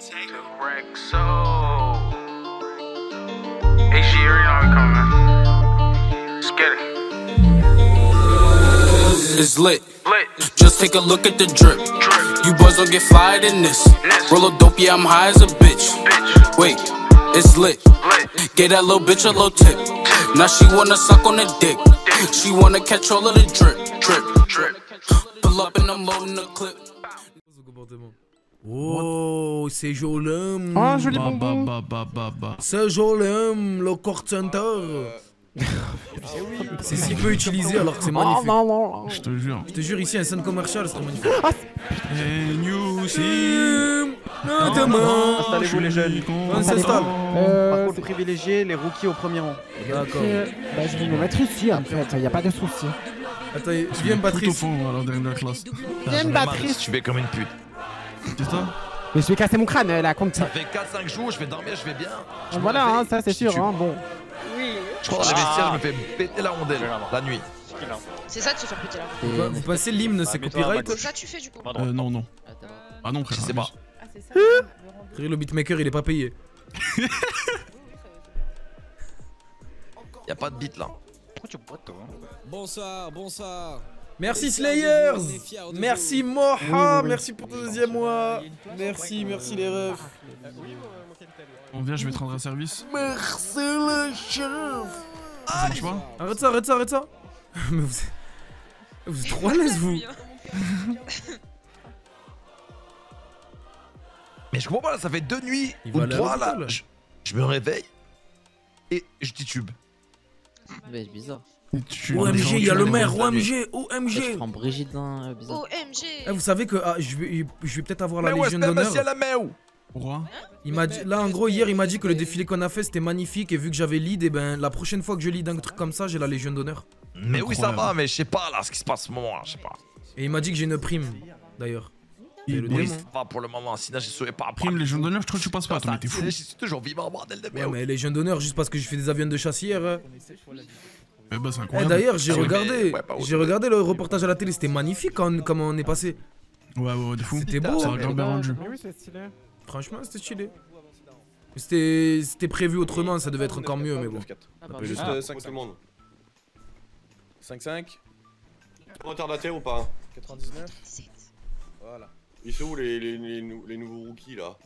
Take a wreck, so. Hey, she already know I'm coming. Let's. It's lit. Lit. Just take a look at the drip. Drip. You boys don't get flyer than this. This. Roll a dope, yeah, I'm high as a bitch. Bitch. Wait, it's lit. Lit. Gave that little bitch a little tip. Now she wanna suck on the dick. She wanna catch all of the drip, drip, Drip. Pull up and I'm loading the clip. Oh, c'est joli. Oh, joli Bah, bonbon. bah, bah, bah, bah. C'est joli, le corps center. C'est si peu utilisé alors que c'est Oh magnifique. non, non. Je te jure. Je te jure, ici, un scène commercial serait magnifique. And you see. Installez-vous les jeunes. On s'installe. Euh, Par contre, c'est- privilégiez les rookies au premier rang. D'accord. euh, bah, je vais me mettre ici en fait, y a pas de souci. Attends, viens, Patrice. Viens, Patrice. Tu fais comme une pute. C'est ça Mais je vais casser mon crâne, euh, la compte. Ça fait 4-5 jours, je vais dormir, je vais bien. Je Voilà, hein, ça c'est sûr. Hein, bon. Je crois dans les vestiaires, je me fais péter la rondelle la nuit. C'est ça de se faire péter là. Vous pa- Vous passez l'hymne, c'est copyright. C'est ça que tu fais du coup. Euh, non, non. Ah non, frère. Je sais pas. Frère, Le beatmaker, il est pas payé. Y'a pas de beat là. Bonsoir, bonsoir. Merci Slayers Merci. Moha. Merci pour ton deuxième mois Merci, merci les refs On vient, je vais te rendre un service. Merci les chefs Ça marche pas Arrête ça, arrête ça, arrête ça Mais vous êtes... Vous êtes trop à l'aise vous Mais je comprends pas là, ça fait deux nuits Il ou trois là. Je, je me réveille et je titube. Mais c'est bizarre. Tu- OMG, il y a le maire, nuit. OMG, Je OMG prends Brigitte dans euh. OMG Eh, Vous savez que ah, je vais, je vais peut-être avoir la Légion d'honneur. Pourquoi Il m'a dit, là en gros hier il m'a dit que le défilé qu'on a fait c'était magnifique et vu que j'avais lead et ben la prochaine fois que je lead un truc comme ça j'ai la Légion d'honneur. Mais oui, ça va, mais je sais pas là ce qui se passe ce moment là, je sais pas. Et il m'a dit que j'ai une prime d'ailleurs. Il- Oui, ça va pour le moment, sinon je serais pas Prime Légion d'honneur, je crois que tu passes pas, toi, mais t'es fou. Je suis toujours vivant, bordel de Ouais merde. mais Légion d'honneur juste parce que j'ai fait des avions de chasse hier. Eh c'est Eh. D'ailleurs j'ai Ah regardé, ouais, j'ai le reportage à la télé, c'était magnifique quand, comment on est passé. Ouais, ouais, ouais, de fou. C'était beau. Ça bien rendu. Mais oui, c'est stylé. Franchement c'était stylé. C'était c'était prévu autrement, ça devait être encore mieux mais bon. Juste ah. 5 secondes. 5-5. Retardataire ou pas? 99. Voilà. Ils sont où les, les, les, nou- les nouveaux rookies là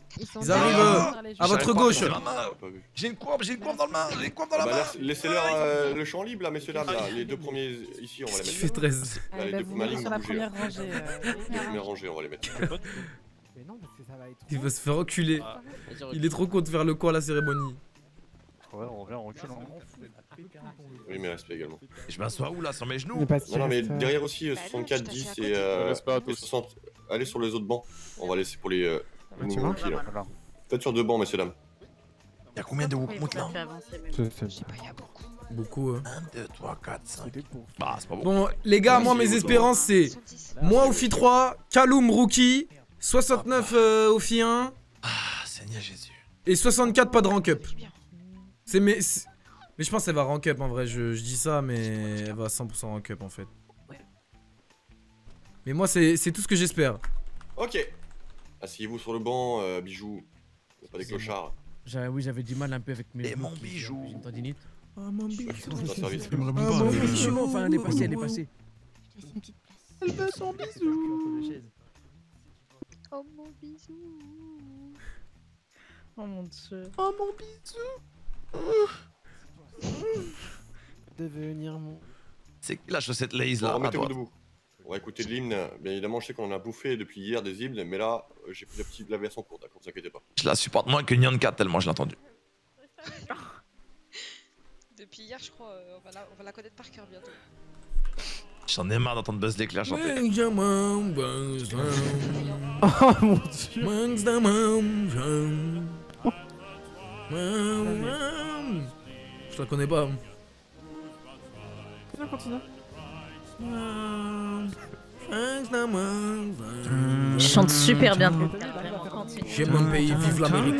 Ils arrivent euh, à votre gauche. J'ai une courbe, j'ai une courbe dans le main, j'ai une courbe dans Ah la bah, main. laisse- Laissez-leur euh, le champ libre là, messieurs dames là. Les deux premiers ici, on va les mettre. fait 13 Là, les deux bougez, là. Les premières rangées, on va les mettre. Mais non, parce que ça va être. Il va se faire reculer. Vas-y, Il est trop con de faire le quoi à la cérémonie. Ouais, on revient en reculant. Oui, mais respect également. Je m'assois où là, sur mes genoux? Non, non, mais euh, derrière aussi euh, Bah non, 64, je t'ai 10 fait à et, euh, et tous. 60. Allez sur les autres bancs. On va laisser pour les, euh, les Ah, nouveaux là. Faites sur deux bancs, messieurs dames. Y'a combien de Wookmout là Je sais pas, il y a beaucoup. Beaucoup. hein. 1, 2, 3, 4, 5. C'était pour. Bah, c'est pas bon. Bon, les gars, moi, mes espérances, c'est 110. moi au FI 3, Kaloum rookie, 69 euh, au FI 1 Ah, Seigneur Jésus. et 64 pas de rank up. C'est bien. C'est mes. Mais je pense qu'elle va rank up en vrai, je, je dis ça, mais elle va 100% rank up en fait. Mais moi, c'est c'est tout ce que j'espère. Ok. Asseyez-vous sur le banc, euh, bijoux. Pas des clochards. Oui, j'avais du mal un peu avec mes. Et mon bijou. J'ai une tendinite. Oh mon Ah, pas. oui, Je non, enfin, elle est passée, elle est passée. Elle veut son bisou. Oh mon bisou. Oh mon dieu. Devenir mon. C'est la chaussette Lays là à Remettez-vous droite debout. On va écouter de l'hymne. Bien évidemment, je sais qu'on en a bouffé depuis hier des hymnes, mais là, j'ai pris la, petite, la version courte, d'accord, vous inquiétez pas. Je la supporte moins que Nyan 4 tellement je l'ai entendu. Depuis hier, je crois, euh, on, va la, on va la connaître par cœur bientôt. J'en ai marre d'entendre Buzz l'éclair chanter. Oh mon dieu. Je la connais pas. Continue, continue. Je chante super bien. J'aime mon pays, vive l'Amérique.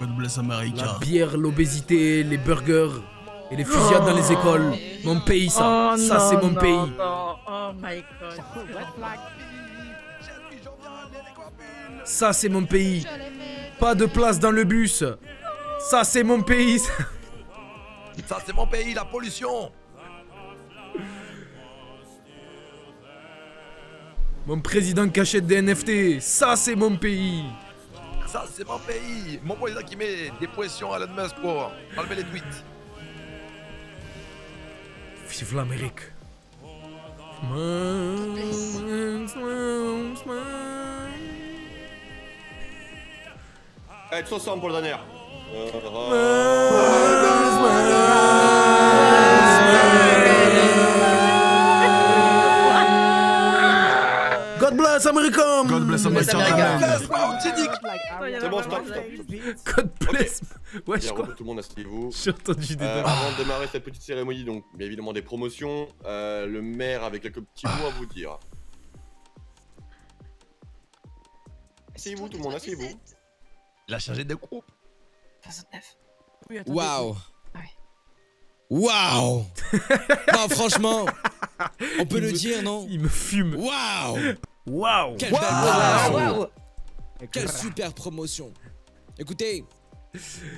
God bless America. La bière, l'obésité, les burgers et les fusillades dans les écoles. Mon pays, ça. Oh ça, c'est mon non, pays. non. Oh my god. Ça, c'est mon pays. Pas de place dans le bus. Ça, c'est mon pays. Ça, c'est mon pays, la pollution. Mon président qui achète des NFT. Ça, c'est mon pays. Ça, c'est mon pays. Mon président qui met des pressions à Elon Musk pour enlever les tweets. Vive l'Amérique. Allez, tous ensemble pour le dernier. Bless America. God bless America. C'est bon, stop, stop. God bless. Ouais, je crois. tout le monde, asseyez-vous. J'ai entendu des Euh, avant de démarrer cette petite cérémonie, donc bien évidemment des promotions, euh, le maire avec quelques petits mots à vous dire. Asseyez-vous tout le monde, asseyez-vous. Il a changé de groupe. Waouh Waouh Non, franchement, on peut Il le me- dire, non? Il me fume. Waouh Waouh. Quelle promotion Quelle super promotion Écoutez,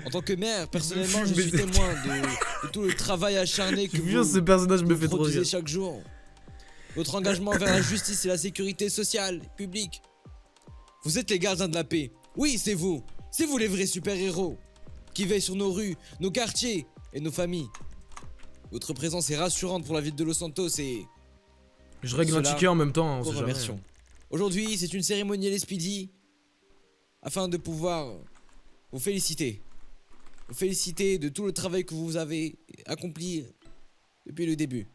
en tant que maire, personnellement, je suis témoin de, de tout le travail acharné que Je vous ce personnage me fait trop chaque jour. Votre engagement vers la justice et la sécurité sociale, publique. Vous êtes les gardiens de la paix. Oui, c'est vous. C'est vous les vrais super-héros qui veillent sur nos rues, nos quartiers et nos familles. Votre présence est rassurante pour la ville de Los Santos et Je règle un ticket en même temps, on nous sait jamais. remercions. Aujourd'hui, c'est une cérémonie à l'Espidi afin de pouvoir vous féliciter. Vous féliciter de tout le travail que vous avez accompli depuis le début.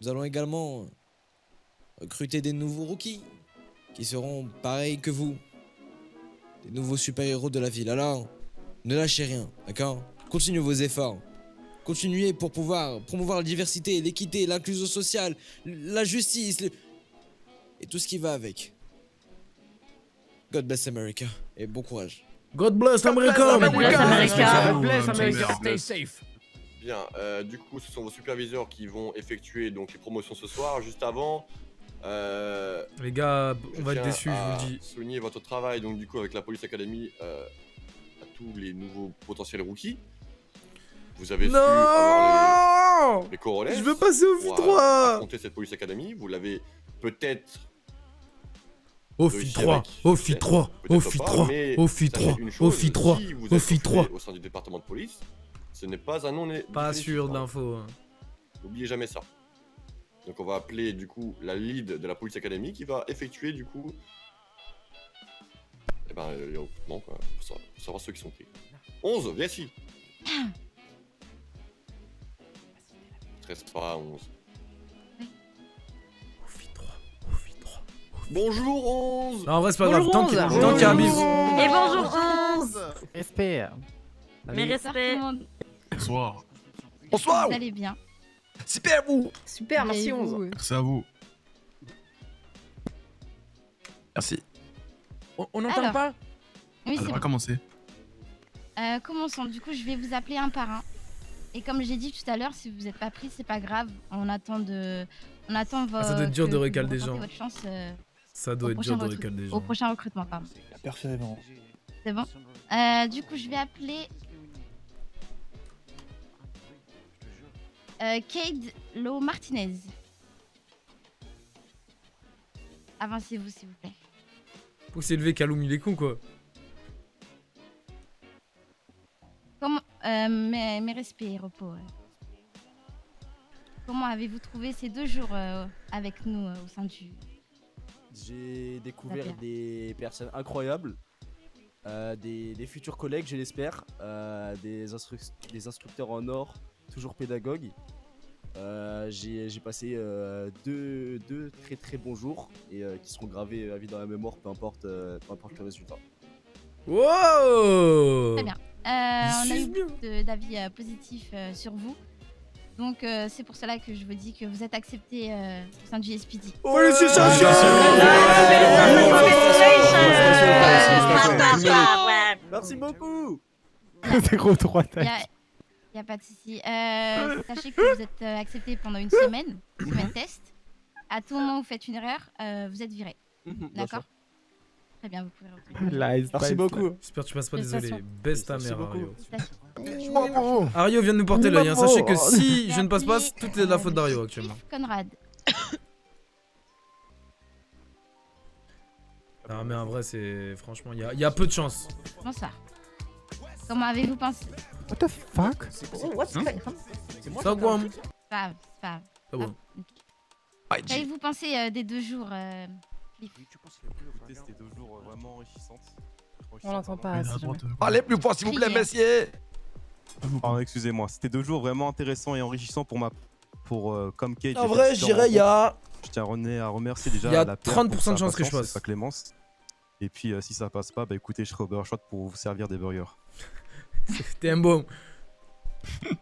Nous allons également recruter des nouveaux rookies qui seront pareils que vous. Des nouveaux super-héros de la ville. Alors, ne lâchez rien, d'accord? Continuez vos efforts. Continuez pour pouvoir promouvoir la diversité, l'équité, l'inclusion sociale, la justice, et tout ce qui va avec. God bless America et bon courage. God bless America. God bless America. God bless America. Stay safe. Bien, euh, du coup, ce sont vos superviseurs qui vont effectuer donc les promotions ce soir. Juste avant, euh, Les gars, on va être déçus, je vous le dis. Souligner votre travail donc du coup avec la Police Academy euh, à tous les nouveaux potentiels rookies. Vous avez su avoir Non les, les corollaires. Je veux passer au pour, FI3. euh, affronter cette Police Academy. Vous l'avez peut-être FI 3, avec au succès, FI 3, peut-être au FI pas, 3, mais au FI sachez 3, une au chose, FI 3, si vous au êtes FI recruté 3. au sein du département de police, ce n'est pas un nom né- Pas sûr de hein. l'info. N'oubliez jamais ça. Donc on va appeler du coup la lead de la Police Academy qui va effectuer du coup eh ben, les recrutements quoi, pour savoir, pour savoir ceux qui sont pris. 11, viens ici. Stresse pas, 11. Bonjour 11 Non, en vrai, c'est pas grave. Bonjour, Tant qu'il onze. tant qu'il y a un bif. Et bonjour 11 Respect. Mes respects. Bonsoir. Bonsoir. Vous allez bien Super vous. Super, merci 11. Merci à vous. Merci. On n'entend pas Oui, Ça c'est va bon. commencer. Euh, commençons. Du coup, je vais vous appeler un par un. Et comme j'ai dit tout à l'heure, si vous n'êtes pas pris, c'est pas grave. On attend de, on attend vo- Ah, ça doit être dur que de vous recal des gens. votre chance. euh, Ça au doit être dur de recru- recal des Au gens. prochain recrutement, pardon. Personnellement. C'est bon. Euh, du coup, je vais appeler euh, Cade Lowe Martinez. Avancez-vous, s'il vous plaît. Faut s'élever, Kaloum, il est con quoi. Comment, euh, mes, mes respects et repos. ouais. Comment avez-vous trouvé ces deux jours euh, avec nous euh, au sein du... J'ai découvert des personnes incroyables, euh, des, des futurs collègues, je l'espère, euh, des, instru- des instructeurs en or, toujours pédagogues. Euh, J'ai passé euh, deux, deux très très bons jours et euh, qui seront gravés à vie dans la mémoire, peu importe, euh, peu importe le résultat. Wow Très bien. Euh, on a eu d'avis euh, positifs euh, sur vous. Donc euh, c'est pour cela que je vous dis que vous êtes accepté euh, au sein du SPD. Merci beaucoup C'est gros trois Il n'y a, pas de souci. Euh, sachez que vous êtes accepté pendant une semaine, une semaine test. À tout moment où vous faites une erreur, euh, vous êtes viré. D'accord? Très bien, vous pouvez retourner. Merci beaucoup. J'espère que tu passes pas désolé. Baisse ta Merci mère, beaucoup. Ario. Ario vient de nous porter l'œil. hein. Sachez que si Je ne passe pas, vais c'est toute la faute euh, d'Ario actuellement. Conrad. Ah, mais en vrai, c'est. Franchement, il y a, il y a peu de chance. Bonsoir. Comment avez-vous pensé? What the fuck? Ça, quoi C'est pas grave, c'est pas grave. Ah bon. Qu'avez-vous pensé euh, des deux jours, euh, Écoutez, c'était deux jours vraiment enrichissantes. On l'entend pas, assez jamais. Allez plus fort s'il vous plaît, messieurs Pardon, excusez-moi. C'était deux jours vraiment intéressants et enrichissants pour ma. Pour, euh, comme Kate. En vrai, dirais, il y a-. Je tiens à René à remercier déjà. Il y a la paire 30% pour sa de chances que je passe. Sa clémence. Et puis, euh, si ça passe pas, bah écoutez, je serai au Burger Shot pour vous servir des burgers. T'es un bon.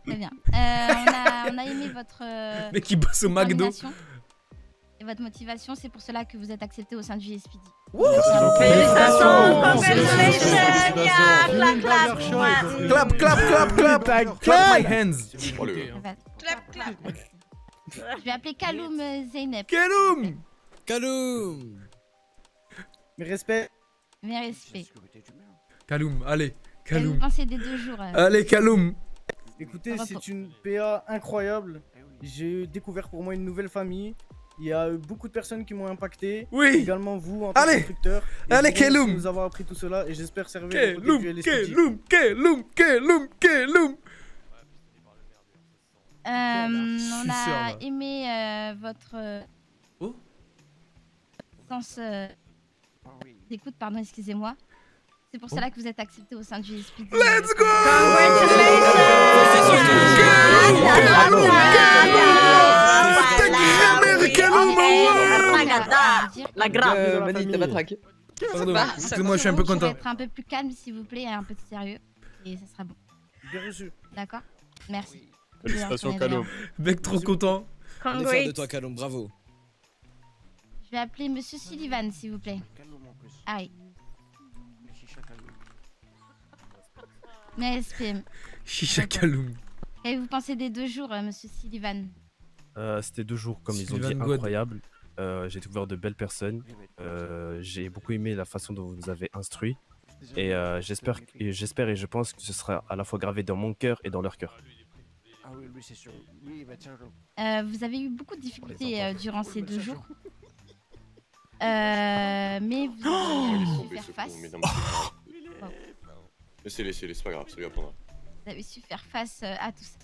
Très bien. Euh, on, a, on a aimé votre. euh, Mec qui bosse au McDo. Et votre motivation, c'est pour cela que vous êtes accepté au sein du JSPD. Félicitations, congratulations, clap, clap. Ouais. Clap, clap, clap, clap. Clap my hands. Le- Clap, clap. Je vais appeler Kaloum euh, Zeynep. Kaloum Kaloum Mes respects. Mes respects. Kaloum, allez. Kaloum. pensé des deux jours euh, Allez, Kaloum. Écoutez, c'est une PA incroyable. J'ai découvert pour moi une nouvelle famille. Il y a eu beaucoup de personnes qui m'ont impacté. Oui. Également vous en tant. Et Allez, Keloum. nous avoir appris tout cela et j'espère servir Keloum. Keloum, Keloum, Keloum, Keloum. euh, on a aimé euh, votre euh, Oh. sens euh, d'écoute, pardon, excusez-moi. C'est pour cela que vous êtes accepté au sein du JSPD. Let's go La grave. Euh, Mani, t'as pas traqué. Pardon, pas, ça excusez-moi, je suis un peu Je vais content. être un peu plus calme, s'il vous plaît, et un peu de sérieux. Et ça sera bon. Bien reçu. D'accord? Merci. Félicitations, retourner Mec, trop content. On est de toi, Kaloum, bravo. Je vais appeler Monsieur Sullivan, s'il vous plaît. Aïe. Mais SPM. Chicha Kaloum. Qu'avez-vous pensé des deux jours, euh, Monsieur Sullivan? Euh, C'était deux jours, comme ils ont dit, God. incroyables. Euh, j'ai découvert de belles personnes. Euh, j'ai beaucoup aimé la façon dont vous nous avez instruits. Et euh, j'espère et j'espère et je pense que ce sera à la fois gravé dans mon cœur et dans leur cœur. Euh, Vous avez eu beaucoup de difficultés euh, durant ces deux jours. Euh, mais vous Oh, avez su faire ce face. pas grave. Laissez, laissez, c'est pas grave, ça lui apprendra. Vous avez su faire face à tout ça.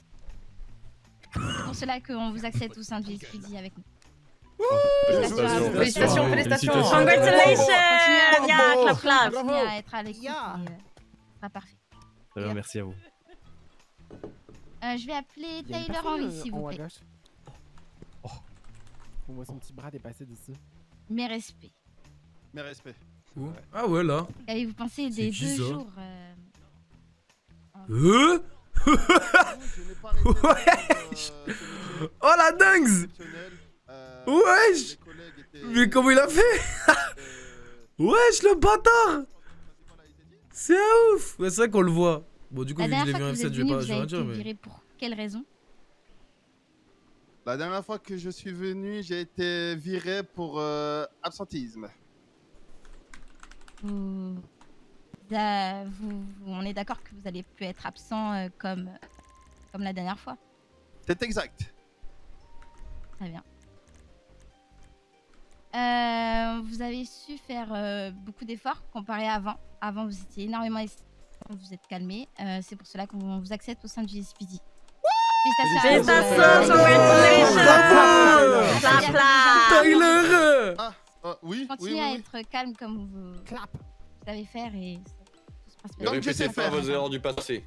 C'est pour cela qu'on vous accepte au sein du SPD avec nous. Félicitations. Félicitations, félicitations. Félicitations. Congratulations. Yeah, clap, clap. continuez à être à l'écoute et, euh, ce sera parfait. Très bien, merci à vous. Euh, je vais appeler Taylor Henry, s'il vous plaît. On voit son petit bras dépasser d'ici. Mes respects. Mes respects. Ah ouais, là. Qu'avez-vous pensé des qui, deux jours euh, Euh Wesh. Oh la dingue Wesh. Mais comment il a fait? Wesh le bâtard. C'est un ouf. Ouais c'est vrai qu'on le voit. Bon du coup La vu que je l'ai dernière vu fois en que F7 vous êtes je vais pas, rien été dire mais... viré pour quelle raison? La dernière fois que je suis venu, j'ai été viré pour euh, absentéisme. Euh, vous- vous- On est d'accord que vous allez plus être absent euh, comme, comme la dernière fois. C'est exact. Très bien. Euh, vous avez su faire euh, beaucoup d'efforts comparé à avant. Avant, vous étiez énormément vous vous êtes calmé. Euh, C'est pour cela qu'on vous accepte au sein du SPD. Félicitations, Félicitations. Clap, clap. Ah, euh, oui, Continuez oui, à oui, être calme comme vous, vous savez faire et tout se passe Ne bien. répétez pas vos erreurs du passé.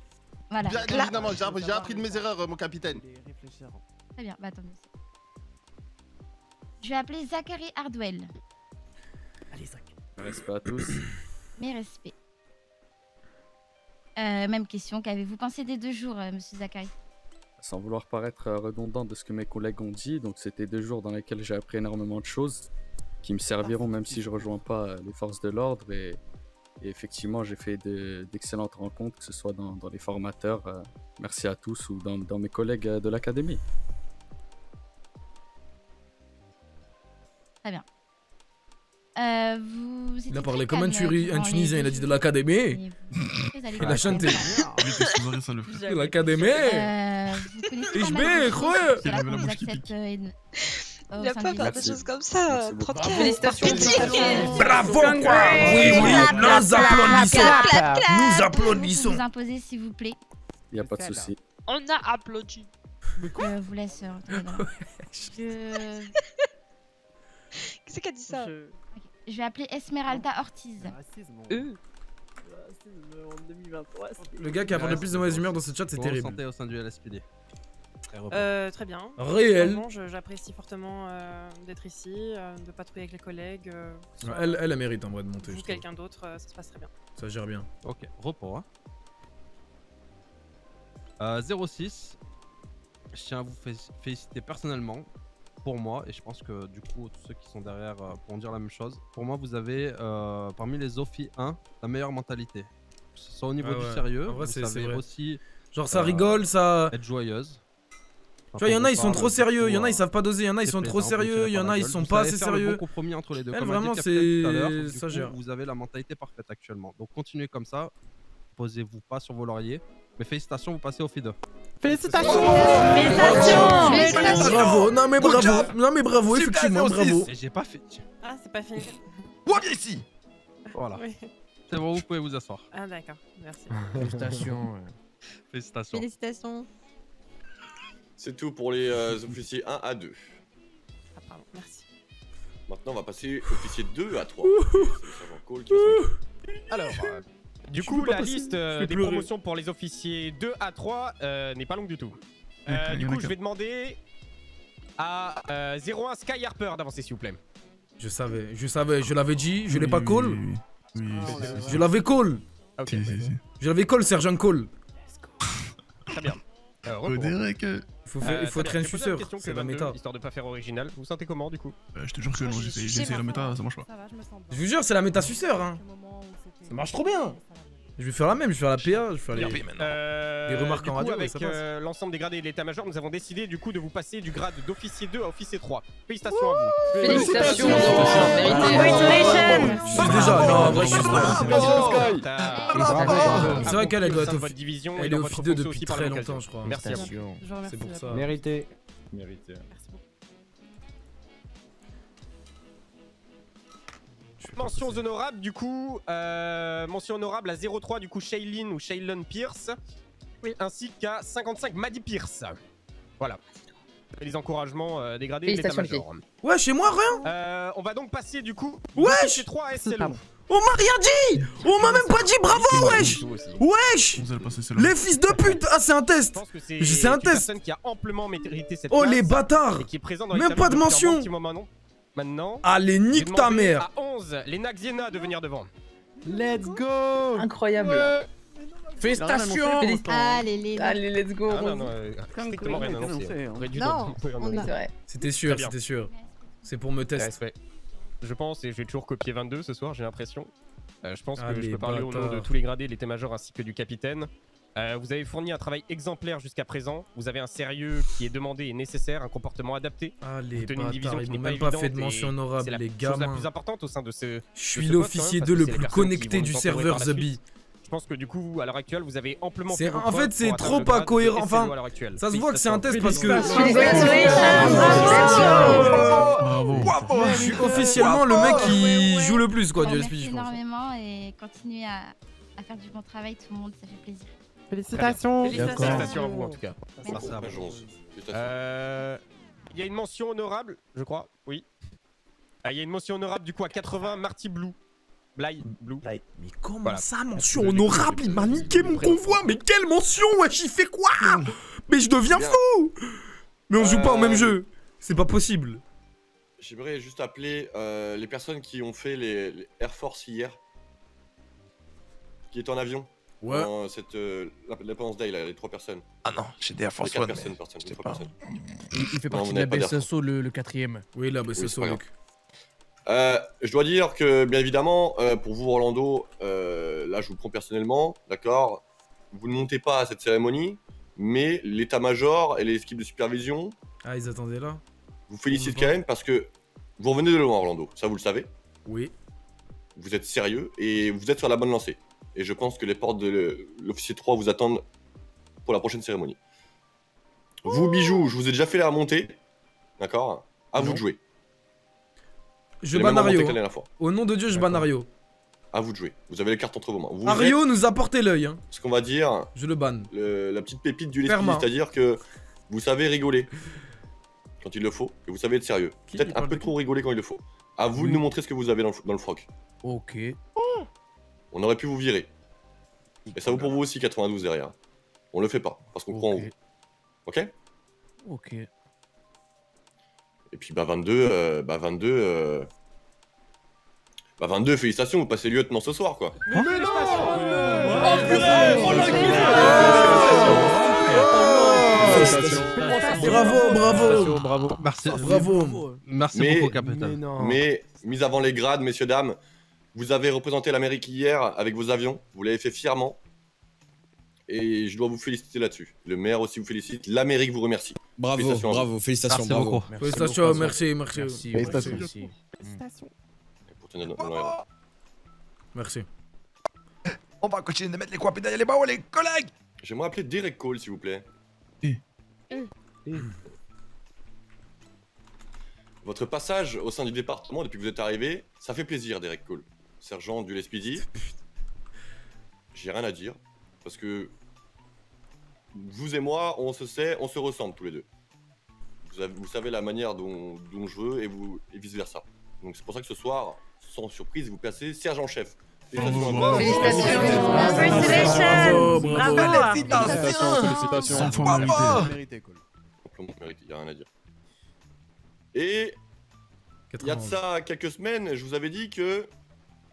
Voilà. Bien évidemment, j'ai appris, de mes erreurs, euh, mon capitaine. Très bien, bah attendez. Je vais appeler Zachary Hardwell. Respect à tous. Mes respects. Euh, même question, qu'avez-vous pensé des deux jours, euh, monsieur Zachary? Sans vouloir paraître euh, redondant de ce que mes collègues ont dit, donc c'était deux jours dans lesquels j'ai appris énormément de choses qui me serviront même si je rejoins pas euh, les forces de l'ordre et, et effectivement j'ai fait de- d'excellentes rencontres que ce soit dans, dans les formateurs, euh, merci à tous ou dans, dans mes collègues euh, de l'académie. Très bien. Euh, vous Il a parlé comme un, Turi- un Tunisien, il a dit de l'académie. Il a chanté. L'académie. Euh, vous connaissez pas mal de choses, la euh, au Il a sein pas faire des choses comme ça. Tranquille. Félicitations. Bravo quoi Oui, oui, nous applaudissons Nous applaudissons Vous imposez, s'il vous plaît. Y a pas de souci. On a applaudi. Je vous laisse euh, Je... Qui c'est qui a dit ça Je vais appeler Esmeralda Ortiz. Euh. En 2023. Le gars qui a parlé le plus de mauvaise humeur dans ce chat, c'est terrible. ressentez au sein du LSPD Euh, très bien. Réel. J'apprécie fortement euh, d'être ici, euh, de patrouiller avec les collègues. euh, Ouais, Elle, elle, elle mérite en vrai de monter. ou quelqu'un d'autre, euh, ça se passe très bien. Ça gère bien. Ok, repos. Hein. Euh, 06, je tiens à vous fé- féliciter personnellement pour moi, et je pense que du coup tous ceux qui sont derrière euh, pourront dire la même chose. Pour moi, vous avez euh, parmi les OFI 1 la meilleure mentalité. Que ce soit au niveau Ah du sérieux, En vrai, vous savez vrai. aussi. Genre, ça euh, rigole, ça- Être joyeuse. Tu vois, il y en a, ils sont trop sérieux, il y en a, ils savent pas doser, il y en a, ils sont trop sérieux, il y en a, ils sont pas assez sérieux. bon compromis entre les deux. Elle, vraiment, le capitaine tout à l'heure, c'est. Ça gère. Vous avez la mentalité parfaite actuellement. Donc continuez comme ça. Posez-vous pas sur vos lauriers. Mais félicitations, vous passez au FIDE. Félicitations Félicitations Félicitations Bravo, non mais bravo, non mais bravo, effectivement, 06. bravo. J'ai pas fait. Ah, c'est pas fini. Moi, viens ici Voilà. Oui. C'est bon, vous pouvez vous asseoir. Ah, d'accord, merci. Félicitations. Félicitations. Félicitations. C'est tout pour les euh, officiers 1 à 2. Ah, pardon, merci. Maintenant, on va passer officier 2 à 3. C'est le sergent Cole qui. Alors, euh, du coup, la passer. liste euh, des pleurer. promotions pour les officiers 2 à 3 euh, n'est pas longue du tout. Euh, du coup, je vais demander à euh, 01 Sky Harper d'avancer, s'il vous plaît. Je savais, je savais, je l'avais dit, je l'ai pas call. oui, oui, oui. Oui, si, si, Je l'avais call. Ok, si, si, si. Je l'avais call, sergent call. très bien. Euh, que. Il faut, faire- il faut très être un suceur, question que c'est la 22, méta. Histoire de pas faire original. Vous vous sentez comment, du coup Euh, je te jure que non, j'ai essayé la méta, ça marche pas. Ça va, je me sens Je vous jure, c'est la méta suceur, hein. Ça marche trop bien. Je vais faire la même, je vais faire la PA, je vais faire les, Euh, les remarques du en coup, radio. avec euh, l'ensemble des gradés et de l'état-major, nous avons décidé du coup de vous passer du grade d'officier 2 à officier 3. Félicitations à vous. Félicitations. Congratulations. Je suis déjà, non, en vrai, je suis déjà. C'est vrai qu'elle elle doit être votre division et Elle est FIDE fonction depuis aussi par très longtemps, je crois. Merci C'est pour ça. Mérité. Mérité. Mentions honorables, du coup, euh, mention honorable à 03, du coup, Shailene ou Shaylon Pierce, ainsi qu'à 55, Maddie Pierce. Voilà. Et les encouragements euh, dégradés de l'état-major. Ouais, chez moi, rien. Euh, on va donc passer, du coup, Wesh 3 à SLO. On m'a rien dit On m'a même pas dit bravo, wesh Wesh Les fils de pute Ah, c'est un test c'est un test qui a amplement mérité cette Oh, place les bâtards et qui est présent dans Même pas de mention Maintenant. Allez, nique ta mère À 11, les Naxiena de venir devant. Let's go Incroyable. Félicitations Allez, les. Allez, let's go. Ah non, non, euh, strictement rien annoncé. C'était sûr, c'était sûr. C'est pour me tester. Je pense, et je vais toujours copier 22 ce soir, j'ai l'impression. Euh, je pense que je peux parler au nom de tous les gradés, l'état-major ainsi que du capitaine. Euh, vous avez fourni un travail exemplaire jusqu'à présent. Vous avez un sérieux qui est demandé et nécessaire, un comportement adapté. Ah, les Vous tenez une division bâtards, qui n'est pas même pas fait de mention honorable, c'est la les chose la plus importante au sein de ce. Je suis poste, l'officier hein, 2 parce le plus connecté du serveur The. Bee. Je pense que du coup, à l'heure actuelle, vous avez amplement fait en fait, c'est trop pas cohérent, enfin, à l'heure actuelle. ça se voit que c'est un test parce que- Bravo. Je suis officiellement le mec qui joue le plus quoi du pense. énormément et continuez à faire du bon travail, tout le monde, ça fait plaisir. Félicitations. Félicitations. Félicitations à vous en tout cas. Merci. Euh, Il y a une mention honorable, je crois, oui. Ah, Il y a une mention honorable du coup à 80, Marty Blue. Bly Blue. Mais comment Voilà. ça, mention honorable? Il m'a niqué mon convoi Mais quelle mention Wesh, il fait quoi? Mais je deviens Bien. fou Mais on joue pas au même Euh, jeu C'est pas possible J'aimerais juste appeler euh, les personnes qui ont fait les, les Air Force hier. Qui étaient en avion. Ouais. Dans cette euh, l'Independence Day, là, les trois personnes. Ah non, j'ai des Air Force One, personnes, mais personnes, pas. personnes. Il, il fait partie de la. BSSO, le, le quatrième. Oui, Oui, pas Luc. grave. Euh, je dois dire que, bien évidemment, euh, pour vous, Orlando, euh, là, je vous prends personnellement, d'accord? Vous ne montez pas à cette cérémonie, mais l'état-major et les équipes de supervision Ah, ils attendaient là vous félicitent On quand même parce que vous revenez de loin, Orlando. Ça, vous le savez? Oui. Vous êtes sérieux et vous êtes sur la bonne lancée. Et je pense que les portes de l'officier 3 vous attendent pour la prochaine cérémonie. Vous, bijoux, je vous ai déjà fait la remontée. D'accord? À vous de jouer. Je les ban mêmes remontées Ario. que la dernière fois. Au nom de Dieu, je ban Ario. À vous de jouer. Vous avez les cartes entre vos mains. Vous Ario êtes nous a porté l'œil. Hein. ce qu'on va dire. Je le banne. le- la petite pépite du l'esprit, c'est-à-dire que vous savez rigoler quand il le faut et vous savez être sérieux. Peut-être un peu trop rigoler quand il le faut. À vous Oui. de nous montrer ce que vous avez dans le, dans le froc. Ok. On aurait pu vous virer. Et ça vaut pour vous aussi 92 derrière. On le fait pas parce qu'on croit en vous. Ok Ok. Et puis bah 22, euh, bah 22, euh, bah 22, félicitations, vous passez lieutenant ce soir quoi. Oh, Bravo, bravo. bravo. Merci. Bravo. Merci mais, beaucoup, capitaine. Mais, mis avant les grades, messieurs, dames, vous avez représenté l'Amérique hier avec vos avions. Vous l'avez fait fièrement. Et je dois vous féliciter là-dessus. Le maire aussi vous félicite. L'Amérique vous remercie. Bravo, Félicitations bravo, félicitations, Merci bravo. beaucoup. Félicitations, merci, merci. Merci. Merci. merci. Pour tenir notre- notre- Merci. On va continuer de mettre les quoi derrière les barreaux, les collègues J'aimerais appeler Derek Cole, s'il vous plaît. Votre passage au sein du département depuis que vous êtes arrivé, ça fait plaisir, Derek Cole. Sergent du Lespidi. J'ai rien à dire. Parce que vous et moi, on se sait, on se ressemble tous les deux. Vous, avez- vous savez la manière dont, dont je veux et, vous, et vice versa. Donc c'est pour ça que ce soir, sans surprise, vous placez sergent-chef. Félicitations. Bravo, bravo. Mérité, mérité, y a rien à dire. Et il y a de ça quelques semaines, je vous avais dit que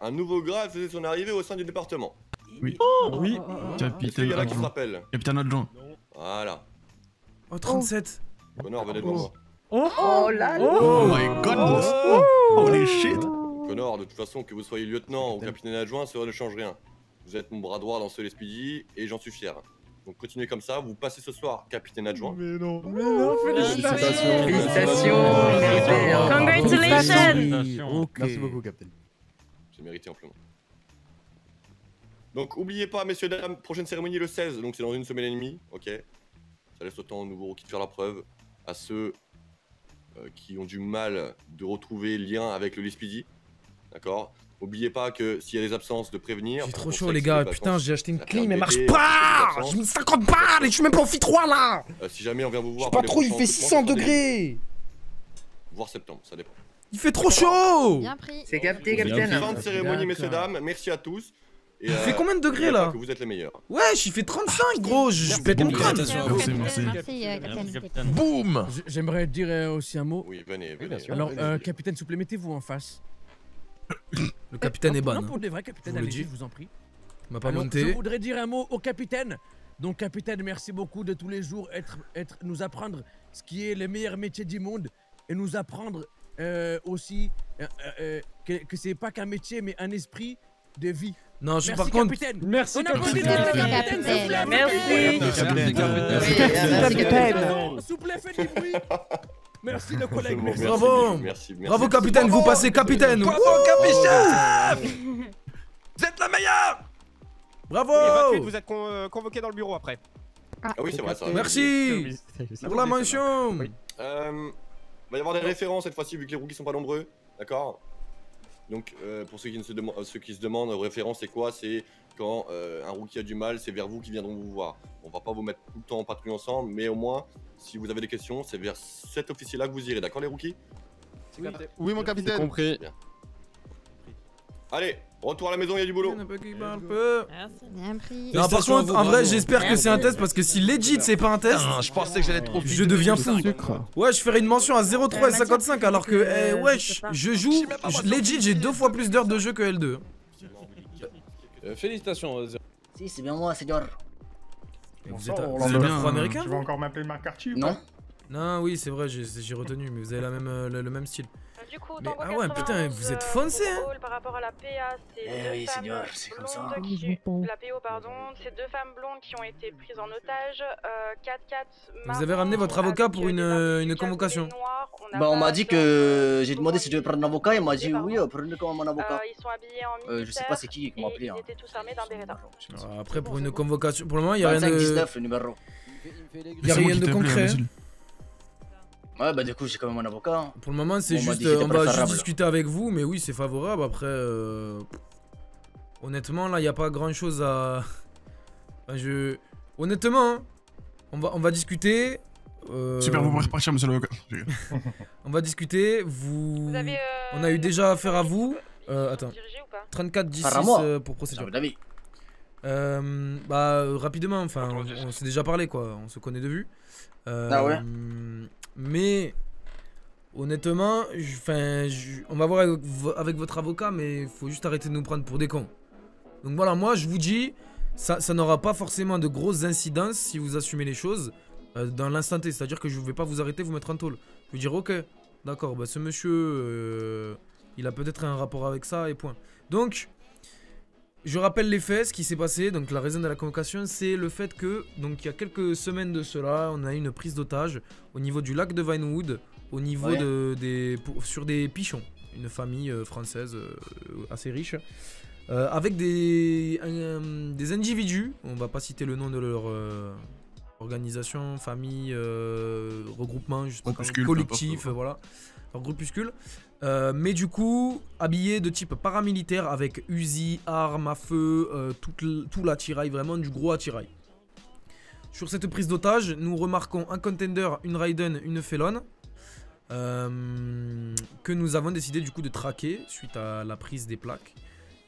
un nouveau grade faisait son arrivée au sein du département. Oui. Oui. Est-ce qu'il Capitaine y en a qui se rappellent Capitaine adjoint. Voilà. Oh, 37. Connor, venez devant moi. Oh là Oh my goodness. Holy shit. Connor, de toute façon, que vous soyez lieutenant ou capitaine adjoint, cela ne change rien. Vous êtes mon bras droit dans ce Lespidi et j'en suis fier. Donc continuez comme ça, vous passez ce soir capitaine adjoint. Mais non. Félicitations. Félicitations. Mérité, hein. Congratulations. Merci beaucoup, Captain. C'est mérité amplement. Donc oubliez pas, messieurs, dames, prochaine cérémonie le 16, donc c'est dans une semaine et demie, ok Ça laisse le temps aux nouveaux rookies de faire la preuve, à ceux euh, qui ont du mal de retrouver lien avec le Lespidi, d'accord Oubliez pas que s'il y a des absences, de prévenir. J'ai trop chaud, les gars. Putain, j'ai acheté une clim, elle marche pas. J'ai mis 50 balles et je suis même pas en Phi 3 là. Euh, si jamais on vient vous Je voir. sais pas trop, il fait recrutements, 600 ce sera degrés. Voire septembre, ça dépend. Il fait trop chaud. Bien pris. C'est capté, capitaine. de cérémonie, messieurs, dames. Merci à tous. Et, Il euh, fait combien de degrés, là Que vous êtes les meilleurs. Wesh, il fait 35, gros. Je je pète mon crâne. Merci, merci. Merci, euh, capitaine. Boum J'aimerais dire euh, aussi un mot. Oui, venez, venez. Alors, venez. euh, capitaine, s'il vous plaît, mettez-vous en face. Le capitaine est ban. Non, pour des vrais capitaines, Je vous le allez-y, je vous en prie. M'a pas Alors, Je monté. voudrais dire un mot au capitaine. Donc, capitaine, merci beaucoup de tous les jours être, être, nous apprendre ce qui est le meilleur métier du monde et nous apprendre euh, aussi euh, euh, que, que c'est pas qu'un métier, mais un esprit de vie. Non, je Merci, par contre. capitaine. Merci, capitaine. le Merci, capitaine, capitaine. S'il vous plaît. Merci, capitaine. S'il vous plaît, faites du bruit. Merci, le collègue. Merci. Merci, Bravo. Merci, merci. Bravo, capitaine. Vous passez capitaine. Bravo, capitaine Vous êtes la meilleure Bravo. Et 28, vous êtes con- convoqué dans le bureau après. Ah oui, c'est vrai. Merci pour la mention. Euh, va y avoir des références cette fois-ci vu que les rookies sont pas nombreux, d'accord? Donc euh, pour ceux qui, ne se euh, ceux qui se demandent, euh, référence c'est quoi? C'est quand euh, un rookie a du mal, c'est vers vous qui viendront vous voir. On va pas vous mettre tout le temps en patrouille ensemble, mais au moins si vous avez des questions, c'est vers cet officier-là que vous irez, d'accord les rookies? Oui, mon capitaine. compris. Bien. Allez, retour à la maison, il y a du boulot. Bien pris. Non, par contre, en vrai, j'espère que c'est un test parce que si legit c'est pas un test, je pensais que j'allais trop vite. je deviens fou. Sucre. Ouais, je ferai une mention à 0,3 et 55 alors que, eh, wesh, je joue, legit, j'ai deux fois plus d'heures de jeu que L2. Euh, félicitations. euh, Zéro. Si, c'est bien moi, seigneur. Vous êtes, vous bien, afro-américain Tu vas encore m'appeler Marc Archie ou Non. pas? Non, oui, c'est vrai, j'ai retenu, mais vous avez la même, euh, le, le même style. Du coup, Mais- ah ouais, 91, putain, vous êtes euh, foncé, hein Par rapport à la PA, c'est Eh oui, seigneur, c'est comme ça. qui- La PO, pardon, c'est deux femmes blondes qui ont été prises en otage. Euh, 4-4 Vous avez ramené votre avocat pour une, euh, une convocation. Bah, on m'a dit que. J'ai demandé si je devais prendre un avocat, il m'a dit oui, euh, prenez comme un avocat. ils sont habillés en Euh, je sais pas c'est qui qui m'a appelé. Hein. Ils étaient tous armés d'un Beretta. Après, pour une convocation, pour le moment, il n'y a rien de. 25-19, le numéro. Il y a rien de concret. Ouais, bah, du coup, j'ai quand même un avocat. hein. Pour le moment, c'est On juste. dit que euh, on va juste discuter avec vous, mais oui, c'est favorable. Après, euh, honnêtement, là, il n'y a pas grand chose à. Enfin, je. Honnêtement, hein, on va, on va discuter. euh, Super, vous pouvez repartir, monsieur l'avocat. On va discuter. Vous. Vous avez, euh, On a eu déjà affaire à vous. Euh, attends. 34 10 Par à moi. euh, pour procédure. Ah, bah. Euh, bah rapidement, enfin, on, on s'est déjà parlé quoi, on se connaît de vue. Euh, Ah ouais Mais honnêtement, je- 'fin, je- on va voir avec, vo- avec votre avocat, mais il faut juste arrêter de nous prendre pour des cons. Donc voilà, moi je vous dis, ça, ça n'aura pas forcément de grosses incidences si vous assumez les choses euh, dans l'instant T. C'est-à-dire que je ne vais pas vous arrêter, vous mettre en tôle. Je vais dire, ok, d'accord, bah, ce monsieur, euh, il a peut-être un rapport avec ça et point. Donc, je rappelle les faits, ce qui s'est passé. Donc, la raison de la convocation, c'est le fait que, donc, il y a quelques semaines de cela, on a eu une prise d'otage au niveau du lac de Vinewood, au niveau Ouais. de, des, pour- sur des pichons, une famille euh, française euh, assez riche, euh, avec des, des individus. On va pas citer le nom de leur euh, organisation, famille, regroupement, je sais pas collectif, voilà, leur groupuscule. Euh, mais du coup, habillé de type paramilitaire avec Uzi, armes à feu, euh, tout, l'attirail, vraiment du gros attirail. Sur cette prise d'otage, nous remarquons un contender, une Raiden, une Felon. euh, que nous avons décidé du coup de traquer suite à la prise des plaques.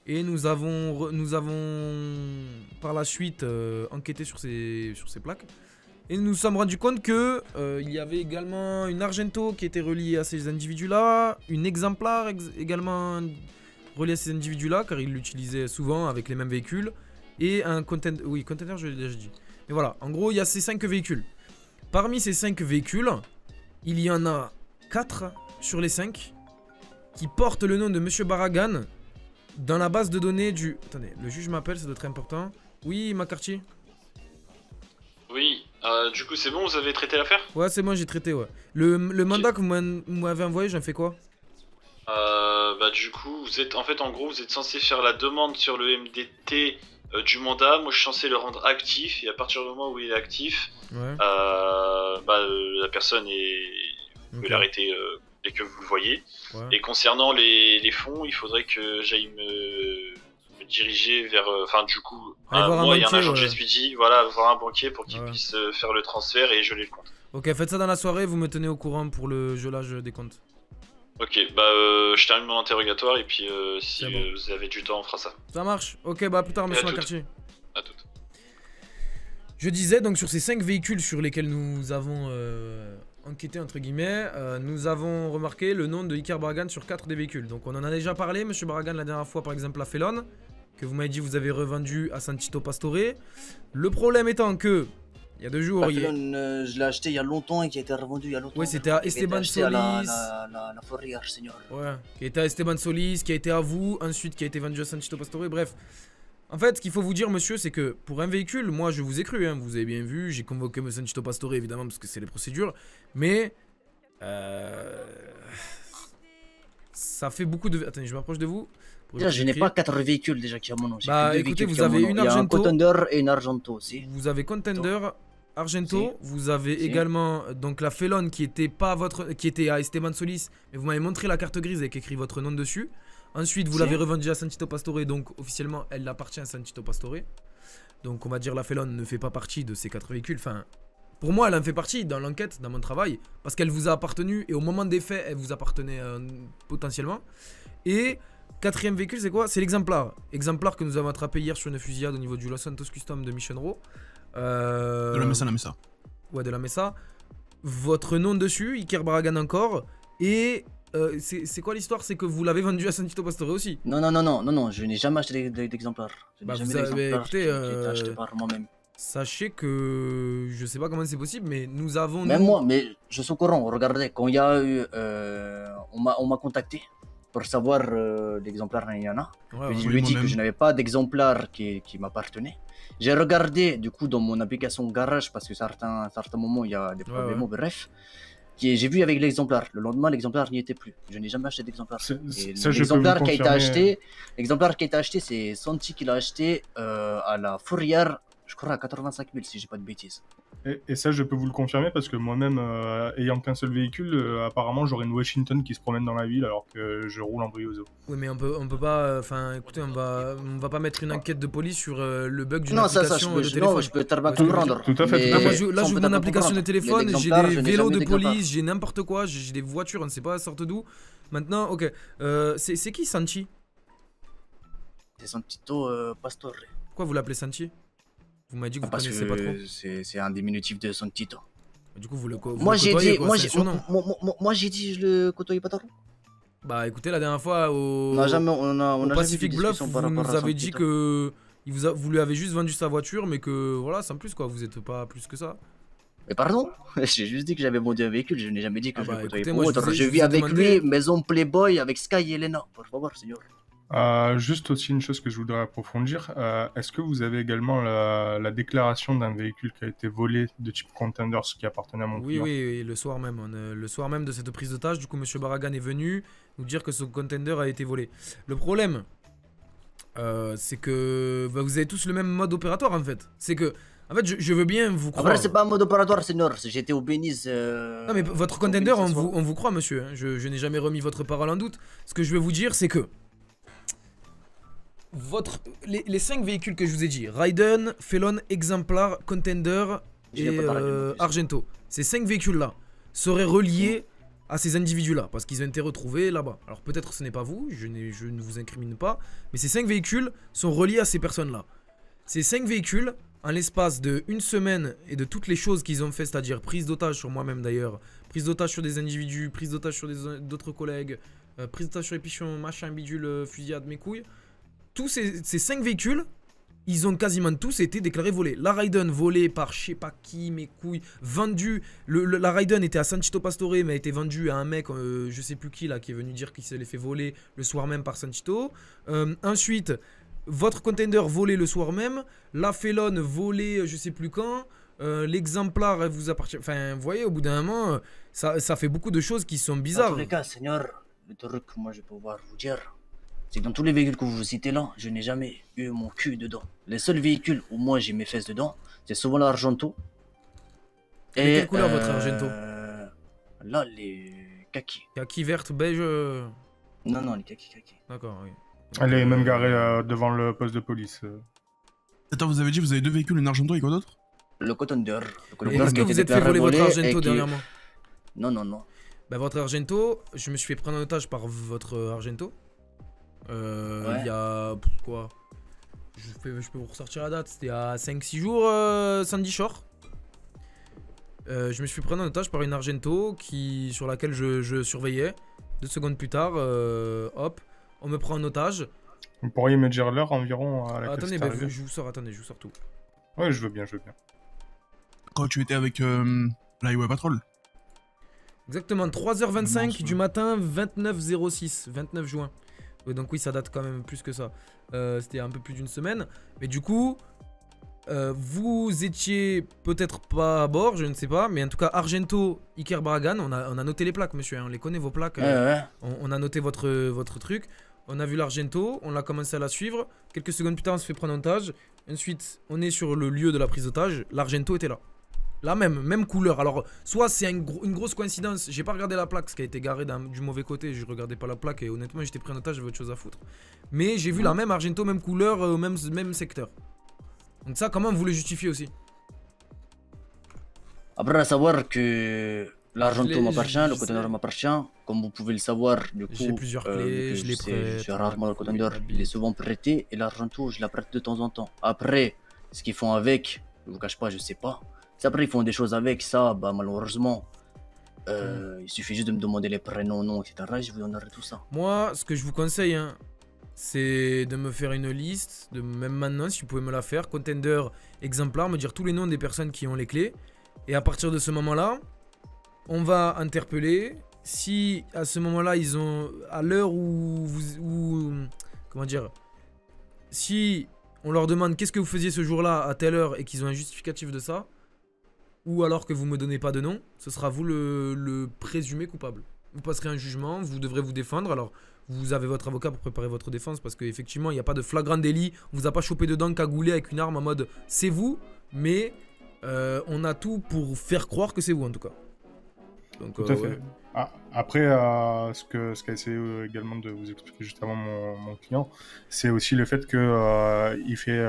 Et nous avons, nous avons par la suite enquêté sur ces, sur ces plaques. Et nous nous sommes rendus compte que euh, il y avait également une Argento qui était reliée à ces individus-là, une exemplaire ex- également reliée à ces individus-là, car ils l'utilisaient souvent avec les mêmes véhicules, et un container, oui, container, je l'ai déjà dit. Mais voilà, en gros, il y a ces cinq véhicules. Parmi ces cinq véhicules, il y en a 4 sur les 5 qui portent le nom de Monsieur Barragan dans la base de données du. Attendez, le juge m'appelle, ça doit être important. Oui, McCarthy Oui, euh, du coup c'est bon, vous avez traité l'affaire Ouais, c'est moi, j'ai traité, ouais. Le, le mandat que vous m'avez envoyé, j'en fais quoi euh, Bah du coup, vous êtes en fait en gros vous êtes censé faire la demande sur le MDT euh, du mandat. Moi je suis censé le rendre actif et à partir du moment où il est actif, Ouais. euh, bah euh, la personne est vous pouvez l'arrêter dès que vous le voyez. Ouais. Et concernant les, les fonds, il faudrait que j'aille me diriger vers, euh, enfin du coup, Allez un- moi et un banquier, agent de ouais. GSPD, voilà, voir un banquier pour qu'il Ouais. puisse euh, faire le transfert et geler le compte. Ok, faites ça dans la soirée, vous me tenez au courant pour le gelage des comptes. Ok, bah euh, je termine mon interrogatoire et puis euh, si bon. euh, vous avez du temps, on fera ça. Ça marche Ok, bah à plus tard, Et monsieur à. McCarthy. À toutes. Je disais donc sur ces 5 véhicules sur lesquels nous avons enquêté entre guillemets, nous avons remarqué le nom de Iker Barragan sur 4 des véhicules. Donc on en a déjà parlé, monsieur Barragan la dernière fois par exemple la Felon, que vous m'avez dit vous avez revendu à Santito Pastore. Le problème étant que il y a deux jours, il euh, je l'ai acheté il y a longtemps et qui a été revendu il y a longtemps. Ouais, c'était à Esteban acheté à la- Solis. La, la, la. Ouais, qui été à Esteban Solis, qui a été à vous, ensuite qui a été vendu à Sanchito Pastore, bref. En fait, ce qu'il faut vous dire, monsieur, c'est que pour un véhicule, moi je vous ai cru, hein, vous avez bien vu, j'ai convoqué M. Sanchito Pastore évidemment parce que c'est les procédures, mais. Euh, ça fait beaucoup de. Attendez, je m'approche de vous. Déjà, je n'ai pas quatre véhicules déjà qui a mon nom. j'ai Bah écoutez, vous ont avez une Argento. Contender et une Argento aussi. Vous avez Contender, Argento, Si. vous avez Si. également donc la Felon qui était pas votre qui était à Esteban Solis, mais vous m'avez montré la carte grise avec écrit votre nom dessus. Ensuite, vous Si. l'avez revendue à Santito Pastore, donc officiellement elle appartient à Santito Pastore. Donc on va dire la Felon ne fait pas partie de ces quatre véhicules. Enfin, pour moi, elle en fait partie dans l'enquête, dans mon travail, parce qu'elle vous a appartenu et au moment des faits, elle vous appartenait euh, potentiellement. Et quatrième véhicule, c'est quoi? C'est l'exemplaire. Exemplaire que nous avons attrapé hier sur une fusillade au niveau du Los Santos Custom de Mission Row. Euh, De la Mesa, la Mesa. Ouais, de la Mesa. Votre nom dessus, Iker Barragan encore. Et euh, c'est quoi l'histoire? C'est que vous l'avez vendu à Santito Pastore aussi. Non, non, non, non, non, non, je n'ai jamais acheté d'e- d'exemplaire. Je n'ai Bah, jamais vous avez- écoutez, euh, acheté par moi-même. sachez que je sais pas comment c'est possible, mais nous avons. Même nous- moi, mais je suis au courant. Regardez, quand il y a eu. euh, on m'a on m'a contacté pour savoir euh, l'exemplaire il y en a. Ouais, je lui ai dit que je n'avais pas d'exemplaire qui, qui m'appartenait. J'ai regardé du coup dans mon application garage parce que certains, certains moments il y a des problèmes, ouais. bref. J'ai vu avec l'exemplaire. Le lendemain, l'exemplaire n'y était plus. Je n'ai jamais acheté d'exemplaire. L'exemplaire qui a été acheté, l'exemplaire qui a été acheté, c'est Santi qui l'a acheté euh, à la fourrière, je crois à 85 000 si j'ai pas de bêtises. Et, et ça, je peux vous le confirmer parce que moi-même, euh, ayant qu'un seul véhicule, euh, apparemment, j'aurai une Washington qui se promène dans la ville alors que je roule en briozo. Oui, mais on peut, on peut pas. euh, Enfin, écoutez, on va, on va pas mettre une enquête de police sur euh, le bug d'une Non, ça, ça, application je peux- de téléphone. non, je peux veux comprendre. Tout à fait, tout à Là, fait. moi, je- là, j'ouvre mon pas application de téléphone, j'ai des vélos de police, j'ai n'importe quoi, j'ai des voitures, on ne sait pas, elles sortent d'où. Maintenant, ok. Euh, c'est qui Sanchi C'est Santito euh, Pastore. Pourquoi vous l'appelez Sanchi Vous m'avez dit que vous Parce connaissez pas trop. que c'est un diminutif de Santito. Du coup, vous le vous Moi le j'ai côtoyez, dit, quoi, moi j'ai, moi, j'ai dit je le côtoyais pas trop. Bah écoutez, la dernière fois au, On n'a jamais- on a- on au a jamais Pacific Bluff, vous nous avez son dit titre. que il vous, a- vous lui avez juste vendu sa voiture, mais que voilà, sans plus quoi, vous êtes pas plus que ça. Mais pardon J'ai juste dit que j'avais vendu un véhicule, je n'ai jamais dit que Ah je bah, le côtoyais écoutez, pour moi, je autre. vous ai- Je je vis vous avec demandé- lui, maison Playboy avec Sky et Elena. Por favor, señor. Euh, juste aussi une chose que je voudrais approfondir, euh, est-ce que vous avez également la, la déclaration d'un véhicule qui a été volé de type Contenders qui appartenait à mon Oui, client oui, oui, le soir même. on, euh, le soir même de cette prise d'otage, du coup, Monsieur Barragan est venu nous dire que son contender a été volé. Le problème, euh, c'est que bah, vous avez tous le même mode opératoire en fait. C'est que, en fait, je, je veux bien vous croire. Après, c'est pas un mode opératoire, señor. J'étais au Beniz. euh, Non mais votre contender, ce vous, on vous croit monsieur, hein. je, je n'ai jamais remis votre parole en doute. Ce que je veux vous dire, c'est que votre, les, les cinq véhicules que je vous ai dit, Raiden, Felon, Exemplar, Contender et euh, Argento, ces cinq véhicules-là seraient reliés à ces individus-là, parce qu'ils ont été retrouvés là-bas. Alors peut-être ce n'est pas vous, je, je ne vous incrimine pas, mais ces cinq véhicules sont reliés à ces personnes-là. Ces cinq véhicules, en l'espace de une semaine et de toutes les choses qu'ils ont fait, c'est-à-dire prise d'otage sur moi-même d'ailleurs, prise d'otage sur des individus, prise d'otage sur d'autres collègues, euh, prise d'otage sur les pichons, machin, bidule, fusillade, mes couilles, tous ces, ces cinq véhicules, ils ont quasiment tous été déclarés volés. La Raiden volée par je sais pas qui, mes couilles, vendue. Le, le- la Raiden était à San Chito Pastore, mais a été vendue à un mec, euh, je sais plus qui là, qui est venu dire qu'il se l'est fait voler le soir même par San Chito. Euh, ensuite, votre contender volé le soir même. La Felon volée, euh, je sais plus quand. Euh, L'exemplaire vous appartient. Enfin, vous voyez, au bout d'un moment, euh, ça, ça fait beaucoup de choses qui sont bizarres. tous les cas, señor, le truc que moi je peux pouvoir vous dire, c'est que dans tous les véhicules que vous citez là, je n'ai jamais eu mon cul dedans. Les seuls véhicules où moi j'ai mes fesses dedans, c'est souvent l'Argento. Est quelle couleur, votre Argento? Là, les kaki. Kaki verte, beige. euh, Non, non, les kaki kaki. D'accord, oui. Elle est même garée euh, devant le poste de police. euh. Attends, vous avez dit vous avez deux véhicules, une Argento et quoi d'autre? Le. Le Et est-ce que vous êtes fait voler votre Argento dernièrement? Non, non, non. Bah, votre Argento, je me suis fait prendre en otage par votre Argento. Euh, Ouais. Il y a. Quoi je peux, je peux vous ressortir la date. C'était à 5-6 jours, euh, Sandy Shore. Euh, je me suis fait prendre en otage par une Argento qui, sur laquelle je, je surveillais. Deux secondes plus tard, euh, hop, on me prend en otage. Vous pourriez me dire l'heure environ à laquelle attendez, bah, je vous sors, attendez, je vous sors tout. Ouais, je veux bien, je veux bien. Quand tu étais avec euh, la Highway Patrol Exactement, 3h25 du matin, 29-06, 29 juin. Donc oui, ça date quand même plus que ça. Euh, C'était un peu plus d'une semaine. Mais du coup, euh, vous étiez peut-être pas à bord, je ne sais pas. Mais en tout cas, Argento, Iker Bragan, on a, on a noté les plaques, monsieur. hein, on les connaît, vos plaques. euh, Ouais, ouais. On, on a noté votre, votre truc. On a vu l'Argento, on a commencé à la suivre. Quelques secondes plus tard, on se fait prendre en otage. Ensuite, on est sur le lieu de la prise d'otage. L'Argento était là. La même, même couleur. Alors, soit c'est une grosse coïncidence. J'ai pas regardé la plaque, ce qui a été garé du mauvais côté. Je regardais pas la plaque et honnêtement, j'étais pris en otage, j'avais autre chose à foutre. Mais j'ai vu la même Argento, même couleur, euh, même, même secteur. Donc, ça, comment vous le justifiez aussi? Après, à savoir que l'argento m'appartient, le sais. m'appartient. Comme vous pouvez le savoir, du coup, J'ai plusieurs euh, clés, que je les sais- prête, Je suis rarement le contender, il est souvent prêté et l'argento, je la prête de temps en temps. Après, ce qu'ils font avec, je vous cache pas, je sais pas. Après ils font des choses avec ça, bah malheureusement, euh, il suffit juste de me demander les prénoms, noms, etc. Et je vous donnerai tout ça. Moi, ce que je vous conseille, hein, c'est de me faire une liste, de même maintenant, si vous pouvez me la faire, contender exemplaire, me dire tous les noms des personnes qui ont les clés. Et à partir de ce moment-là, on va interpeller. Si à ce moment-là, ils ont. À l'heure où, vous- où. Comment dire Si on leur demande qu'est-ce que vous faisiez ce jour-là à telle heure et qu'ils ont un justificatif de ça, ou alors que vous me donnez pas de nom, ce sera vous le, le présumé coupable. Vous passerez un jugement, vous devrez vous défendre. Alors, vous avez votre avocat pour préparer votre défense parce qu'effectivement, il n'y a pas de flagrant délit. On vous a pas chopé dedans, cagoulé avec une arme en mode c'est vous, mais euh, on a tout pour faire croire que c'est vous en tout cas. Donc, Tout euh, à fait. Ah, après, euh, ce que ce qu'a essayé également de vous expliquer juste avant mon, mon client, c'est aussi le fait que euh, il fait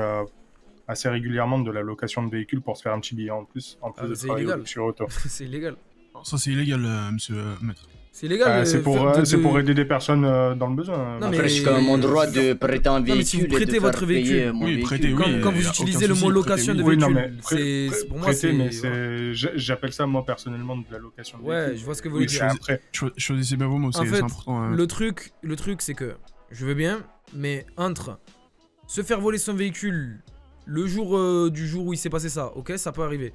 assez régulièrement de la location de véhicules pour se faire un petit billet en plus, en plus Ah, de c'est travailler illégal. sur auto. c'est illégal. Ça, c'est illégal, euh, monsieur euh, maître. C'est illégal. Euh, c'est pour, de- c'est aider des personnes euh, dans le besoin. Non, Après, mais- J'ai quand même mon droit de prêter un Non, mais si vous véhicule et prêtez votre véhicule, Oui, véhicule. prêtez, oui, Quand- quand vous utilisez le mot location oui. de Oui, non, véhicule, mais prê- c'est- pour moi, prêter, c'est- mais c'est, j'a- j'appelle ça moi personnellement de la location de Ouais, véhicule. je vois ce que vous Oui, voulez c'est dire. Choisissez bien vos mots, En c'est c'est important. le truc, le truc, c'est que je veux bien, mais entre se faire voler son véhicule le jour euh, du jour où il s'est passé ça, ok, ça peut arriver.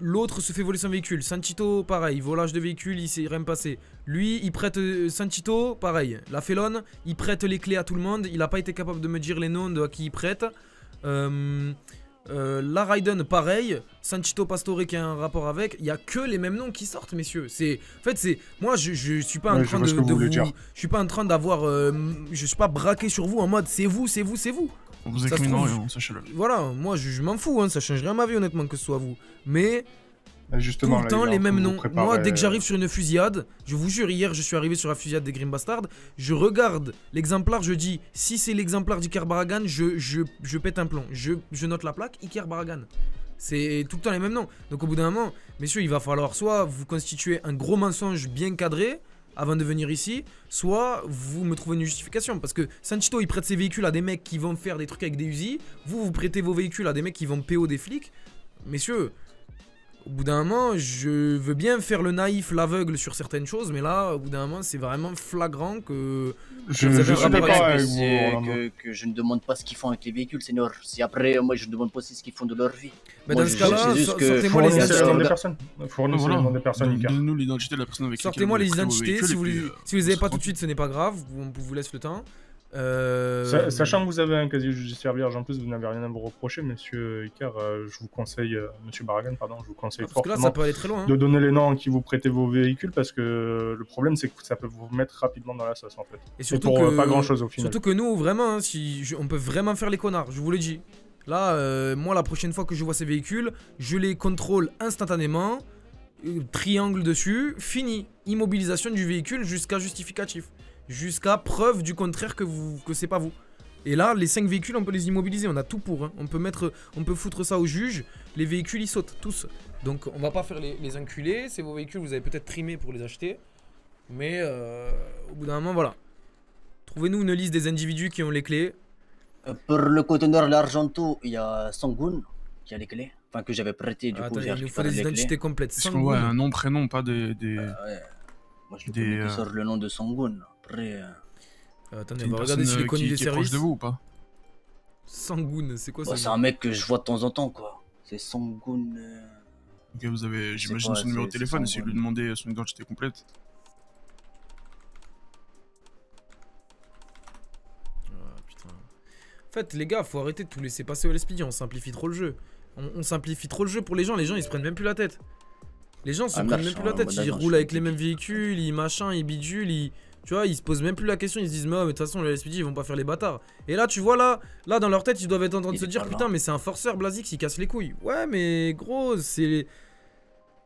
L'autre se fait voler son véhicule. Santito, pareil, volage de véhicule, il s'est rien passé. Lui, il prête euh, Santito, pareil. La Félone, il prête les clés à tout le monde. Il n'a pas été capable de me dire les noms de à qui il prête. Euh, euh, la Raiden, pareil. Sanchito Pastore qui a un rapport avec. Il y a que les mêmes noms qui sortent, messieurs. C'est, en fait, c'est, moi, je, je suis pas en Ouais, train de, vous de vous, je suis pas en train d'avoir, euh, je suis pas braqué sur vous en mode c'est vous, c'est vous, c'est vous. On vous rien, sachez-le. Voilà, moi, je, je m'en fous, hein, ça change rien à ma vie honnêtement que ce soit vous. Mais Et Justement, tout là, le temps les mêmes noms. préparer- Moi, dès que j'arrive sur une fusillade, je vous jure, hier, je suis arrivé sur la fusillade des Green Bastards, je regarde l'exemplaire, je dis, si c'est l'exemplaire d'Iker Baragan, je, je, je pète un plomb. Je, je note la plaque, Iker Baragan. C'est tout le temps les mêmes noms. Donc au bout d'un moment, messieurs, il va falloir soit vous constituer un gros mensonge bien cadré avant de venir ici, soit vous me trouvez une justification. Parce que Sanchito, il prête ses véhicules à des mecs qui vont faire des trucs avec des usines. Vous, vous prêtez vos véhicules à des mecs qui vont PO des flics. Messieurs, au bout d'un moment, je veux bien faire le naïf, l'aveugle sur certaines choses, mais là, au bout d'un moment, c'est vraiment flagrant que. Je- avec- avec que, que, que je ne demande pas ce qu'ils font avec les véhicules, Seigneur. Si après, moi, je ne demande pas aussi ce qu'ils font de leur vie. Mais Moi, dans ce cas-là, sortez-moi les identités. des personnes. Fournissez Voilà. le nom des personnes, Donne- Icar. Donnez-nous l'identité de la personne avec qui Sortez-moi les identités, véhicules, si vous, et les, euh, si vous les avez pas tout de suite, ce n'est pas grave, on vous laisse le temps. Euh, Sa- Sachant que vous avez un casier judiciaire vierge en plus, vous n'avez rien à vous reprocher, monsieur Icar. euh, je vous conseille, euh, monsieur Baragan, pardon, je vous conseille Ah, là, fortement ça peut aller très loin, hein. de donner les noms à qui vous prêtez vos véhicules parce que le problème c'est que ça peut vous mettre rapidement dans la sauce en fait. Et surtout pour que, pas grand chose au final. Surtout que nous, vraiment, hein, si je- on peut vraiment faire les connards, je vous le dis. Là, euh, moi, la prochaine fois que je vois ces véhicules, je les contrôle instantanément, triangle dessus, fini. Immobilisation du véhicule jusqu'à justificatif. Jusqu'à preuve du contraire que, vous, que c'est pas vous. Et là, les 5 véhicules, on peut les immobiliser, on a tout pour. hein. On, peut mettre, on peut foutre ça au juge, les véhicules ils sautent, tous. Donc on va pas faire les, les enculés, c'est vos véhicules, vous avez peut-être trimé pour les acheter. Mais euh, au bout d'un moment, voilà. Trouvez-nous une liste des individus qui ont les clés. Euh, Pour le conteneur l'Argento, il y a Sangoon qui a les clés. Enfin, que j'avais prêté, du coup, j'ai il nous faut des les clés. identités complètes. Voit un nom, prénom, pas des. des... Moi, je le des, connais que euh, sur le nom de Sangoon. Après, euh, attendez, on va regarder s'il est euh, connu qui- des qui est proche services. de vous ou pas? Sangoon, c'est quoi bah, ça c'est un mec que je vois de temps en temps, quoi. C'est Sangoon. euh, Ok, vous avez, j'imagine, son numéro de téléphone, si vous bon. lui demandez son identité complète. Ah, putain. En fait, les gars, faut arrêter de tout laisser passer au LSPD. On simplifie trop le jeu. On, on simplifie trop le jeu pour les gens. Les gens, ils se prennent même plus la tête. Les gens se Ah, prennent même plus la tête. Ils roulent avec les mêmes véhicules, ils machin, ils bidulent, ils. Tu vois, ils se posent même plus la question, ils se disent, mais ouais, mais de toute façon, le LSPD, ils vont pas faire les bâtards. Et là, tu vois, là, là dans leur tête, ils doivent être en train de Il se dire, putain, mais c'est un forceur, Blazix, il casse les couilles. Ouais, mais gros, c'est.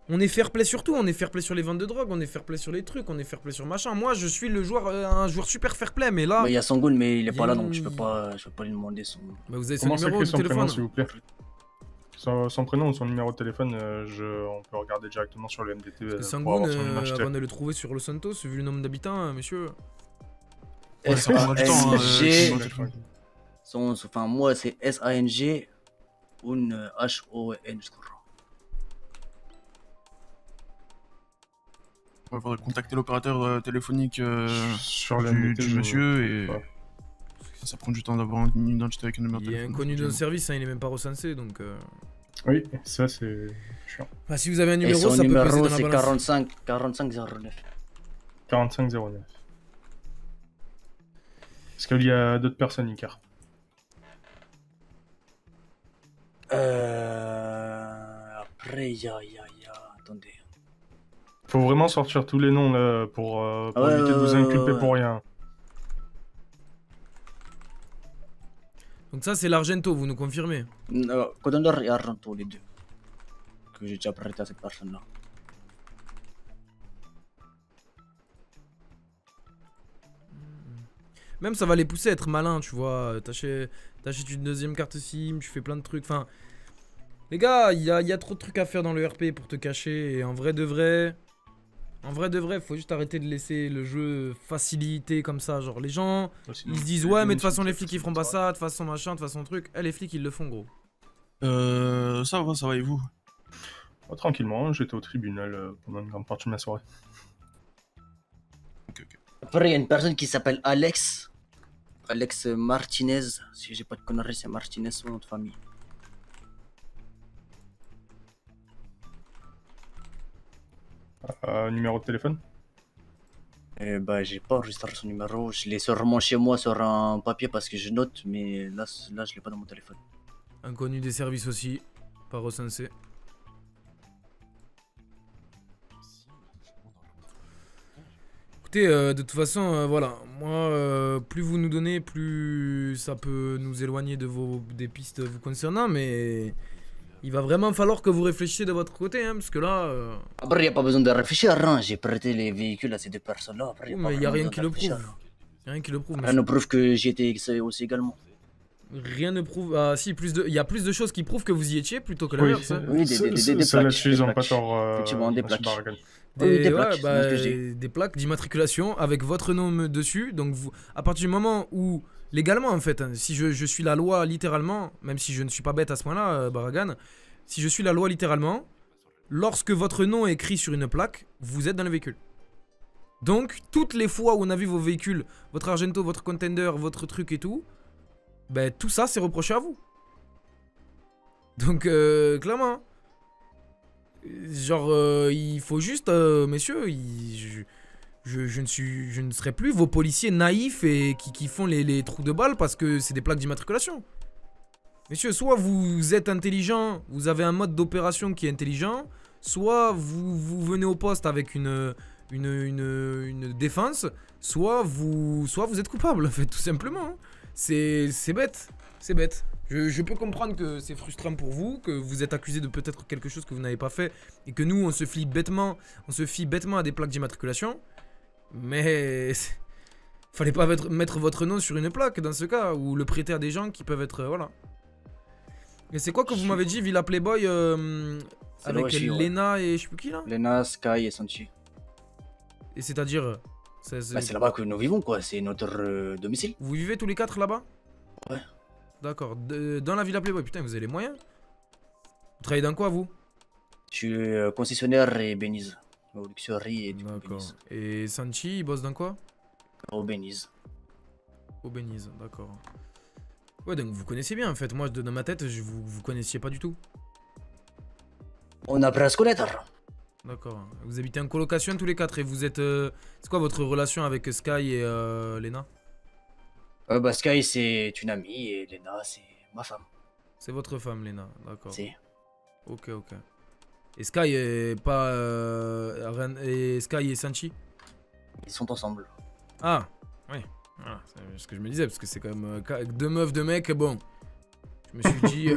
On est fair play sur tout, on est fair play sur les ventes de drogue, on est fair play sur les trucs, on est fair play sur machin. Moi, je suis le joueur, euh, un joueur super fair play, mais là. bah, il y a Sangoon, mais il est pas là, donc je peux pas, je peux pas lui demander son. Bah, vous avez son Comment numéro de téléphone. s'il vous plaît? Son, son prénom ou son numéro de téléphone, euh, je, on peut regarder directement sur le MDT. Parce que euh, euh, avant de le trouver sur Los Santos, vu le nombre d'habitants, euh, monsieur. Ouais, euh, Son, enfin, moi, c'est S-A-N-G. Euh, H-O-N, je crois. Il faudrait contacter l'opérateur euh, téléphonique euh, Sur du, du monsieur et. Ça prend du temps d'avoir une identité avec un numéro de Il est téléphone. inconnu de service, hein, il est même pas recensé donc. euh, Oui, ça c'est chiant. Bah, si vous avez un Et numéro, son ça peut numéro, peser dans la c'est balance. 45 45 09. 4509. Est-ce qu'il y a d'autres personnes, Icar Euh... Après, y a, y a, y a... Attendez. Faut vraiment sortir tous les noms là pour, euh, pour éviter de vous inculper pour rien. Donc ça c'est l'Argento, vous nous confirmez Euh, Codondor et Argento, les deux. Que j'ai déjà prêté à cette personne-là. Même ça va les pousser à être malins, tu vois. T'achètes une deuxième carte SIM, tu fais plein de trucs. Enfin, les gars, il y a, il y a trop de trucs à faire dans le RP pour te cacher. Et en vrai de vrai, en vrai de vrai, faut juste arrêter de laisser le jeu facilité comme ça. Genre, les gens, ils se disent, ouais, mais de toute façon, les flics ils feront pas ça, de toute façon, machin, de toute façon, truc. Eh, les flics ils le font, gros. Euh, ça va, ça va, et vous? Oh, tranquillement, j'étais au tribunal euh, pendant une grande partie de ma soirée. Après, il y a une personne qui s'appelle Alex. Alex Martinez. Si j'ai pas de conneries, c'est Martinez son nom de famille. Euh, numéro de téléphone Eh bah, j'ai pas enregistré son numéro. Je l'ai sûrement chez moi sur un papier parce que je note, mais là, là je l'ai pas dans mon téléphone. Inconnu des services aussi, pas recensé. Écoutez, euh, de toute façon, euh, voilà, moi, euh, plus vous nous donnez, plus ça peut nous éloigner de vos des pistes vous concernant, mais il va vraiment falloir que vous réfléchissiez de votre côté, hein, parce que là, euh, Après, il n'y a pas besoin de réfléchir, hein. j'ai prêté les véhicules à ces deux personnes-là. Oui, mais il y a rien qui le prouve. Y a rien qui le prouve. Rien ne prouve que j'y étais aussi également. Rien ne prouve. Ah, si, plus de, il y a plus de choses qui prouvent que vous y étiez plutôt que Oui, l'inverse. hein. Oui, des- des- des- des plaques, là-dessus, des ils ont pas tort. euh, Effectivement, des plaques. Barragan. Oui, Des, des ouais, plaques, bah, ce que j'ai. des plaques d'immatriculation avec votre nom dessus. Donc, vous, à partir du moment où, légalement en fait, hein, si je, suis la loi littéralement, même si je ne suis pas bête à ce point-là, euh, Baragan, si je suis la loi littéralement, lorsque votre nom est écrit sur une plaque, vous êtes dans le véhicule. Donc, toutes les fois où on a vu vos véhicules, votre Argento, votre Contender, votre truc et tout, ben tout ça c'est reproché à vous. Donc, euh, clairement. hein. Genre, euh, il faut juste, messieurs, il- je- ne serai plus vos policiers naïfs et qui, font les, trous de balles parce que c'est des plaques d'immatriculation. Messieurs, soit vous êtes intelligent, vous avez un mode d'opération qui est intelligent, soit vous, venez au poste avec une, défense, soit vous, êtes coupable, tout simplement. hein. C'est c'est bête, c'est bête. Je, je peux comprendre que c'est frustrant pour vous, que vous êtes accusé de peut-être quelque chose que vous n'avez pas fait, et que nous, on se fie bêtement, on se fie bêtement à des plaques d'immatriculation. Mais fallait pas mettre, votre nom sur une plaque dans ce cas, ou le prêter à des gens qui peuvent être, euh, voilà. Et c'est quoi que vous m'avez dit, Villa Playboy, euh, avec. Lena et je sais plus qui là? Lena, Sky et Sanchi. Et c'est-à-dire, c'est Bah, c'est là-bas que nous vivons, quoi. C'est notre euh, domicile. Vous vivez tous les quatre là-bas? Ouais. D'accord. Dans la Villa Playboy, putain, vous avez les moyens? Vous travaillez dans quoi, vous? Je suis euh, concessionnaire et Benize. Au luxury et du coup. Et Sanchi, il bosse dans quoi? Au Benize. Au Benize, d'accord. Ouais, donc vous connaissez bien en fait. Moi, dans ma tête, je vous, vous connaissiez pas du tout. On a appris à se connaître. D'accord. Vous habitez en colocation tous les quatre et vous êtes. euh, C'est quoi votre relation avec Sky et euh, Lena? Euh, bah, Sky, c'est une amie et Lena, c'est ma femme. C'est votre femme, Lena, d'accord. Si. Ok, ok. Et Sky est pas. euh, Ren- Et Sky et Sanchi Ils sont ensemble. Ah, oui. Voilà, c'est ce que je me disais, parce que c'est quand même euh, deux meufs, deux mecs, bon. Je me suis dit,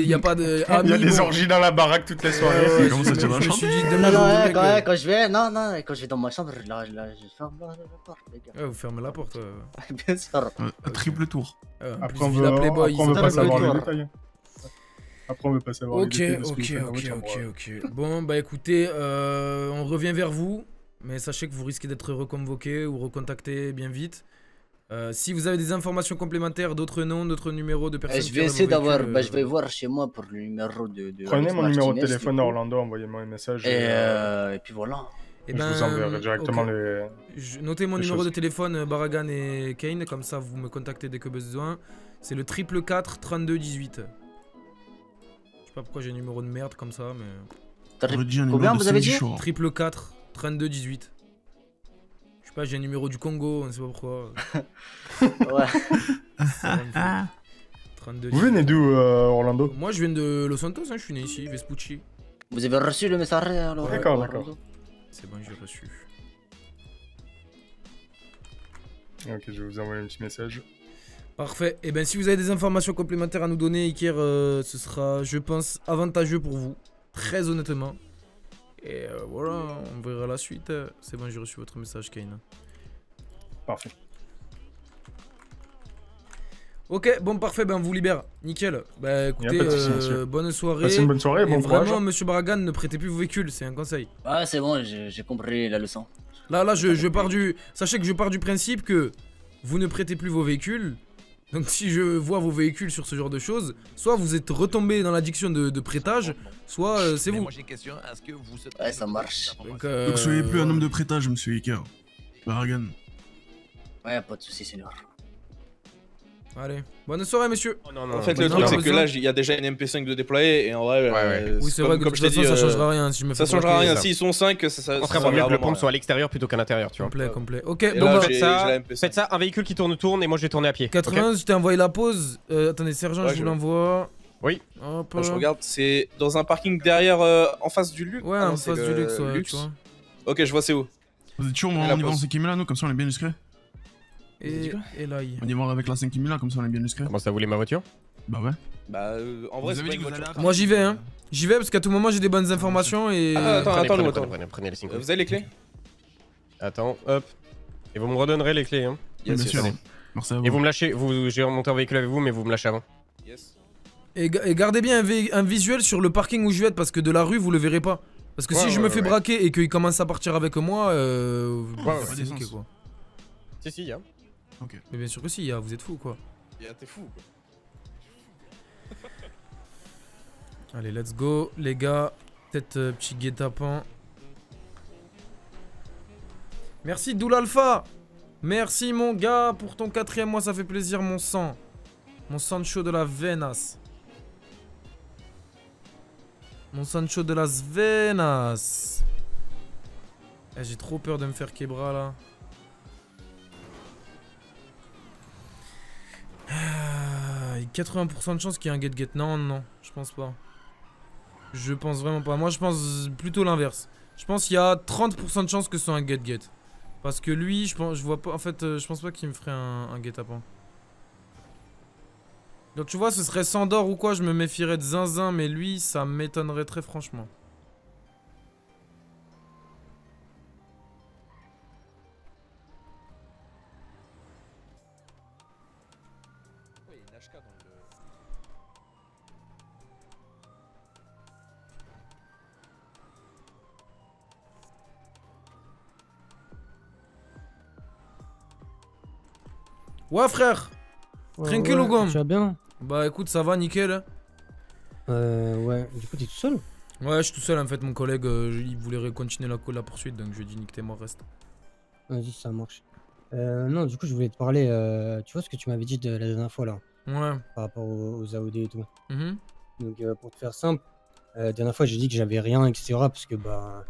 il n'y a pas de. Il y a des bon. orgies dans la baraque Comment ça, tu vas chanter dit, deux Non, meufs, non, ouais, mecs, quand, euh, ouais, quand je vais, non, non, quand je vais dans ma chambre, là, là je ferme la, la porte, les gars. Ouais, vous fermez la porte. Bien sûr. Un triple tour. Euh, en Après, plus, on veut, Playboy, après, on veut pas savoir les détails. Après, on veut pas savoir Ok, les ok, ok, ok, ok. Bon, bah écoutez, euh, on revient vers vous, mais sachez que vous risquez d'être reconvoqué ou recontacté bien vite. Euh, si vous avez des informations complémentaires, d'autres noms, d'autres numéros de Euh, personnes je vais essayer d'avoir, bah, je vais voir chez moi pour le numéro de. de Prenez Alex mon numéro de téléphone coup. Orlando, envoyez-moi un message. Et, euh, et puis voilà. Eh Je vous enverrai directement les- Je- Notez mon les numéro choses. de téléphone, Baragan et Kane, comme ça vous me contactez dès que besoin. C'est le triple 4 32 18. Je sais pas pourquoi j'ai un numéro de merde comme ça, mais. Redis un numéro Combien vous avez dit. Triple 4 32 18. Je sais pas, j'ai un numéro du Congo, on sait pas pourquoi. ouais. 32 Vous venez d'où, euh, Orlando? Moi je viens de Los Santos, hein, je suis né ici, Vespucci. Vous avez reçu le message alors D'accord, euh, d'accord. C'est bon, j'ai reçu. Ok, je vais vous envoyer un petit message. Parfait. Et bien, si vous avez des informations complémentaires à nous donner, Iker, euh, ce sera, je pense, avantageux pour vous. Très honnêtement. Et euh, voilà, on verra la suite. C'est bon, j'ai reçu votre message, Kane. Parfait. Ok, bon, parfait, ben on vous libère. Nickel. Bah écoutez, euh, bonne soirée. Passez une bonne soirée, Et bon vraiment, courage. monsieur Baragan, ne prêtez plus vos véhicules, c'est un conseil. Ouais, c'est bon, j'ai j'ai compris la leçon. Là, là, je, je pars du. Sachez que je pars du principe que vous ne prêtez plus vos véhicules. Donc, si je vois vos véhicules sur ce genre de choses, soit vous êtes retombé dans l'addiction de, de prêtage, soit euh, c'est vous. moi question, que. Ouais, ça marche. Donc, euh, Donc soyez plus un homme de prêtage, monsieur Iker. Baragan. Ouais, pas de soucis, seigneur. Allez, bonne soirée, messieurs. En fait, le truc, c'est que là, il y a déjà une MP5 de déployer et en vrai, euh, Oui, c'est comme- vrai que de comme toute je façon, dit, ça euh, changera rien si je me Ça changera rien. S'ils sont 5, ça, ça, On ça mieux que le pompe soit à l'extérieur plutôt qu'à l'intérieur, tu vois. Complet, complet. Ok, Et bon, là, bah, Faites ça, j'ai la MP5. faites ça, un véhicule qui tourne tourne et moi je vais tourner à pied. 80, je t'ai envoyé la pause. Euh, attendez, sergent, Ouais, je vous l'envoie. Oui. Je regarde, c'est dans un parking derrière, en face du luxe. Ouais, Ah en face du luxe, ouais. Ok, je vois c'est où. Vous êtes sûr, Et on y va en pause. 5 là, nous, comme ça on est bien discret Et, il... On y va avec la 5 là, comme ça on est bien discret. Comment ça, vous voulez ma voiture? Bah ouais. Bah, euh, en vrai, c'est pas une voiture. Moi, j'y vais, hein. J'y vais parce qu'à tout moment, j'ai des bonnes informations et. Attends, attends, Prenez, attends, prenez, attends. prenez, prenez les 5 Euh, Vous avez les clés? Attends, hop. Et vous me redonnerez les clés, hein. Yes, Bien sûr. Allez. Merci à vous. Et vous me lâchez, vous, j'ai remonté en véhicule avec vous, mais vous me lâchez avant. Yes. Et, ga- et gardez bien un, un visuel sur le parking où je vais être parce que de la rue vous le verrez pas. Parce que Ouais, si je me fais ouais. braquer et qu'il commence à partir avec moi, euh, ouais, c'est quoi. Si, si, hein. Mais bien sûr que si, ah, vous êtes fous quoi. Yeah, T'es fou. quoi. Allez, let's go, les gars. Peut-être euh, petit guet-apens. Merci Doul Alpha. Merci mon gars pour ton quatrième mois, ça fait plaisir mon sang. Mon Sancho de la Venas. Mon Sancho de las Venas. Eh, J'ai trop peur de me faire quebra là. 80% de chance qu'il y ait un get-get. Non, non, je pense pas. Je pense vraiment pas. Moi, je pense plutôt l'inverse. Je pense qu'il y a 30% de chance que ce soit un get-get. Parce que lui, je pense, vois pas. En fait, euh, je pense pas qu'il me ferait un, un guet-apens. Donc, tu vois, ce serait Sandor ou quoi, je me méfierais de Zinzin, mais lui, ça m'étonnerait très franchement. Ouais, frère Tranquille ouais, ou gomme tu vas bien Bah écoute, ça va, nickel. Euh, ouais. Du coup, t'es tout seul Ouais, je suis tout seul en fait. Mon collègue, euh, il voulait continuer la, la poursuite, donc je lui ai dit nique tes morts, reste. Vas-y, ça marche. Euh, non, du coup, je voulais te parler. euh, tu vois ce que tu m'avais dit de la dernière fois là Ouais. Par rapport aux, aux AOD et tout. Mhm. Donc, euh, pour te faire simple, euh, la dernière fois, j'ai dit que j'avais rien, etc. Parce que bah.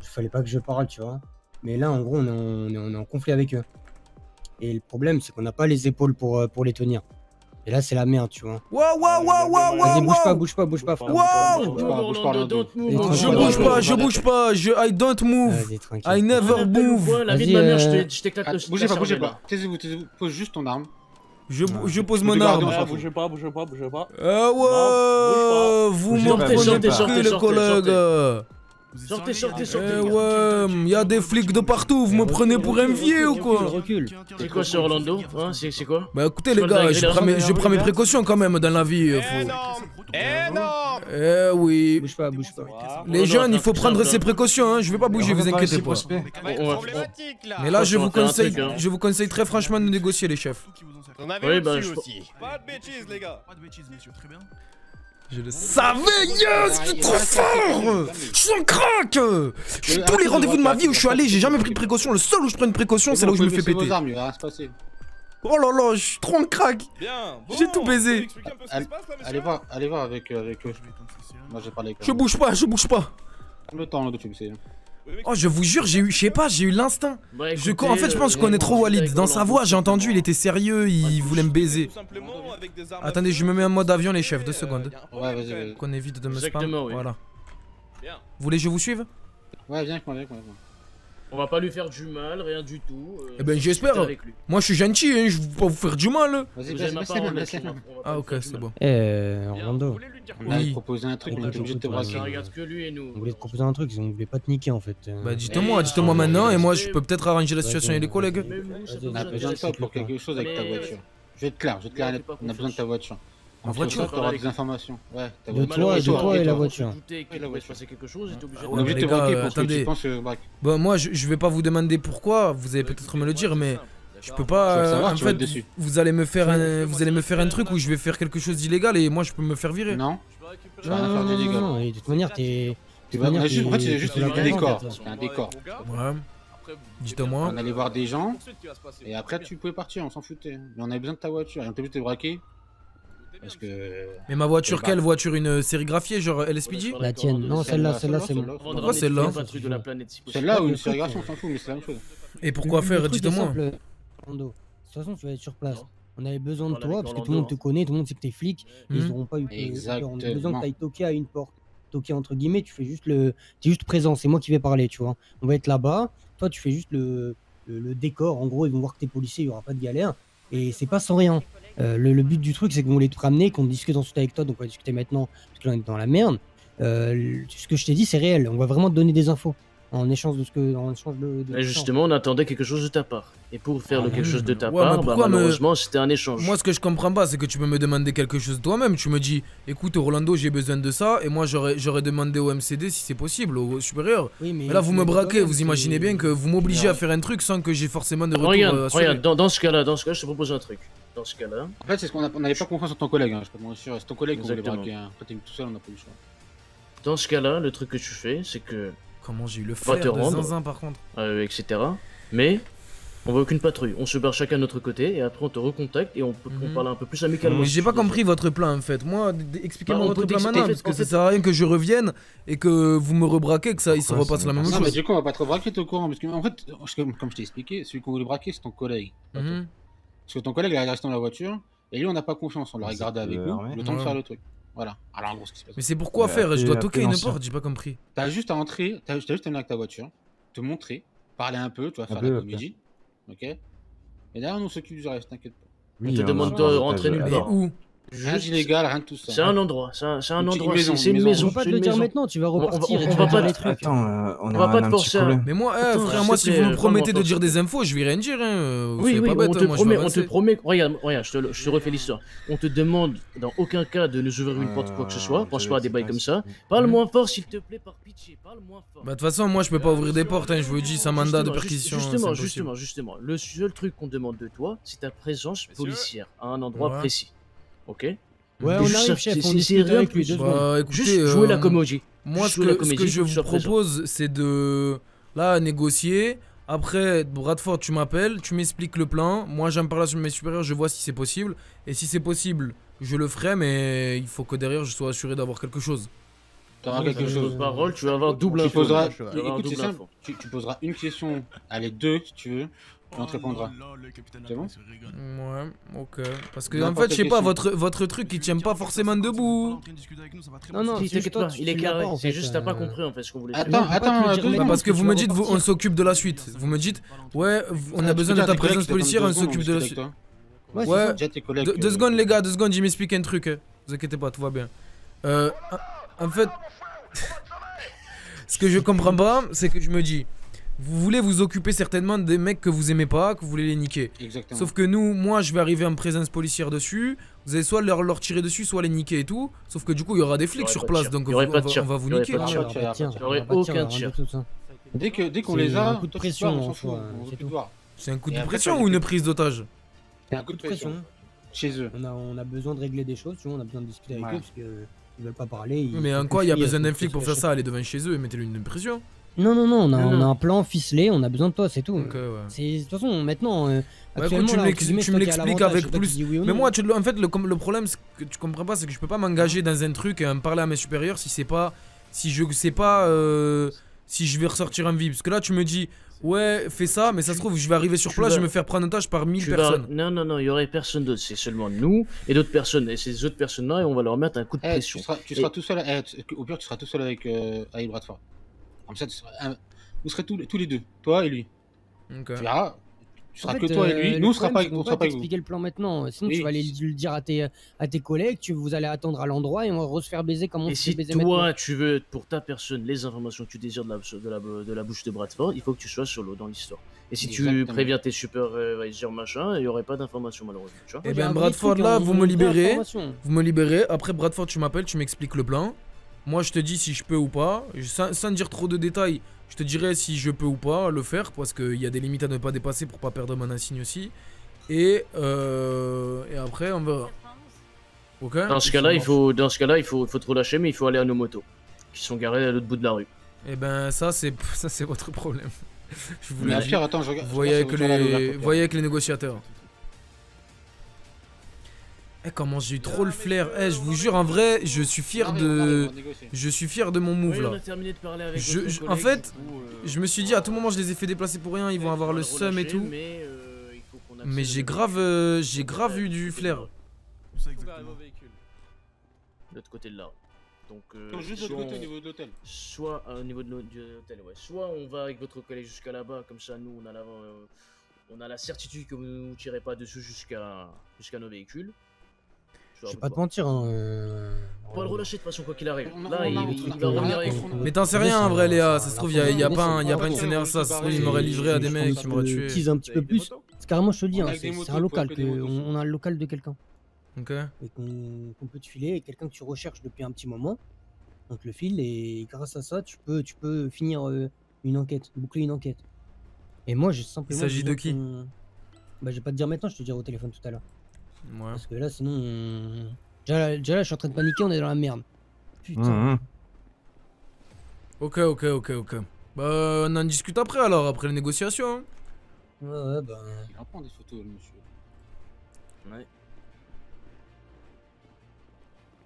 Il fallait pas que je parle, tu vois. Mais là, en gros, est en- on est en conflit avec eux. Et le problème, c'est qu'on n'a pas les épaules pour, euh, pour les tenir. Et là, c'est la merde, tu vois. Waouh, waouh, waouh, waouh, Vas-y, waouh, bouge pas, bouge pas, bouge pas, frère. Waouh Bouge pas, bouge pas, Orlando. Vas-y, Je bouge pas, je bouge pas, je I don't move. Vas-y, tranquille. I never move. La vie de ma mère, je te- je t'éclate le Bougez pas, bougez pas. Taisez-vous, taisez-vous. Pose juste ton arme. Je, je pose mon arme. Bougez pas, bougez pas, bougez pas. Ah ouais, vous Bougez m'en pas, prenez sortez, qui, les sortez, Sortez, sortez, sortez. Eh ouais, il y a des flics de partout, vous me prenez pour un vieux ou quoi C'est quoi ce Orlando hein, C'est quoi Bah écoutez les gars, je prends, mes, d'argent, je prends mes gars précautions quand même dans la vie. Faut... Eh non Eh oui. Bouge pas, bouge pas. Les jeunes, il faut prendre ses précautions, hein. je vais pas bouger, vous inquiétez pas. Mais là, je vous conseille, hein. je vous conseille très franchement de négocier les chefs. On avait Oui, bah, aussi. Pas de bêtises, les gars. Pas de bêtises, monsieur, très bien. Je le savais, yes, je suis trop fort. Je suis un crack. Je suis tous les rendez-vous de ma vie où je suis allé, j'ai jamais pris de précaution. Le seul où je prends une précaution, c'est là où je me fais péter. Oh là là, je suis trop en crack. J'ai tout baisé. Allez voir, allez voir avec eux. Euh, moi j'ai Je bouge pas, je bouge pas. Le temps de tuer, Oh, je vous jure, j'ai eu, je sais pas, j'ai eu l'instinct. Je, en fait, je pense que je connais trop Walid. Dans sa voix, j'ai entendu, il était sérieux, il voulait me baiser. Attendez, je me mets en mode avion, les chefs, deux secondes. Ouais, vas-y, vas-y. Qu'on évite de me spam. Voilà. Vous voulez que je vous suive? Ouais, viens, viens, viens. On va pas lui faire du mal, rien du tout. Eh ben j'espère. Moi je suis gentil, hein, je veux pas vous faire du mal. Vas-y, vas-y, vas-y. Ah ok, c'est bon. Eh, euh, Orlando. On a un truc, on de te brasser. Euh, on voulait te proposer un truc, on voulait pas te niquer en fait. Bah euh, dites-moi, dites-moi maintenant et moi je peux peut-être arranger la situation avec les collègues. On a besoin de toi pour quelque chose avec ta voiture. Je vais te clair, je vais te clair, on a besoin de ta voiture. En voiture On des informations. De toi, de toi et la voiture. Ah, on est obligé de te attendez. Euh, bah, moi, je vais pas vous demander pourquoi, vous allez peut-être me le dire, mais je peux pas. Savoir, en fait, vous allez me faire un, vous allez me faire un truc où je vais faire quelque chose d'illégal et moi je peux me faire virer. Non. Je vais rien faire d'illégal. De toute manière, t'es. En fait, c'est juste un décor. Un décor. Ouais. Dites-moi. On allait voir des gens et après tu pouvais partir, on s'en foutait. Hein. Mais on avait besoin de ta voiture et on t'a juste braqué. Parce que... Mais ma voiture, quelle voiture? Une euh, sérigraphiée, genre euh, LSPG La tienne, non, celle-là, celle-là, c'est moi. Pourquoi celle-là? Celle-là ou une sérigraphie, on s'en fout, mais c'est la même chose. Et pourquoi faire Dites-moi. De toute façon, tu vas être sur place. On avait besoin de toi parce que tout le monde te connaît, tout le monde sait que t'es flic. Ils hmm. n'auront pas eu On a besoin que t'ailles toquer à une porte. Toquer entre guillemets, tu fais juste le. T'es juste présent, c'est moi qui vais parler, tu vois. On va être là-bas. Toi, tu fais juste le. Le, le, décor. En gros, ils vont voir que t'es policier, il n'y aura pas de galère. Et c'est pas sans rien. Euh, le, but du truc, c'est qu'on voulait te ramener, qu'on discute ensuite avec toi, donc on va discuter maintenant, parce que là on est dans la merde. Euh, ce que je t'ai dit, c'est réel. On va vraiment te donner des infos en échange de ce que. En échange de, de justement, on attendait quelque chose de ta part. Et pour faire ah quelque chose de ta ouais, part, bah, malheureusement, me... c'était un échange. Moi, ce que je comprends pas, c'est que tu peux me demander quelque chose toi-même. Tu me dis, écoute, Rolando, j'ai besoin de ça, et moi, j'aurais demandé au MCD si c'est possible, au, supérieur. Oui, mais, là, vous me braquez. Vous imaginez bien que vous m'obligez à faire un truc sans que j'ai forcément de retour. Euh, regarde, dans, ce cas-là, cas, je te propose un truc dans ce cas-là. En fait, c'est ce qu'on n'avait pas confiance en ton collègue, hein, je peux sûr. C'est ton collègue qu'on voulait braquer. Hein. Toi, t'es tout seul, on n'a pas eu le choix. Dans ce cas-là, le truc que tu fais, c'est que. Comment j'ai eu le fer de rendre, zinzin, par contre euh, Etc. Mais on voit aucune patrouille. On se barre chacun de notre côté et après on te recontacte et on, mhm. parle un peu plus amicalement. J'ai pas compris votre plan en fait. Moi, expliquez-moi bah, votre plan maintenant parce que ça sert à rien que je revienne et que vous me rebraquez, que ça, il se repasse la même chose. Non, mais du coup, on va pas te rebraquer, t'es au courant. Parce que en fait, comme je t'ai expliqué, celui qu'on voulait braquer, c'est ton collègue. Mhm. Parce que ton collègue, il est resté dans la voiture, et lui, on n'a pas confiance, on l'a regardé avec nous, le temps de faire le truc. Voilà. Alors, en gros, ce qui se passe. Mais c'est pourquoi faire Je dois toquer une porte, j'ai pas compris. T'as juste à entrer, t'as juste à venir avec ta voiture, te montrer, parler un peu, tu vas faire la comédie. Ok Et derrière, on s'occupe du reste, t'inquiète pas. Oui, on te demande de rentrer nulle part. où? Juste illégal, rien de tout ça. C'est hein. un endroit, c'est un, un endroit, c'est une maison. Pas de le dire maintenant, tu vas repartir. On, va pas les trucs. Attends, on, va pas te forcer. Mais moi, eh, frère, moi, si vous me promettez de dire des infos, je vais rien dire. Hein, euh, oui, oui, on te promet, on te promet. Regarde, regarde, je te refais l'histoire. On te demande dans aucun cas de nous ouvrir une porte quoi que ce soit. Pense pas à des bails comme ça. Parle moins fort, s'il te plaît, par pitié. Parle moins fort. Bah, de toute façon, moi, je peux pas ouvrir des portes. Hein, je vous le dis, c'est un mandat de perquisition. Justement, justement, justement. Le seul truc qu'on demande de toi, c'est ta présence policière à un endroit précis ok Ouais, on arrive, chef, on est rien avec. Deux bah, Juste jouer la euh, comédie. Moi, ce que, je vous propose, c'est de là négocier. Après, Bradford, tu m'appelles, tu m'expliques le plan. Moi, j'aime parler sur mes supérieurs, je vois si c'est possible. Et si c'est possible, je le ferai, mais il faut que derrière, je sois assuré d'avoir quelque chose. T'auras oui, quelque chose. Parole, tu vas avoir double tu. Poseras... Tu, poseras une question, allez deux si tu veux on te répondra. C'est bon Ouais, ok. Parce que en fait, je sais pas, votre, votre truc il tient pas forcément debout. Non, non, t'inquiète pas, il est carré. C'est juste que t'as pas compris en fait ce qu'on voulait Attends, attends, attends. Ah, parce que vous me dites, on s'occupe de la suite. Vous me dites, ouais, on a besoin de ta présence policière, on s'occupe de la suite. Ouais, deux secondes les gars, deux secondes, Jimmy explique un truc. Vous inquiétez pas, tout va bien. Euh, en fait, ce que je comprends pas, c'est que je me dis, vous voulez vous occuper certainement des mecs que vous aimez pas, que vous voulez les niquer. Exactement. Sauf que nous, moi, je vais arriver en présence policière dessus. Vous allez soit leur, leur tirer dessus, soit les niquer et tout. Sauf que du coup, il y aura des flics sur place, donc on, va, vous niquer. Il n'y aurait aucun. Dès qu'on dès qu'on les a, un coup de pression, C'est un coup de pression ou une prise d'otage? C'est un coup de pression. Chez eux. On a, besoin de régler des choses, on a besoin de discuter avec eux parce qu'ils veulent pas parler. Mais en quoi il y a besoin d'un flic pour faire ça? Allez devant chez eux et mettez-lui une pression. Non, non, non, on a, Non, on a non. un plan ficelé, on a besoin de toi, c'est tout. Ok, ouais. C'est- De toute façon, maintenant. euh, écoute, tu là, me l'expliques avec plus. dis oui ou mais non. moi, tu en fait, le, le problème que tu comprends pas, c'est que je peux pas m'engager dans un truc et en parler à mes supérieurs si c'est pas. Si je sais pas. euh, si je vais ressortir en vie. Parce que là, tu me dis, ouais, fais ça, mais ça se trouve, je vais arriver sur tu place, je vas- vais me faire prendre otage par 1000 Tu vas- personnes. Non, non, non, il y aurait personne d'autre. C'est seulement nous et d'autres personnes. Et ces autres personnes-là, et on va leur mettre un coup de Eh, pression. tu seras, tu Et- seras tout seul. eh, tu- au pire, tu seras tout seul avec, euh, Bradford. Comme ça, tu seras un- vous serez tous, les- tous les deux, toi et lui. Ok. Tu verras. Tu seras En que toi euh, et lui. le Nous, on sera pas, on sera pas avec vous. t'expliquer le plan maintenant. Sinon, Oui. tu vas aller le dire à tes, à tes collègues, tu, vous allez attendre à l'endroit et on va se faire baiser comme on Et se fait si baiser toi, maintenant. tu veux, pour ta personne, les informations que tu désires de la, de la, de la bouche de Bradford, il faut que tu sois solo dans l'histoire. Et si tu préviens tes supervisors, machin, il n'y aurait pas d'informations malheureusement. Tu vois Eh bien, Bradford, là, vous me libérez. Vous me libérez. Après, Bradford, tu m'appelles, tu m'expliques le plan. Moi, je te dis si je peux ou pas. Sans, sans dire trop de détails, je te dirai si je peux ou pas le faire. Parce qu'il y a des limites à ne pas dépasser pour pas perdre mon insigne aussi. Et, euh, et après, on verra. Ok Dans ce cas-là, il faut, dans ce cas-là, il faut, il faut te relâcher, mais il faut aller à nos motos, qui sont garées à l'autre bout de la rue. Eh ben, ça, c'est ça, c'est votre problème. je vous attends, je regarde- voyez avec les, le voyez avec les négociateurs. Eh comment j'ai eu trop le flair. Eh je vous jure en vrai, je suis fier de je suis fier de mon move là. Je- je- en fait, euh, je me suis dit à tout moment je les ai fait déplacer pour rien, ils vont avoir le seum et tout. Mais, euh, j'ai grave euh, j'ai grave eu du flair. Exactement. de l'autre côté de rue. Donc, euh, Donc, juste de soit l'autre côté, on- au niveau de l'hôtel. Soit euh, au niveau de l'hô- de l'hôtel, ouais. Soit on va avec votre collègue jusqu'à là-bas, comme ça nous on a la, euh, on a la certitude que vous ne tirez pas dessus jusqu'à jusqu'à nos véhicules. Je vais pas te mentir. Hein, euh, On va le relâcher de toute façon quoi qu'il arrive. Là, il, il va revenir avec. Mais t'en sais rien en vrai Léa, ça se trouve y a, y a pas un, y a pas un scénario ça, ça se trouve il m'aurait livré à des mecs qui m'auraient tué. tease un petit peu plus. C'est carrément, je te le dis, hein, c'est un local. on, a le local de quelqu'un. Ok. Et qu'on peut te filer, et quelqu'un que tu recherches depuis un petit moment. On te le file et grâce à ça, tu peux, tu peux finir euh, une enquête, boucler une enquête. Et moi, j'ai simplement. s'agit de besoin qui Bah, je vais pas te dire maintenant, je te dirai au téléphone tout à l'heure. Ouais. Parce que là, sinon. on- Déjà, là, déjà là, je suis en train de paniquer, on est dans la merde. Putain. Mhm. Ok ok ok ok. Bah on en discute après alors, après les négociations. hein. Ouais, ouais, bah. Il va prendre des photos, le monsieur. Ouais.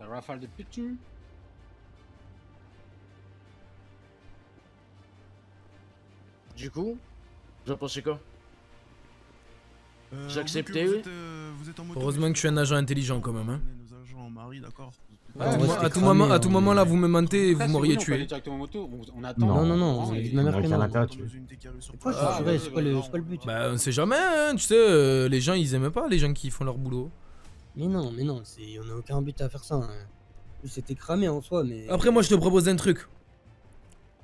La rafale de picture. Du coup, vous en pensez quoi? Euh, J'ai on voit que accepté, vous oui. êtes, euh, vous êtes en moto, Heureusement que je suis un agent intelligent quand même. Hein. Nos agents en mari, d'accord. À tout mo- à tout moment, à tout moment là, vous me mentez et vous m'auriez tué. directement en moto. On, on attend. Non, non, on non, prend on et- est de manière que non. Ah, c'est le- c'est but. Bah on sait jamais, hein, tu sais, euh, les gens ils aiment pas les gens qui font leur boulot. Mais non, mais non, c'est- on a aucun but à faire ça. hein. C'était cramé en soi, mais. Après moi je te propose un truc.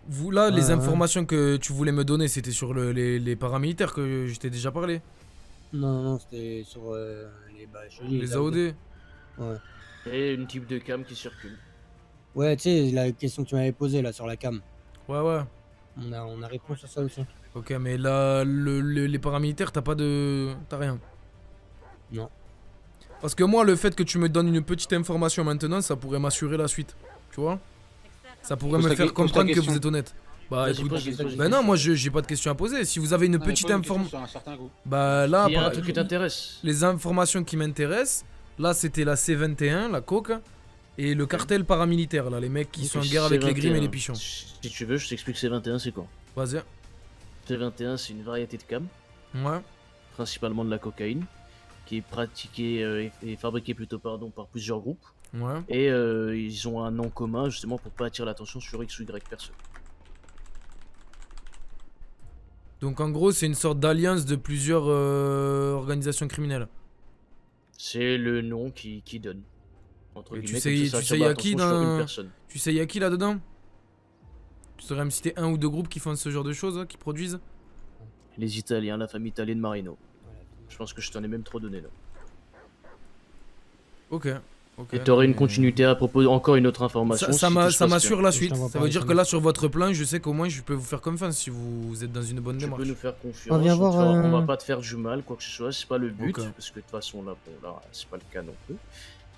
Vous là, Ouais, les ouais. informations que tu voulais me donner, c'était sur le- les, les paramilitaires que je t'ai déjà parlé. Non, non, c'était sur euh, les. Bah, je te dis, Les AOD. Ouais. Et une type de cam qui circule. Ouais, tu sais, la question que tu m'avais posée là sur la cam. Ouais ouais. On a, on a réponse sur ça aussi. Ok mais là, le- le- les paramilitaires, t'as pas de... T'as rien? Non. Parce que moi, le fait que tu me donnes une petite information maintenant, ça pourrait m'assurer la suite. Tu vois? Ça pourrait me faire comprendre que vous êtes honnête. Bah écoute, bah non, moi je- j'ai pas de questions à poser. Si vous avez une petite information. Bah là, Il y a un par- truc qui t'intéresse. Les informations qui m'intéressent, là c'était la C21, la coke, et le cartel paramilitaire, là, les mecs qui sont en guerre avec les grimes et les pichons. Si tu veux, je t'explique C21 c'est quoi. Vas-y. C21 c'est une variété de cam, Ouais. principalement de la cocaïne, qui est pratiquée euh, et, et fabriquée plutôt pardon, par plusieurs groupes. Ouais. Et euh, ils ont un nom commun justement pour pas attirer l'attention sur X ou Y personne. Donc en gros, c'est une sorte d'alliance de plusieurs euh, organisations criminelles. C'est le nom qui, qui donne. Entre Et tu sais, tu sais, y a qui dans. Tu sais, y a qui là-dedans? Tu saurais me citer un ou deux groupes qui font ce genre de choses, hein, qui produisent? Les Italiens, la famille italienne Marino. Je pense que je t'en ai même trop donné là. Ok. Et tu aurais une continuité à proposer encore une autre information. Ça, si m'assure la suite. Ça veut dire que là, sur votre plan, je sais qu'au moins je peux vous faire confiance si vous êtes dans une bonne démarche. Tu peux nous faire confiance. On, va pas te faire du mal, quoi que ce soit. C'est pas le but, parce que de toute façon, là, bon, là c'est pas le cas non plus.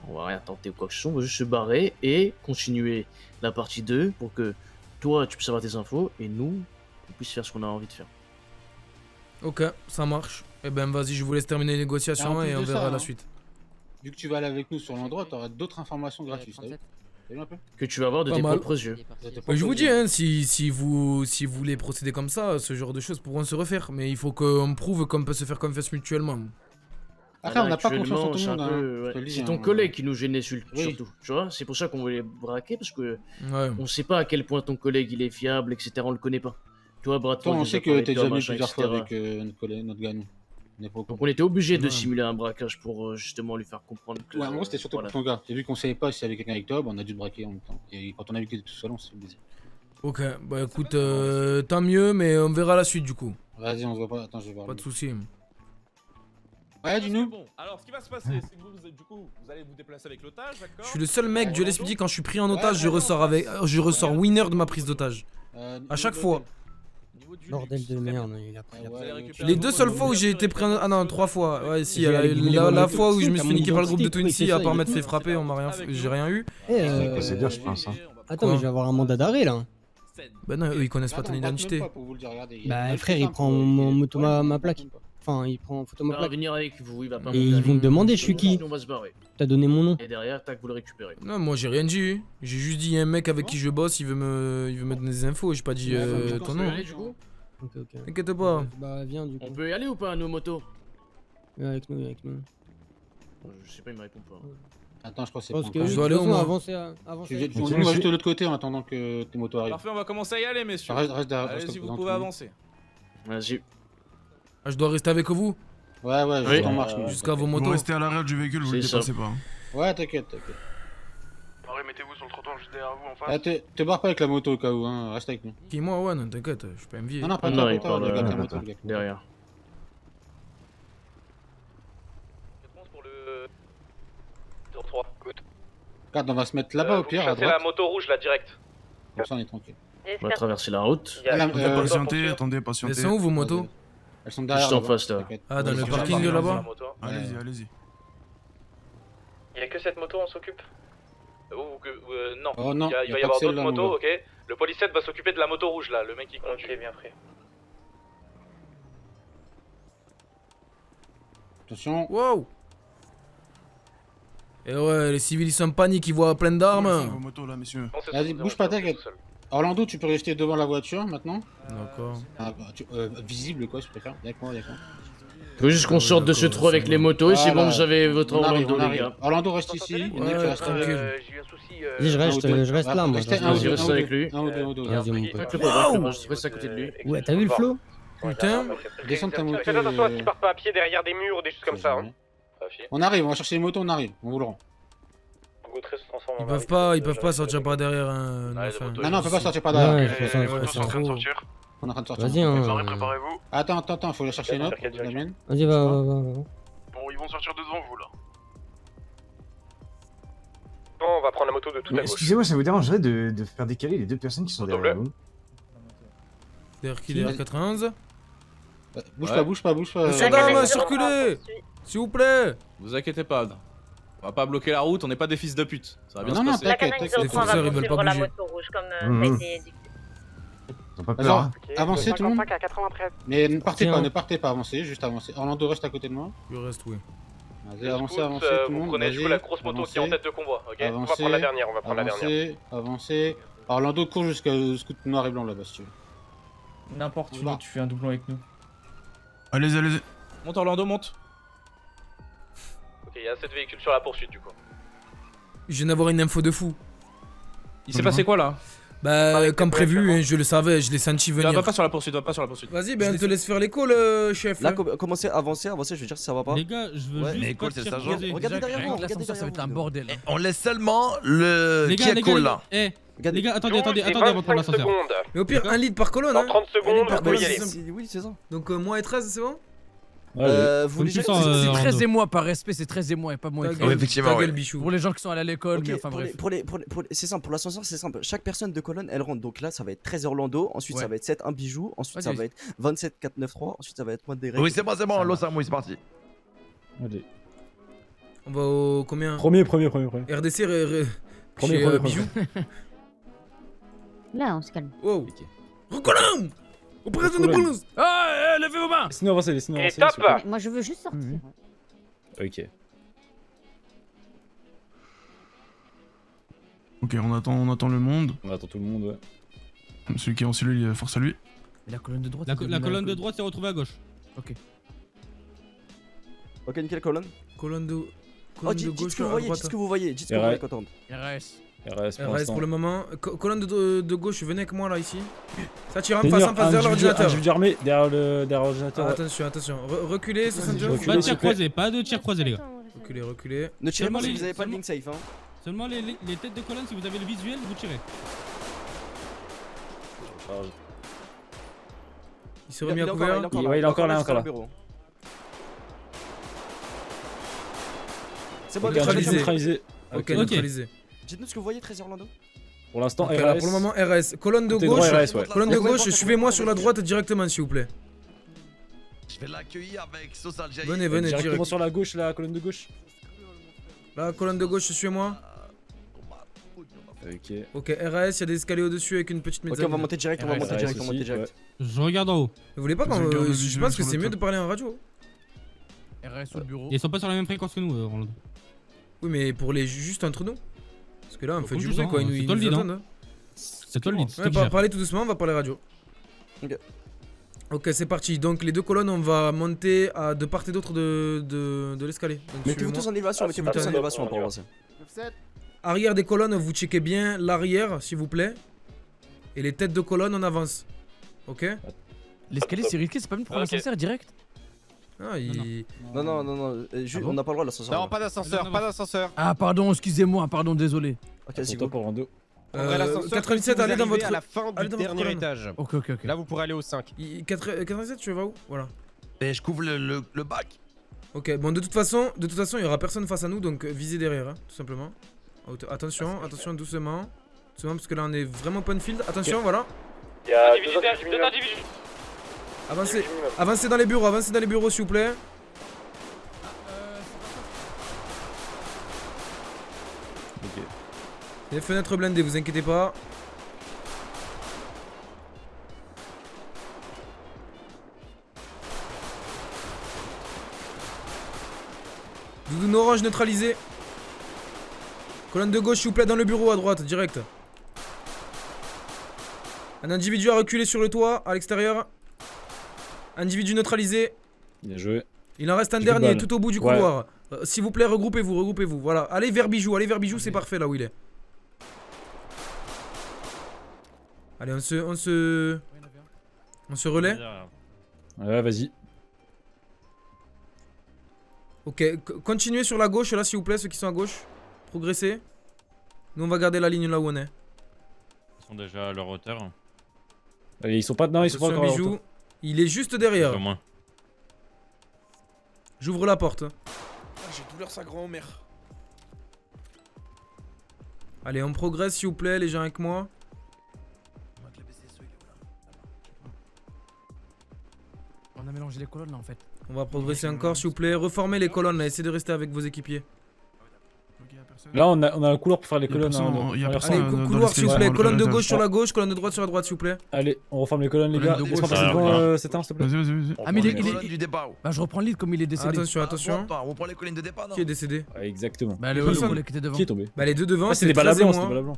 On va rien tenter ou quoi que ce soit. On va juste se barrer et continuer la partie 2 pour que toi, tu puisses avoir tes infos et nous, on puisse faire ce qu'on a envie de faire. Ok, ça marche. Eh ben, vas-y, je vous laisse terminer les négociations et on verra la suite. Vu que tu vas aller avec nous sur l'endroit, tu auras d'autres informations gratuites. Que tu vas avoir de tes propres yeux. Bah, je vous dis, hein, si, vous, voulez procéder comme ça, ce genre de choses pourront se refaire. Mais il faut qu'on prouve qu'on peut se faire confiance mutuellement. Après, on ah n'a pas confiance en tout monde. Hein, c'est hein. ton collègue qui nous gênait sur surtout, tu vois. C'est pour ça qu'on voulait braquer parce que ouais. on sait pas à quel point ton collègue il est fiable, etc. On le connaît pas. Tu vois, Braton, on sait que t'es déjà venu plusieurs fois avec euh, notre, collègue, notre. On était obligé de simuler un braquage pour euh, justement lui faire comprendre que. Ouais, en gros, c'était surtout pour ton gars. Et vu qu'on savait pas si avait quelqu'un avec toi, bah, on a dû braquer en même temps. Et quand on a vu qu'il était tout seul, on s'est obligé. Ok, bah écoute, euh, tant mieux, mais on verra la suite du coup. Vas-y, on se voit pas. Attends, je vais voir. Pas de soucis. Ouais, du nous. Alors ce qui va se passer, c'est que vous, allez vous déplacer avec l'otage, d'accord Je suis le seul mec, Dieu l'explique, quand je suis pris en otage, je, ressors avec, euh, je ressors winner de ma prise d'otage. Euh, à chaque fois. Bordel de merde, il a pris. Ah Les deux seules fois où j'ai été pris. Ah non, trois fois. Ouais, si, la, la, la fois où je me suis niqué par le groupe de Twincy, à part m'être fait frapper, on m'a rien j'ai rien eu. Eh, euh, C'est bien, je pense. Hein. Attends, mais je vais avoir un mandat d'arrêt là. Bah non, eux ils connaissent pas ton identité. Bah frère, il prend mon moto ma plaque. Enfin, il prend photo ma plaque. venir avec vous, il va pas Et ils vont me demander, je suis qui T'as donné mon nom. Et derrière, tac, vous le récupérez. Non, moi j'ai rien dit. J'ai juste dit, il y a un mec avec qui je bosse, il veut me, il veut me donner des infos. J'ai pas dit euh, ton nom. T'inquiète pas. Bah, viens du coup. On peut y aller ou pas, à nos motos avec nous, avec nous. Je sais pas, il me répond pas. Attends, je crois que c'est pas que Je dois aller au moins. Avancer. Je, on va juste de l'autre côté en attendant que tes motos arrivent. Parfait, on va commencer à y aller, messieurs. Reste, reste Allez, si vous pouvez avancer. Vas-y. Ah, je dois rester avec vous Ouais, ouais, juste marche. Jusqu'à vos motos. Vous restez à l'arrière du véhicule, vous le dépassez pas. Hein. Ouais, t'inquiète, t'inquiète. Pareil, mettez-vous sur le trottoir juste derrière vous en face. Ah, barre pas avec la moto au cas où, hein, reste avec nous. Qui, moi, ouais, non, t'inquiète, je peux pas MV. Non, non, pas de la euh, moto, regarde la moto, Derrière. Regarde, on va se mettre là-bas euh, au pire. C'est la moto rouge là, direct. Comme ça, on est tranquille. On va traverser la route. Attendez, euh, patientez, attendez, patientez. Elles sont où vos motos? Elles sont derrière. Juste. Ah, dans le parking de là-bas Allez-y, allez-y. Il y a que cette moto, on s'occupe euh, non. Oh, non, il, va y, avoir d'autres motos, ok Le police 7 va s'occuper de la moto rouge là, le mec qui conduit. Ok, bien pris. Attention. Wow Et ouais, les civils ils sont en panique, ils voient plein d'armes. Vas-y, bouge pas, t'inquiète. Orlando, tu peux rester devant la voiture maintenant D'accord. Ah, bah, tu, euh, visible quoi, je préfère. D'accord, d'accord. Faut juste qu'on sorte de ce trou avec les motos et c'est bon, vous avez votre Orlando, les gars. Orlando, reste ici. Ouais, je reste, je reste là, moi. Vas-y, reste avec lui. Vas-y, mon pote. Je reste à côté de lui. Ouais, t'as vu le flow Putain. Descends de ta moto. Faites attention à ce qu'il parte pas à pied derrière des murs ou des choses comme ça. Hein. On arrive, on va chercher les motos, on arrive. On vous le rend. Ils peuvent pas, hein, ah ils peuvent pas sortir par derrière. Hein, non, non, on peut pas sortir par derrière. En train de sortir. On est en train de sortir. Vas-y, hein. préparez-vous. Attends, attends, attends, faut aller chercher une autre. Vas-y, va, va, va. Bon, ils vont sortir devant vous là. Bon, on va prendre la moto de tout à. Excusez-moi, ça vous dérangerait de, de faire décaler les deux personnes qui sont derrière vous Derrière qui Derrière 91 Bouge pas, bouge pas, bouge pas. Monsieur, dame, circulez S'il vous plaît Vous inquiétez pas, on va pas bloquer la route, on n'est pas des fils de pute. Ça va bien non, se non, passer. La canine la moto rouge comme. Mhm. Ils ont pas peur. Alors, hein. avancez tout le monde. Mais ne partez pas, ne partez pas, avancez, juste avancez. Orlando reste à côté de moi. Je reste, oui. Vas-y, avancez, avancez. tout le monde. Vous prenez du la grosse moto qui est en tête de convoi. Ok, on va prendre la dernière, on va prendre la dernière. Avancez, avancez. Orlando court jusqu'à scout noir et blanc là-bas si tu veux. N'importe où, tu fais un doublon avec nous. Allez, allez. Monte Orlando, monte. Il y a 7 véhicules sur la poursuite du coup. Je viens d'avoir une info de fou. Il s'est passé quoi là? Bah, comme prévu, hein, je le savais, je l'ai senti venir. Va pas sur la poursuite, va pas sur la poursuite. Vas-y, ben, je te laisse faire l'écho, le euh, chef. Là, commencez à avancer, avancer, je veux dire si ça va pas. Les gars, je veux ouais. juste. Mais calls, c'est ça, genre. Regardez derrière vous, l'ascenseur, ça va être un bordel. Hein. On laisse seulement le. Les gars, là Eh, les gars, attendez, attendez, attendez avant. Mais au pire, un lead par colonne. Dans 30 hein. secondes, vous y. Oui, c'est ça. Donc, euh, moi et 13, c'est bon? Euh, c'est- c'est euh, très émoi par respect, c'est très émoi et pas moi. écrit. effectivement, Ta gueule, ouais. Bichou. Pour les gens qui sont allés à l'école, enfin c'est simple, pour l'ascenseur c'est simple. Chaque personne de colonne elle rentre. Donc là ça va être 13 Orlando, ensuite ça va être 7 1 bijou, ensuite ça va vas-y. être 27 493, ensuite ça va être Pointe des Règles. Oui, c'est bon, c'est bon, l'eau, c'est c'est parti. Allez. On va au combien? Premier, premier, premier, premier. RDC, re- re- Premier, premier, euh, premier. Bijou. Là, on se calme. Wow. Recolum Recolin Opération de balance Ah, levez vos mains Laissez-nous avancer, laissez-nous Et avancer. top. Moi, je veux juste sortir. Ok. Ok, on attend, on attend le monde. On attend tout le monde, ouais. Celui qui est en cellule, il- force à lui. La colonne de droite. La, c'est co- la la colonne de droite s'est retrouvée à gauche. Ok. Ok, nickel, colonne. Colonne de, Oh, colonne dites, de dites gauche ce que vous à voyez, droite. dites ce que vous voyez, dites ce que vous voyez, Coton. RS. RS pour RS pour le moment. Co- colonne de, de, de gauche, venez avec moi là ici. Ça tire en face, en face, derrière l'ordinateur. individu armé derrière le derrière l'ordinateur. Ah, attention, attention. Re- reculez, 62. Reculez, Pas de tir croisé, pas de tir croisé, les gars. Reculez, reculez. Ne tirez pas Seulement si les- vous avez pas le seulement- link safe, hein. Seulement les, les- les têtes de colonne, si vous avez le visuel, vous tirez. Il s'est remis à Il couvert. il est encore là. Ouais, il est encore là, encore là. C'est bon, Ok, neutralisé. Ok. neutralisé. Dites-nous ce que vous voyez, 13 Orlando. Pour l'instant, Ok, RS. alors, pour le moment, RS. Colonne de gauche. droit, RS, ouais. Colonne de gauche, suivez-moi sur la droite directement, s'il vous plaît. Je vais l'accueillir avec sauce algérienne. Venez, venez, Directement direct. sur la gauche, la colonne de gauche. La colonne de gauche, suis-moi. Ok. Ok, RS, il y a des escaliers au-dessus avec une petite Ok, mezzanine. on va monter direct, on va RS, monter direct, on va monter direct. Je regarde en haut. Vous voulez pas le euh, Je pense que c'est mieux de parler en radio. RS au bureau. Ils sont pas sur la même fréquence que nous, euh, Orlando. Oui, mais pour les juste entre nous. Parce que là, on fait du bruit hein, Ils nous, c'est toi le lead, entendent. C'est toi le lead, c'est Ouais, toi qui par- gères. parlez tout doucement, on va parler radio. Ok. Ok, c'est parti. Donc, les deux colonnes, on va monter à de part et d'autre de, de, de l'escalier. Mettez-vous suivez-moi. tous en élévation, mettez-vous tous en Simultané. élévation pour avancer. Arrière des colonnes, vous checkez bien l'arrière, s'il vous plaît. Et les têtes de colonne, on avance. Ok L'escalier, c'est risqué, c'est pas mieux Ok. l'ascenseur direct Ah, il. Non, non, non, non, euh, ju- Ah bon on n'a pas le droit de l'ascenseur. Non, là. pas d'ascenseur, pas d'ascenseur. Ah, pardon, excusez-moi, pardon, désolé. Ok, c'est go. pour Orlando. Prendrez Euh, l'ascenseur 97, si vous allez dans arrivez votre. à la fin allez du dans votre dernier colonne. étage. Ok, ok, ok. Là, vous pourrez aller au 5. Il- quatre- 87, tu vas où? Voilà. Et je couvre le, le, le bac. Ok, bon, de toute façon, de toute façon, il y aura personne face à nous, donc euh, visez derrière, hein, tout simplement. À hauteur- Attention, attention, doucement. Doucement, parce que là, on est vraiment open field. Attention, voilà. Il y a deux deux individus. Avancez, avancez dans les bureaux, avancez dans les bureaux, s'il vous plaît. Ok. Les fenêtres blindées, vous inquiétez pas. Doudoune orange neutralisé. Colonne de gauche, s'il vous plaît, dans le bureau à droite, direct. Un individu a reculé sur le toit, à l'extérieur. Individu neutralisé. Bien joué. Il en reste un dernier, tout au bout du Ouais. couloir. Euh, S'il vous plaît, regroupez-vous, regroupez-vous. Voilà, allez vers Bijou, allez vers Bijou, c'est parfait là où il est. Allez, on se, on se, on se relaie. Ouais, vas-y. Ok, c- continuez sur la gauche là, s'il vous plaît, ceux qui sont à gauche. Progressez. Nous, on va garder la ligne là où on est. Ils sont déjà à leur hauteur. Allez, ils sont pas. Non, ils sont pas encore. à Bijou. hauteur. Il est juste derrière. J'ouvre la porte. Ah, J'ai douleur sa grand-mère. Allez, on progresse, s'il vous plaît, les gens avec moi. On a mélangé les colonnes là en fait. On va progresser encore, s'il vous plaît. Reformez les colonnes là, essayez de rester avec vos équipiers. Là, on a, on a un couloir pour faire les colonnes. personne, hein, y a on- on personne, Allez, couloir, s'il vous plaît. Colonne de gauche sur la gauche, colonne de droite sur la droite, s'il vous plaît. Allez, on reforme les colonnes, les gars. gauche. passer Ah, devant euh, cet s'il te plaît. Vas-y, vas-y, vas-y. Ah, mais il est. colonnes départ. Bah, je reprends le lead comme il est décédé. Attention, attention. Attends, on reprend les collines de départ, non Qui est décédé Ouais, exactement. Bah, le, qui était devant. Qui est tombé Bah, les deux devant, Ah, c'est des balles à 13 et blanc, moi. c'était des balles à blanc.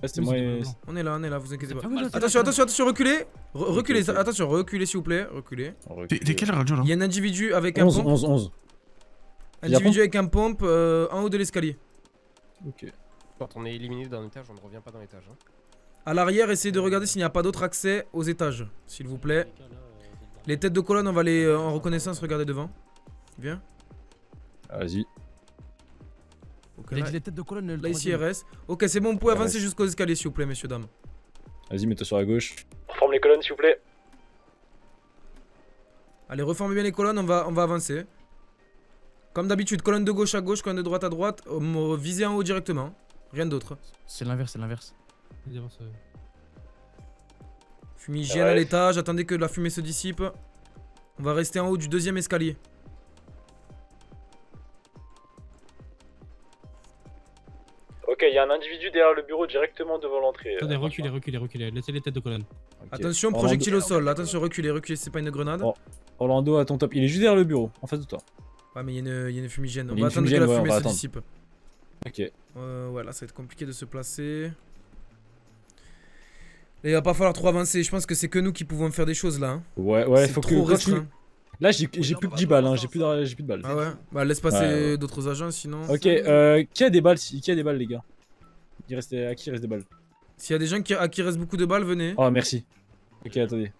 Ouais, c'était moi et. balles à blanc. On est là, on est là, vous inquiétez pas. Ah Attention, attention, attention, reculez. Re- reculez, attention, reculez s'il vous plaît, reculez. T'es quelle radio là Il y a un individu avec un 11, pompe. 11, 11. Il y a Individu pompe avec un pompe en haut de l'escalier. Ok. Quand on est éliminé d'un étage, on ne revient pas dans l'étage. hein. À l'arrière, essayez de regarder s'il n'y a pas d'autre accès aux étages, s'il vous plaît. Les têtes de colonne, on va les euh, en reconnaissance regarder devant. Viens. Vas-y. Ok, Il a là, dit les têtes de colonne. le là, ici. RS. Ok, c'est bon, vous pouvez avancer jusqu'aux escaliers, s'il vous plaît, messieurs, dames. Vas-y, mets-toi sur la gauche. Forme les colonnes, s'il vous plaît. Allez, reformez bien les colonnes, on va, on va avancer. Comme d'habitude, colonne de gauche à gauche, colonne de droite à droite. visez en haut directement. Rien d'autre. C'est l'inverse, c'est l'inverse. Fumigène à l'étage, attendez que la fumée se dissipe. On va rester en haut du deuxième escalier. il y a un individu derrière le bureau directement devant l'entrée. Attendez, reculez, reculez, reculez. Laissez les têtes de colonne. Attention, Orlando- projectile au sol. Attention, reculez, reculez, c'est pas une grenade. Oh, Orlando à ton top. Il est juste derrière le bureau, en face de toi. Ouais, mais il y, a une- il y a une fumigène. On va attendre que la fumée se dissipe. Ok. Euh, ouais, là, ça va être compliqué de se placer. Et il va pas falloir trop avancer. Je pense que c'est que nous qui pouvons faire des choses là. hein. Ouais, ouais, faut que. trop restreint. Là, j'ai j'ai plus que 10 balles, hein. J'ai plus, de- j'ai plus de balles. Ah ouais? Bah, laisse passer Ouais, ouais. d'autres agents sinon. Ok, euh, qui a des balles si- Qui a des balles, les gars? Il reste, À qui il reste des balles? S'il y a des gens qui, à qui reste beaucoup de balles, venez. Oh, merci. Ok, attendez.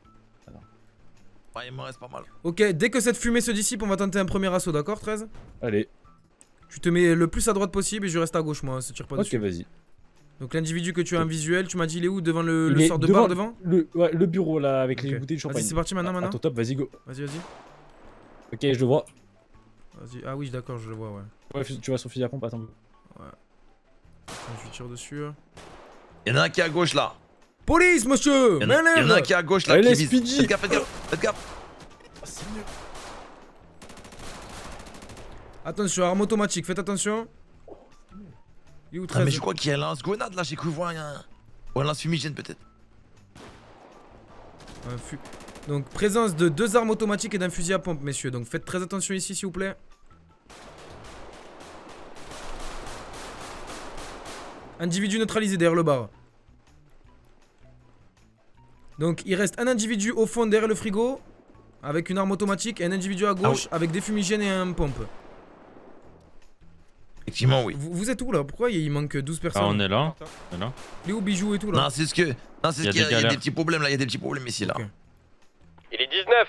Il m'en reste pas mal. Ok, dès que cette fumée se dissipe, on va tenter un premier assaut, d'accord 13 Allez. Tu te mets le plus à droite possible et je reste à gauche, moi, ça tire pas Ok, dessus. vas-y. Donc l'individu que tu as en visuel, tu m'as dit il est où? Devant le, sort de bar devant? le, ouais, le bureau là avec les Ok. bouteilles de champagne. Vas-y, c'est parti maintenant, À- maintenant À ton top, vas-y, go. Vas-y, vas-y. Ok, je le vois. Vas-y. Ah oui, d'accord, je le vois, ouais. Ouais, tu vois son fusil à pompe, attends. Ouais. Attends, je lui tire dessus. Il y en a un qui est à gauche là. Police, monsieur Il y en a, il y en a un qui est à gauche là. Allez, qui vise. Speedy. Faites gaffe, faites gaffe, faites gaffe. Attention, arme automatique, faites attention. Il est où Ah, 13 mais je crois qu'il y a un lance-grenade là, j'ai cru voir un. Ou un lance-fumigène peut-être. Fu- Donc présence de deux armes automatiques et d'un fusil à pompe, messieurs. Donc faites très attention ici, s'il vous plaît. Individu neutralisé derrière le bar. Donc il reste un individu au fond derrière le frigo avec une arme automatique et un individu à gauche avec des fumigènes et un pompe. Effectivement, oui. Vous, vous êtes où là? Pourquoi il manque 12 personnes? Ah, on est là. On est là. Il est où Bijou et tout là? Non, c'est ce que. Non, c'est Il y ce a qu'il y, a- des il y a galères. des petits problèmes là, il y a des petits problèmes ici là. Il est 19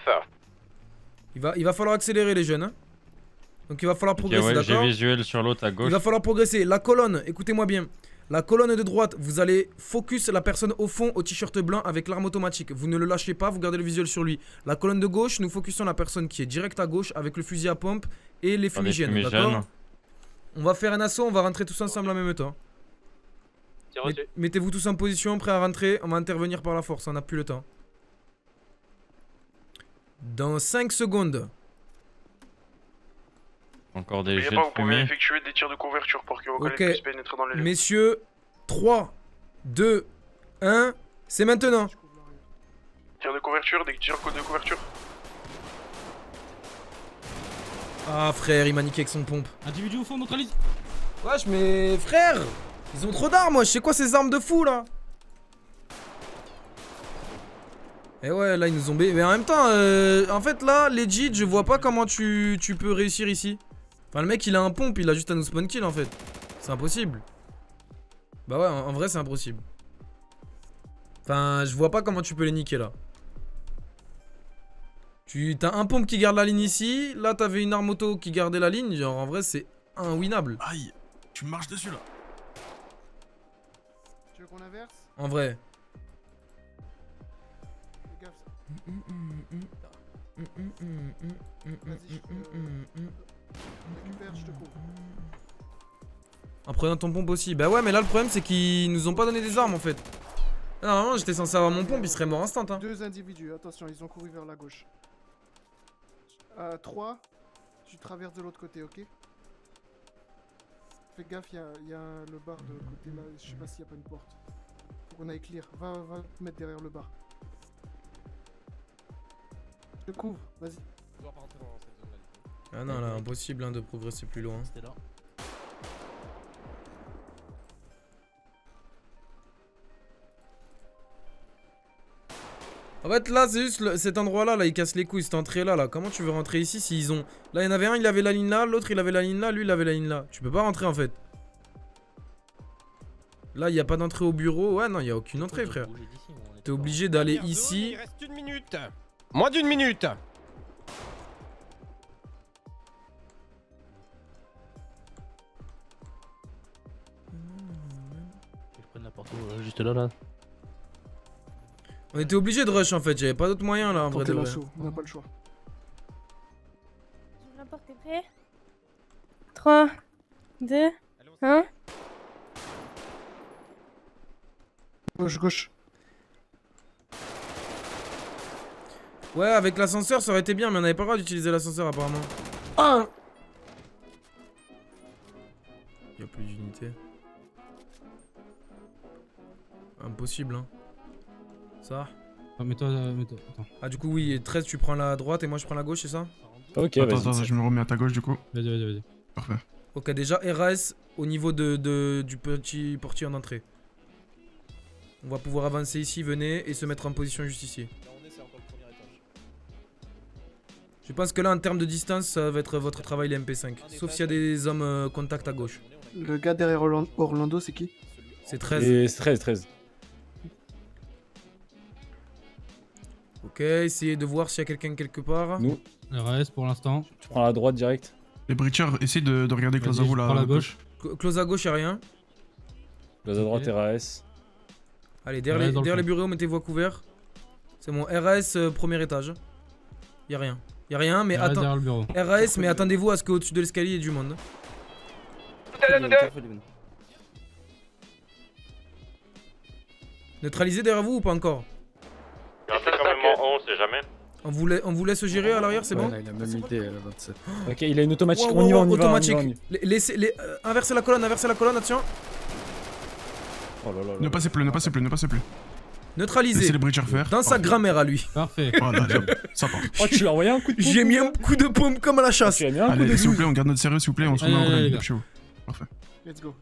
Il va, il va falloir accélérer les jeunes. hein. Donc il va falloir progresser, ouais, j'ai visuel sur l'autre à gauche. Il va falloir progresser. La colonne, écoutez-moi bien. La colonne de droite, vous allez focus la personne au fond au t-shirt blanc avec l'arme automatique. Vous ne le lâchez pas, vous gardez le visuel sur lui. La colonne de gauche, nous focusons la personne qui est direct à gauche avec le fusil à pompe et les les fumigènes. D'accord? On va faire un assaut, on va rentrer tous ensemble en même temps. Mettez-vous tous en position, prêts à rentrer. On va intervenir par la force, on n'a plus le temps. Dans 5 secondes. Encore des jets pas, de vous pouvez effectuer des tirs de couverture pour que vos Ok. collègues puissent pénétrer dans les lieux. Messieurs, 3, 2, 1, c'est maintenant. Tirs de couverture, des tirs de couverture. Ah frère, il m'a niqué avec son pompe. Individu au fond, neutralise. Wesh, mais frère Ils ont trop d'armes, moi, je sais quoi ces armes de fou là? Eh ouais, là ils nous ont bé... Mais en même temps, euh, en fait là, legit, je vois pas comment tu, tu peux réussir ici. Enfin, le mec il a un pompe, il a juste à nous spawn kill en fait. C'est impossible. Bah ouais, en, en vrai c'est impossible. Enfin, je vois pas comment tu peux les niquer là. Tu t'as un pompe qui garde la ligne ici, là t'avais une arme auto qui gardait la ligne, genre en vrai c'est inwinable. Aïe, tu marches dessus là. Tu veux qu'on inverse? En vrai. Fais gaffe. Vas-y, je te récupère, je te couvre. En prenant ton pompe aussi. Bah ouais, mais là le problème c'est qu'ils nous ont pas donné des armes en fait. Ah, Normalement j'étais censé avoir mon pompe, il serait mort instant. Hein. Deux individus, attention, ils ont couru vers la gauche. À 3, tu traverses de l'autre côté, ok? Fais gaffe, il y a, il y a un- le bar de côté là, je sais pas s'il y a pas une porte. Faut qu'on aille clear, va, va te mettre derrière le bar. Je te couvre, vas-y. Ah non, là impossible hein, de progresser plus loin. En fait là c'est juste le- cet endroit là, il casse les couilles, cette entrée là, là. Comment tu veux rentrer ici s'ils ont... Là il y en avait un, il avait la ligne là, l'autre il avait la ligne là, lui il avait la ligne là. Tu peux pas rentrer en fait. Là il y a pas d'entrée au bureau, ouais non il y a aucune entrée frère. T'es obligé d'aller ici. Il reste une minute. Moins d'une minute. Juste là, là. On était obligé de rush en fait, j'avais pas d'autre moyen là en vrai de Tentez vrai. l'assaut, on n'a pas le choix. La porte, t'es prêt 3, 2, 1. Gauche, gauche. Ouais avec l'ascenseur ça aurait été bien mais on avait pas le droit d'utiliser l'ascenseur apparemment. Ah Il y a plus. Impossible, hein. Ça Ah, mets-toi, euh, mets-toi. Attends. Ah, du coup, oui, 13, tu prends la droite et moi je prends la gauche, c'est ça Ok, attends, vas-y. attends, je me remets à ta gauche du coup. Vas-y, vas-y, vas-y. Parfait. Ok, déjà, RAS au niveau de, de- du petit portier en entrée. On va pouvoir avancer ici, venez, et se mettre en position juste ici. Je pense que là, en termes de distance, ça va être votre travail, les MP5. Sauf s'il y a des hommes euh, contact à gauche. Le gars derrière Orlan- Orlando, c'est qui? C'est 13. Et c'est 13, 13. Ok, essayez de voir s'il y a quelqu'un quelque part. Nous. RS pour l'instant. Tu prends la droite direct. Les breachers, essaye de, de regarder close à vous là. prends la gauche. Cl- Close à gauche, y'a rien. Close à droite. RAS. Allez, derrière, RAS les, derrière bureaux, mettez-vous à couvert. C'est mon RAS euh, premier étage. Y'a rien. Y'a rien, mais attends. derrière le bureau. RAS, mais attendez-vous à ce qu'au-dessus de l'escalier, il y ait du monde. Neutralisé derrière vous ou pas encore On sait jamais. on vous, lai- on vous laisse gérer à l'arrière, c'est bon il a même idée, le 27. Ok, il a une automatique. Wow, on y wow, va, on y wow, va. on y va, automatique. on y va. La- laissez- les- euh, inversez la colonne, inversez la colonne, attention. Oh là là là. Ne passez plus, ne passez plus, ne passez plus. Neutralisé. Laissez les breachers faire. Dans sa grammaire à lui. Parfait. Voilà, ça part. Oh, tu lui as envoyé un coup de J'ai mis un coup de paume comme à la chasse. Allez, s'il vous plaît, on garde notre sérieux, s'il vous plaît, on se remet en. Chaud. Parfait. Let's go.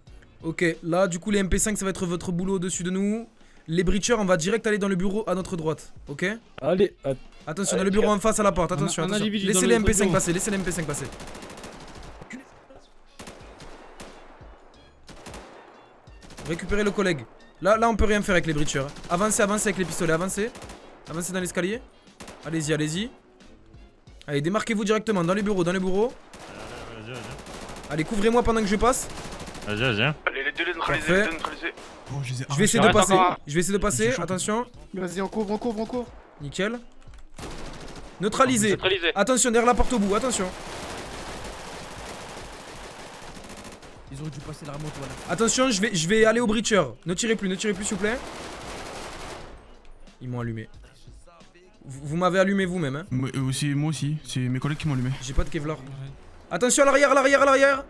Ok, là, du coup, les MP5, ça va être votre boulot au-dessus de nous. Les breachers, on va direct aller dans le bureau à notre droite. Ok Allez, att- Attention, dans le bureau en face à la porte. Attention, Un- un attention. Laissez les le MP5 bureau. passer. Laissez les MP5 passer. Récupérez le collègue. Là, là, on peut rien faire avec les breachers. Avancez, avancez avec les pistolets. Avancez. Avancez dans l'escalier. Allez-y, allez-y. Allez, démarquez-vous directement dans les bureaux, dans les bureaux. Allez, couvrez-moi pendant que je passe. Vas-y, vas-y. Allez, les deux les deux neutralisés. Oh, je les ai Je vais essayer de passer. encore. Je vais essayer de passer. Attention. Vas-y, on couvre, on couvre, on couvre. Nickel. Neutralisé. Neutralisé. Attention, derrière la porte au bout. Attention. Ils auraient dû passer la remote, voilà. Attention, je vais, je vais aller au breacher. Ne tirez plus, ne tirez plus, s'il vous plaît. Ils m'ont allumé. Vous, vous m'avez allumé vous-même, hein. Moi euh, moi aussi, c'est mes collègues qui m'ont allumé. J'ai pas de Kevlar. Attention à l'arrière, à l'arrière, à l'arrière.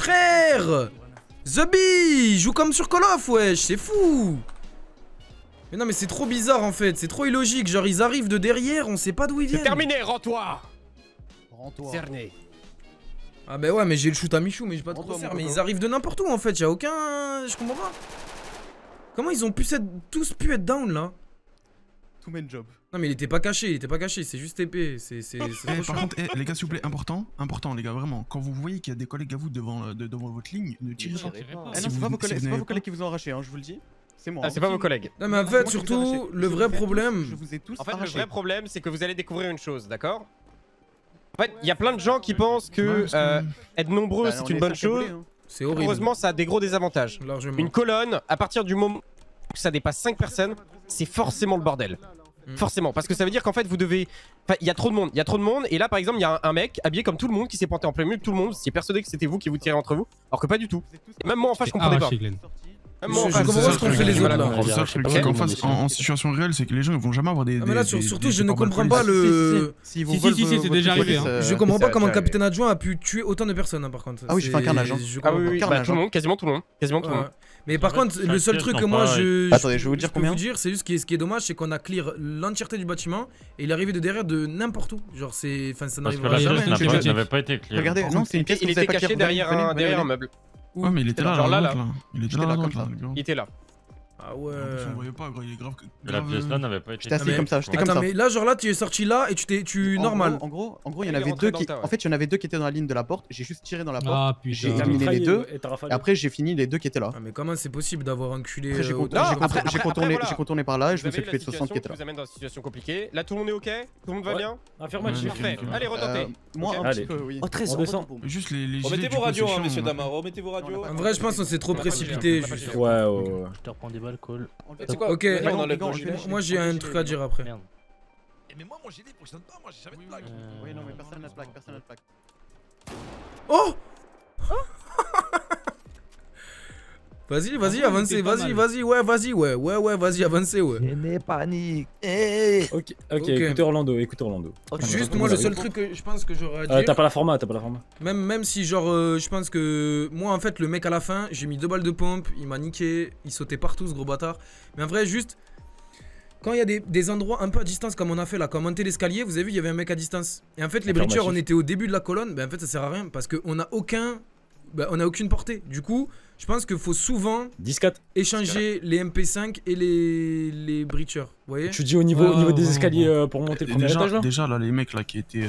Frère The Bee Joue comme sur Call of, wesh, c'est fou Mais non, mais c'est trop bizarre en fait, c'est trop illogique. Genre, ils arrivent de derrière, on sait pas d'où ils C'est viennent. terminé, rends-toi Rends-toi. Cerné. Ah bah ouais mais j'ai le shoot à Michou mais j'ai pas faire mon mais ils arrivent de n'importe où en fait, y a aucun... Je comprends pas. Comment ils ont pu tous pu être down là? Job. Non mais il était pas caché, il était pas caché, c'est juste épais, c'est... Eh, par contre, eh, les gars, s'il vous plaît, important, important, les gars, vraiment. Quand vous voyez qu'il y a des collègues à vous devant, euh, de- devant votre ligne, ne tirez pas. Ah Si non, c'est pas vos collègues, c'est pas vos collègues qui vous ont arraché, hein, je vous le dis. C'est moi. Ah, hein. c'est pas vos collègues. Non mais en fait surtout le vrai problème... Je vous ai tous En fait, le vrai problème, c'est que vous allez découvrir une chose, d'accord? En fait, il y a plein de gens qui pensent que euh, être nombreux, Bah, c'est une bonne chose. hein. C'est horrible. Heureusement, ça a des gros désavantages. Largement. Une colonne, à partir du moment où ça dépasse 5 personnes, c'est forcément le bordel. Mm. Forcément, parce que ça veut dire qu'en fait vous devez. Enfin, il y a trop de monde, il y a trop de monde, et là par exemple, il y a un, un mec habillé comme tout le monde qui s'est pointé en plein milieu de tout le monde, qui est persuadé que c'était vous qui vous tirez entre vous, alors que pas du tout. Et même moi en face, je comprenais pas. Arraché, Glenn. Même moi en Je- face, je comprends pas ce qu'on fait les autres, là. en, situation réelle, c'est que les gens ils vont jamais avoir des. Ah mais là des- sur- des- surtout des je ne comprends pas le... Si, si, si, c'est déjà arrivé, police, hein. euh, Je comprends pas comment le déjà capitaine adjoint a pu tuer autant de personnes hein, par contre. Ah oui, j'ai fait un carnage, hein. je Ah comprends oui, pas. oui, bah, Carnage, tout le hein. monde, quasiment tout le monde. Quasiment tout le monde. Mais par contre, le seul truc que moi je. Attendez, je vais vous dire peux combien vous dire, c'est juste ce qui est, ce qui est dommage, c'est qu'on a clear l'entièreté du bâtiment et il est arrivé de derrière de n'importe où. Genre, c'est. Enfin, ça Parce que n'arrivera la jamais, pièce hein, n'avait pas été clear. Regardez, non, c'est une pièce Il était caché derrière un meuble. Ouais, mais il était là, Genre là, là. Il était là. Il était là. Ah ouais. En plus, on voyait pas, gros, il est grave. La pièce euh, là n'avait pas été J'étais assis comme ça, j'étais comme ça. mais là, genre là, tu es sorti là et tu t'es. Tu. En Normal. gros- En gros, en gros, il y en Il est avait deux qui. En fait, il y en avait deux qui étaient dans la ligne de la porte. J'ai juste tiré dans la porte. Ah J'ai putain. éliminé les deux. Et après, j'ai fini les deux qui étaient là. Ah, mais comment c'est possible d'avoir enculé. Après, j'ai euh, j'ai contourné- après- j'ai après, contourné voilà. j'ai contourné par là et je me suis occupé de 60 situation qui étaient là. vous amène dans une situation compliquée. Là, tout le monde est ok Tout le monde va bien Affirmatif. Parfait. Allez, Euh, retentez. Moi, un Allez. petit peu, oui. Oh, 13, On descend. Juste les. Remettez vos radios, hein, messieurs, dames. Remettez vos radios. En vrai, je pense qu'on s'est trop précipité. Ouais, ouais, ouais. Je te reprends des balles, call. C'est quoi Ok, on enlève nos gilets. Moi, j'ai un truc à dire après. Merde. Eh, Mais moi, mon gilet fonctionne pas, moi j'ai jamais de plaque. Euh, Oui, non, mais personne n'a de plaque, personne n'a de plaque. Oh Vas-y, vas-y, Ah, avancez, vas-y, vas-y, ouais, vas-y, ouais, ouais, ouais, vas-y, avancez, ouais. Je n'ai panique. Eh Ok, ok, Ok. écoutez Orlando, écoutez Orlando. Juste, moi, le seul truc que je pense que j'aurais à dire. Euh, t'as pas la format, t'as pas la format. Même, même si, genre, euh, je pense que. Moi, en fait, le mec à la fin, j'ai mis deux balles de pompe, il m'a niqué, il sautait partout, ce gros bâtard. Mais en vrai, juste. Quand il y a des, des endroits un peu à distance, comme on a fait là, quand on montait l'escalier, vous avez vu, il y avait un mec à distance. Et en fait, les breachers, on était au début de la colonne, ben en fait, ça sert à rien parce qu'on n'a aucun. ben, on a aucune portée. Du coup, je pense qu'il faut souvent 10-4. échanger les MP5 et les, les breachers. Vous voyez Tu dis au niveau, au niveau des escaliers euh, pour monter le Et premier déjà, étage là déjà là, les mecs là qui étaient, euh,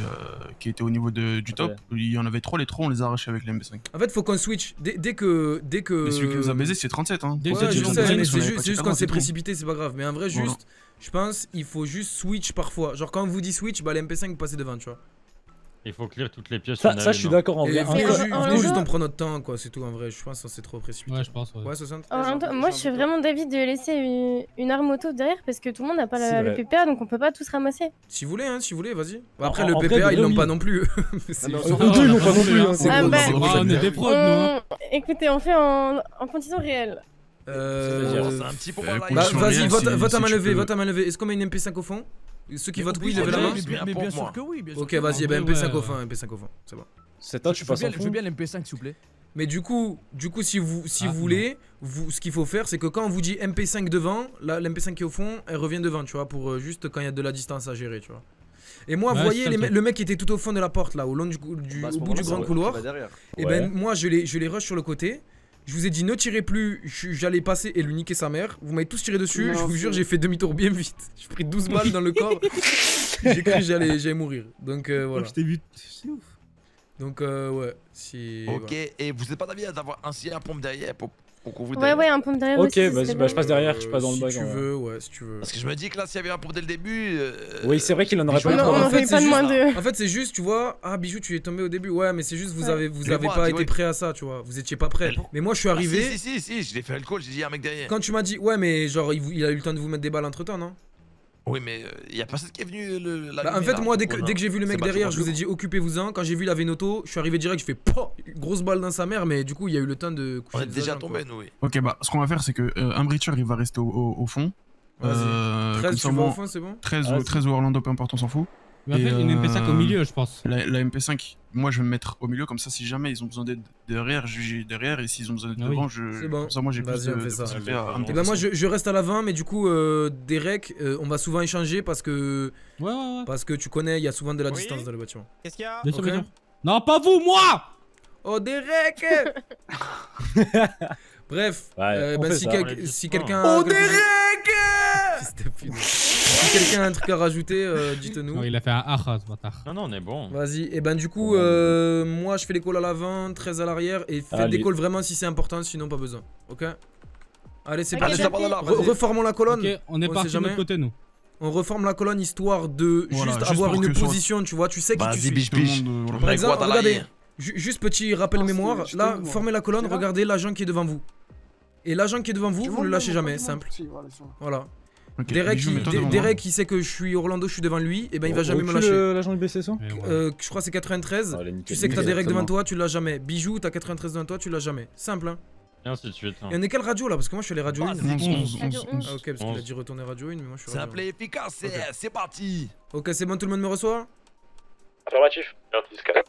qui étaient au niveau de- du top, il y en avait trois, les trois on les a arrachés avec les MP5. En fait, faut qu'on switch. Dès, dès que. Dès que... Mais celui qui nous a baisé, c'est 37. Hein. Ouais, c'est juste, qu'on s'est précipité, c'est pas grave. Mais en vrai, Voilà. juste, je pense, il faut juste switch parfois. Genre, quand on vous dit switch, bah les MP5 vous passez devant, tu vois. Il faut clear toutes les pièces. Ça- je suis d'accord, en vrai. venez, juste on prend notre temps, quoi, c'est tout en vrai. Je pense que c'est trop précipité. Ouais, je pense. Ouais. Ouais, 60 Orlando, moi, je suis vraiment d'avis de laisser une, une arme auto derrière parce que tout le monde n'a pas la- le. PPA donc on peut pas tous ramasser. Si vous voulez, hein, si vous voulez, vas-y. En- Après, en- le en PPA, de ils l'ont oui. pas non plus. Eux deux, ils l'ont pas non plus, Ah, bah, Ah, on est des pros, nous. hein. Écoutez, on fait en, en condition réelle. Euh, C'est un petit peu. Bah, vas-y, vote, à main levée, vote à main levée. Est-ce qu'on met une MP5 au fond? Ceux qui votent oui, levez la main. mais, bien sûr que oui. Bien sûr Ok, vas-y, En ben vrai, MP5 au fond, MP5 au fond, c'est bon. C'est toi, tu passes je veux bien l'MP5 s'il vous plaît. Mais du coup, du coup, si vous, si Ah, vous voulez, vous, ce qu'il faut faire, c'est que quand on vous dit MP5 devant, là, l'MP5 qui est au fond, elle revient devant, tu vois, pour euh, juste quand il y a de la distance à gérer, tu vois. Et moi, Ouais, vous voyez, les le me- truc. le mec qui était tout au fond de la porte, là, au long du, cou- du- Bah, au bout du grand couloir. Et Ouais. ben, moi, je les, je les rush sur le côté. Je vous ai dit ne tirez plus, j'allais passer et lui niquer sa mère. Vous m'avez tous tiré dessus, Non, je vous jure, j'ai fait demi-tour bien vite. J'ai pris 12 balles dans le corps. j'ai cru que j'allais j'allais mourir. Donc euh, voilà. Je t'ai vu. C'est ouf. Donc euh, ouais, si. Ok, voilà. et vous êtes pas d'avis d'avoir ainsi un pompe derrière pour, pour Ouais, ouais, un pompe derrière Ok, aussi. vas-y, serait bah, je passe derrière, je passe dans le si bac. tu en vrai. veux, ouais, si tu veux. Parce que je me dis que là, s'il y avait un pompe dès le début. euh, Oui, c'est vrai qu'il en aurait pas eu on en fait, pas c'est juste-. En fait, c'est juste, tu vois, ah Bijou, tu es tombé au début. Ouais, mais c'est juste, vous Ouais. avez, vous avez vois, pas tu été prêt à ça, tu vois. Vous étiez pas prêt. Mais- moi, je suis ah, arrivé. si, si, si, si, je l'ai fait le call, j'ai dit il y a un mec derrière. Quand tu m'as dit, ouais, mais genre, il a eu le temps de vous mettre des balles entre temps, non? Oui, mais il y a personne qui est venu. Le, Bah, En fait, moi, dès que, dès que j'ai vu le mec pas derrière, je vous ai dit, occupez-vous-en. Quand j'ai vu, une auto, je suis arrivé direct, je fais, poh, grosse balle dans sa mère, mais du coup, il y a eu le temps de coucher On est déjà tombé, nous, oui. Ok, bah ce qu'on va faire, c'est que euh, un breacher il va rester au, au- au fond. Vas-y. Euh, 13, comme tu vas au fond, c'est bon? 13, Ah, ou, c'est- 13 ou Orlando, peu importe, on s'en fout. Mais Et, une MP5 au euh, milieu, je pense. La, la MP5, moi je vais me mettre au milieu, comme ça si jamais ils ont besoin d'aide derrière, je j'ai derrière, et s'ils ont besoin d'aide Ah oui. devant, je. C'est bon. Comme ça, moi j'ai plus de, ça. facilité à- à me Et ben moi, je, je reste à l'avant, mais du coup, euh, Derek, euh, on va souvent échanger parce que, Ouais, ouais, ouais. parce que tu connais, il y a souvent de la Oui. distance dans le bâtiment. Qu'est-ce qu'il y a. Non, pas vous, moi Oh, Derek Bref, Ouais, euh, ben, fait si, quelqu'un. Si quelqu'un a un truc à rajouter, euh, dites-nous. Non, il a fait un aha, ce bâtard. Non, non, on est bon. Vas-y, et ben du coup, euh, moi je fais les calls à l'avant, 13 à l'arrière, et faites Allez. des calls vraiment si c'est important, sinon pas besoin. Ok? Allez, c'est parti. Re- reformons la colonne. On est On parti de notre jamais. côté, nous. On reforme la colonne histoire de Voilà, juste juste avoir une soit- position, tu vois. Tu sais qui tu Vas-y, suis. biche. Par exemple, regardez, juste petit rappel Ah, mémoire. Là, formez la colonne, regardez l'agent qui est devant vous. Et l'agent qui est devant vous, vous le lâchez jamais, simple. Si, voilà, Derek, Bijou, il, Derek, sait que je suis Orlando, je suis devant lui, et ben il va jamais me lâcher. euh, l'agent Et voilà. Euh, je crois que c'est 93. Allez, Tu sais que t'as Derek devant toi, tu l'as jamais. Bijou, t'as 93 devant toi, tu l'as jamais. Simple, hein. Et ainsi de suite. hein. Et on est quelle radio là? Parce que moi je suis allé radio 1. Ah, c'est 11, 11, Radio 11, 11. Ah, ok, parce qu'il a dit retourner radio 1, mais moi je suis radio play efficace, c'est parti. 1. Ok, c'est bon, tout le monde me reçoit? Affirmatif. Derrière.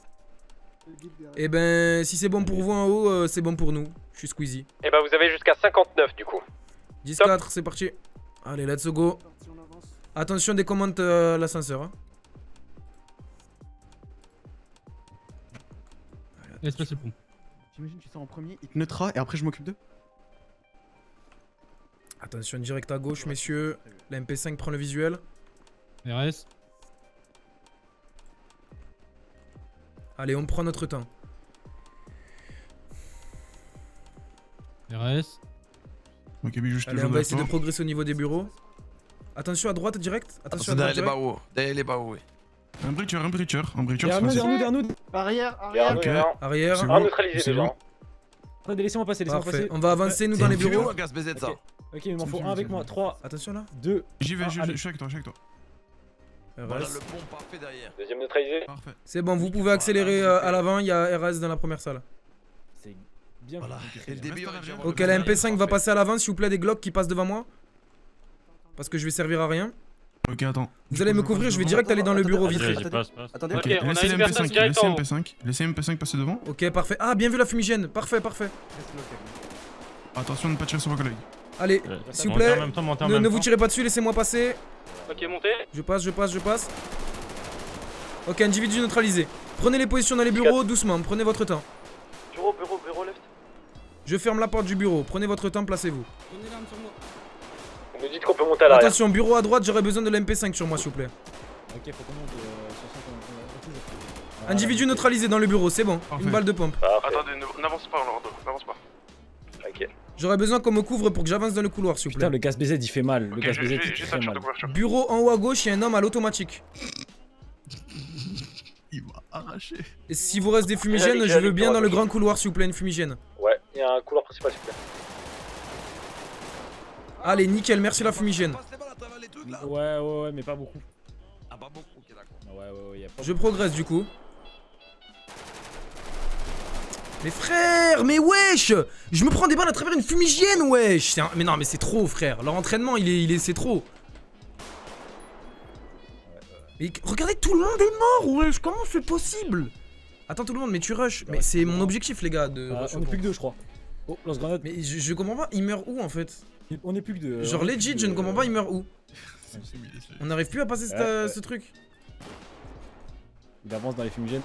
Eh ben, si c'est bon pour vous en haut, euh, c'est bon pour nous. Je suis Squeezie. Et bah vous avez jusqu'à 59 du coup. 10-4, c'est parti. Allez, let's go. Attention des commandes euh, l'ascenseur. hein. Laisse passer le pont. J'imagine tu sors en premier, il te neutra et après je m'occupe d'eux. Attention direct à gauche, messieurs. La MP5 prend le visuel. RS. Allez, on prend notre temps. RS. Ok, Bijou, je te Allez, on va essayer de progresser au niveau des bureaux. Attention à droite direct. Attention Attention à droite derrière les barreaux. Derrière les barreaux, oui. Un breacher, un breacher, un breacher, c'est Derrière nous, facile. derrière nous, derrière nous. Arrière, arrière. Arrière. Un bon, neutralisé c'est déjà. bon. Attendez, laissez-moi passer, laissez-moi Parfait. passer. On va avancer nous dans les bureaux. ou un gaz BZ ça Ok. Ok, il m'en C'est faut un avec moi. c'est 3, Attention là. 2. J'y vais, je suis avec toi, je suis avec toi. Voilà RS. le pont parfait derrière. Deuxième neutralisé. Parfait. C'est bon, vous pouvez accélérer euh, à l'avant. Il y a RS dans la première salle. Bien Voilà. Et le début, on va Ok, la MP5 va passer à l'avant, s'il vous plaît, des Glocks qui passent devant moi. Parce que je vais servir à rien. Ok, attends. Vous allez me couvrir, je vais direct aller dans le bureau vitré. Attendez, Ok, laissez personne MP5, direct laissez en haut. MP5, laissez MP5 passer devant. Ok, parfait. Ah, bien vu la fumigène. Parfait, parfait. Attention de ne pas tirer sur vos collègues. Allez, Euh, s'il vous plaît, ne, vous tirez pas dessus, laissez-moi passer. Ok, montez. Je passe, je passe, je passe. Ok, individu neutralisé. Prenez les positions dans les bureaux doucement, prenez votre temps. Bureau, bureau, bureau. Je ferme la porte du bureau, prenez votre temps, placez-vous. Vous nous dites qu'on peut monter à l'arrière. Attention, bureau à droite, j'aurais besoin de l'MP5 sur moi, s'il vous plaît. Ok, faut qu'on monte euh, Individu neutralisé dans le bureau, c'est bon. Une balle de pompe. Attendez, n'avance pas, Lordo, n'avance pas. Ok. J'aurais besoin qu'on me couvre pour que j'avance dans le couloir, s'il vous plaît. Putain, le gaz BZ il fait mal. Le Ok, gaz je- BZ je- il fait mal. Bureau en haut à gauche, il y a un homme à l'automatique. Il va arracher. Et si vous reste des fumigènes, je veux bien dans le grand couloir, s'il vous plaît, une fumigène. Ouais, il y a un couloir principal, s'il vous plaît. Allez, nickel, merci la fumigène. Ouais, ouais, ouais, mais pas beaucoup. Ah, pas beaucoup, ok, d'accord. Ouais, ouais, ouais, y a pas Je progresse du coup. Mais frère, mais wesh Je me prends des balles à travers une fumigène, wesh un- Mais non, mais c'est trop, frère. Leur entraînement, il est, il est, c'est trop. Mais regardez, tout le monde est mort, wesh Comment c'est possible? Attends, tout le monde, mais tu rush. Mais c'est mon objectif, les gars, de Ah, rush on est plus que deux, je crois. Oh, lance-grenade. Mais je, je comprends pas, il meurt où en fait? On est plus que deux. Genre on est legit, je ne comprends pas, il meurt où? On n'arrive plus à passer cette, euh, ouais. ce truc. Il avance dans les fumigènes.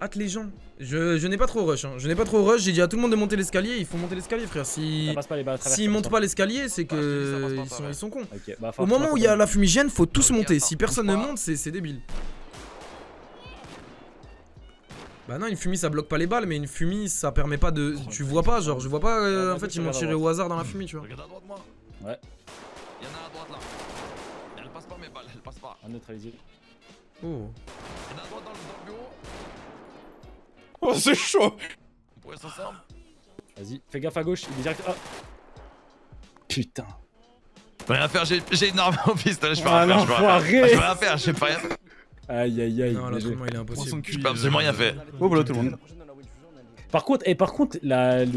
Hâte les gens. Je, je n'ai pas trop rush. hein. Je n'ai pas trop rush. J'ai dit à tout le monde de monter l'escalier. Il faut monter l'escalier, frère. Si s'ils montent pas l'escalier, c'est Ah, que pas, ils sont, ils sont cons. Bah, Au moment où il y a la fumigène, faut tous monter. attends, Si personne ne monte, c'est c'est débile. Bah non, une fumée ça bloque pas les balles, mais une fumée ça permet pas de. Tu vois pas, genre, je vois pas. euh, en fait, ils m'ont à tiré au hasard dans la fumée, tu vois. Regarde à droite, moi. Ouais, Il y en a à droite là. Elle passe pas mes balles, elle passe pas. un neutralisé. Oh. Il y en a à droite dans le, dans le bureau. Oh, c'est chaud On pourrait s'ensemble. Vas-y, fais gaffe à gauche, il est direct. Ah Putain. Je peux rien faire, j'ai une arme au pistolet, je peux Ah rien faire, je peux rien faire. Je peux rien faire, Aïe aïe aïe. Non, l'entraînement il est impossible. Je peux absolument rien faire. Bon boulot tout le monde. Par contre, et par contre, la, le,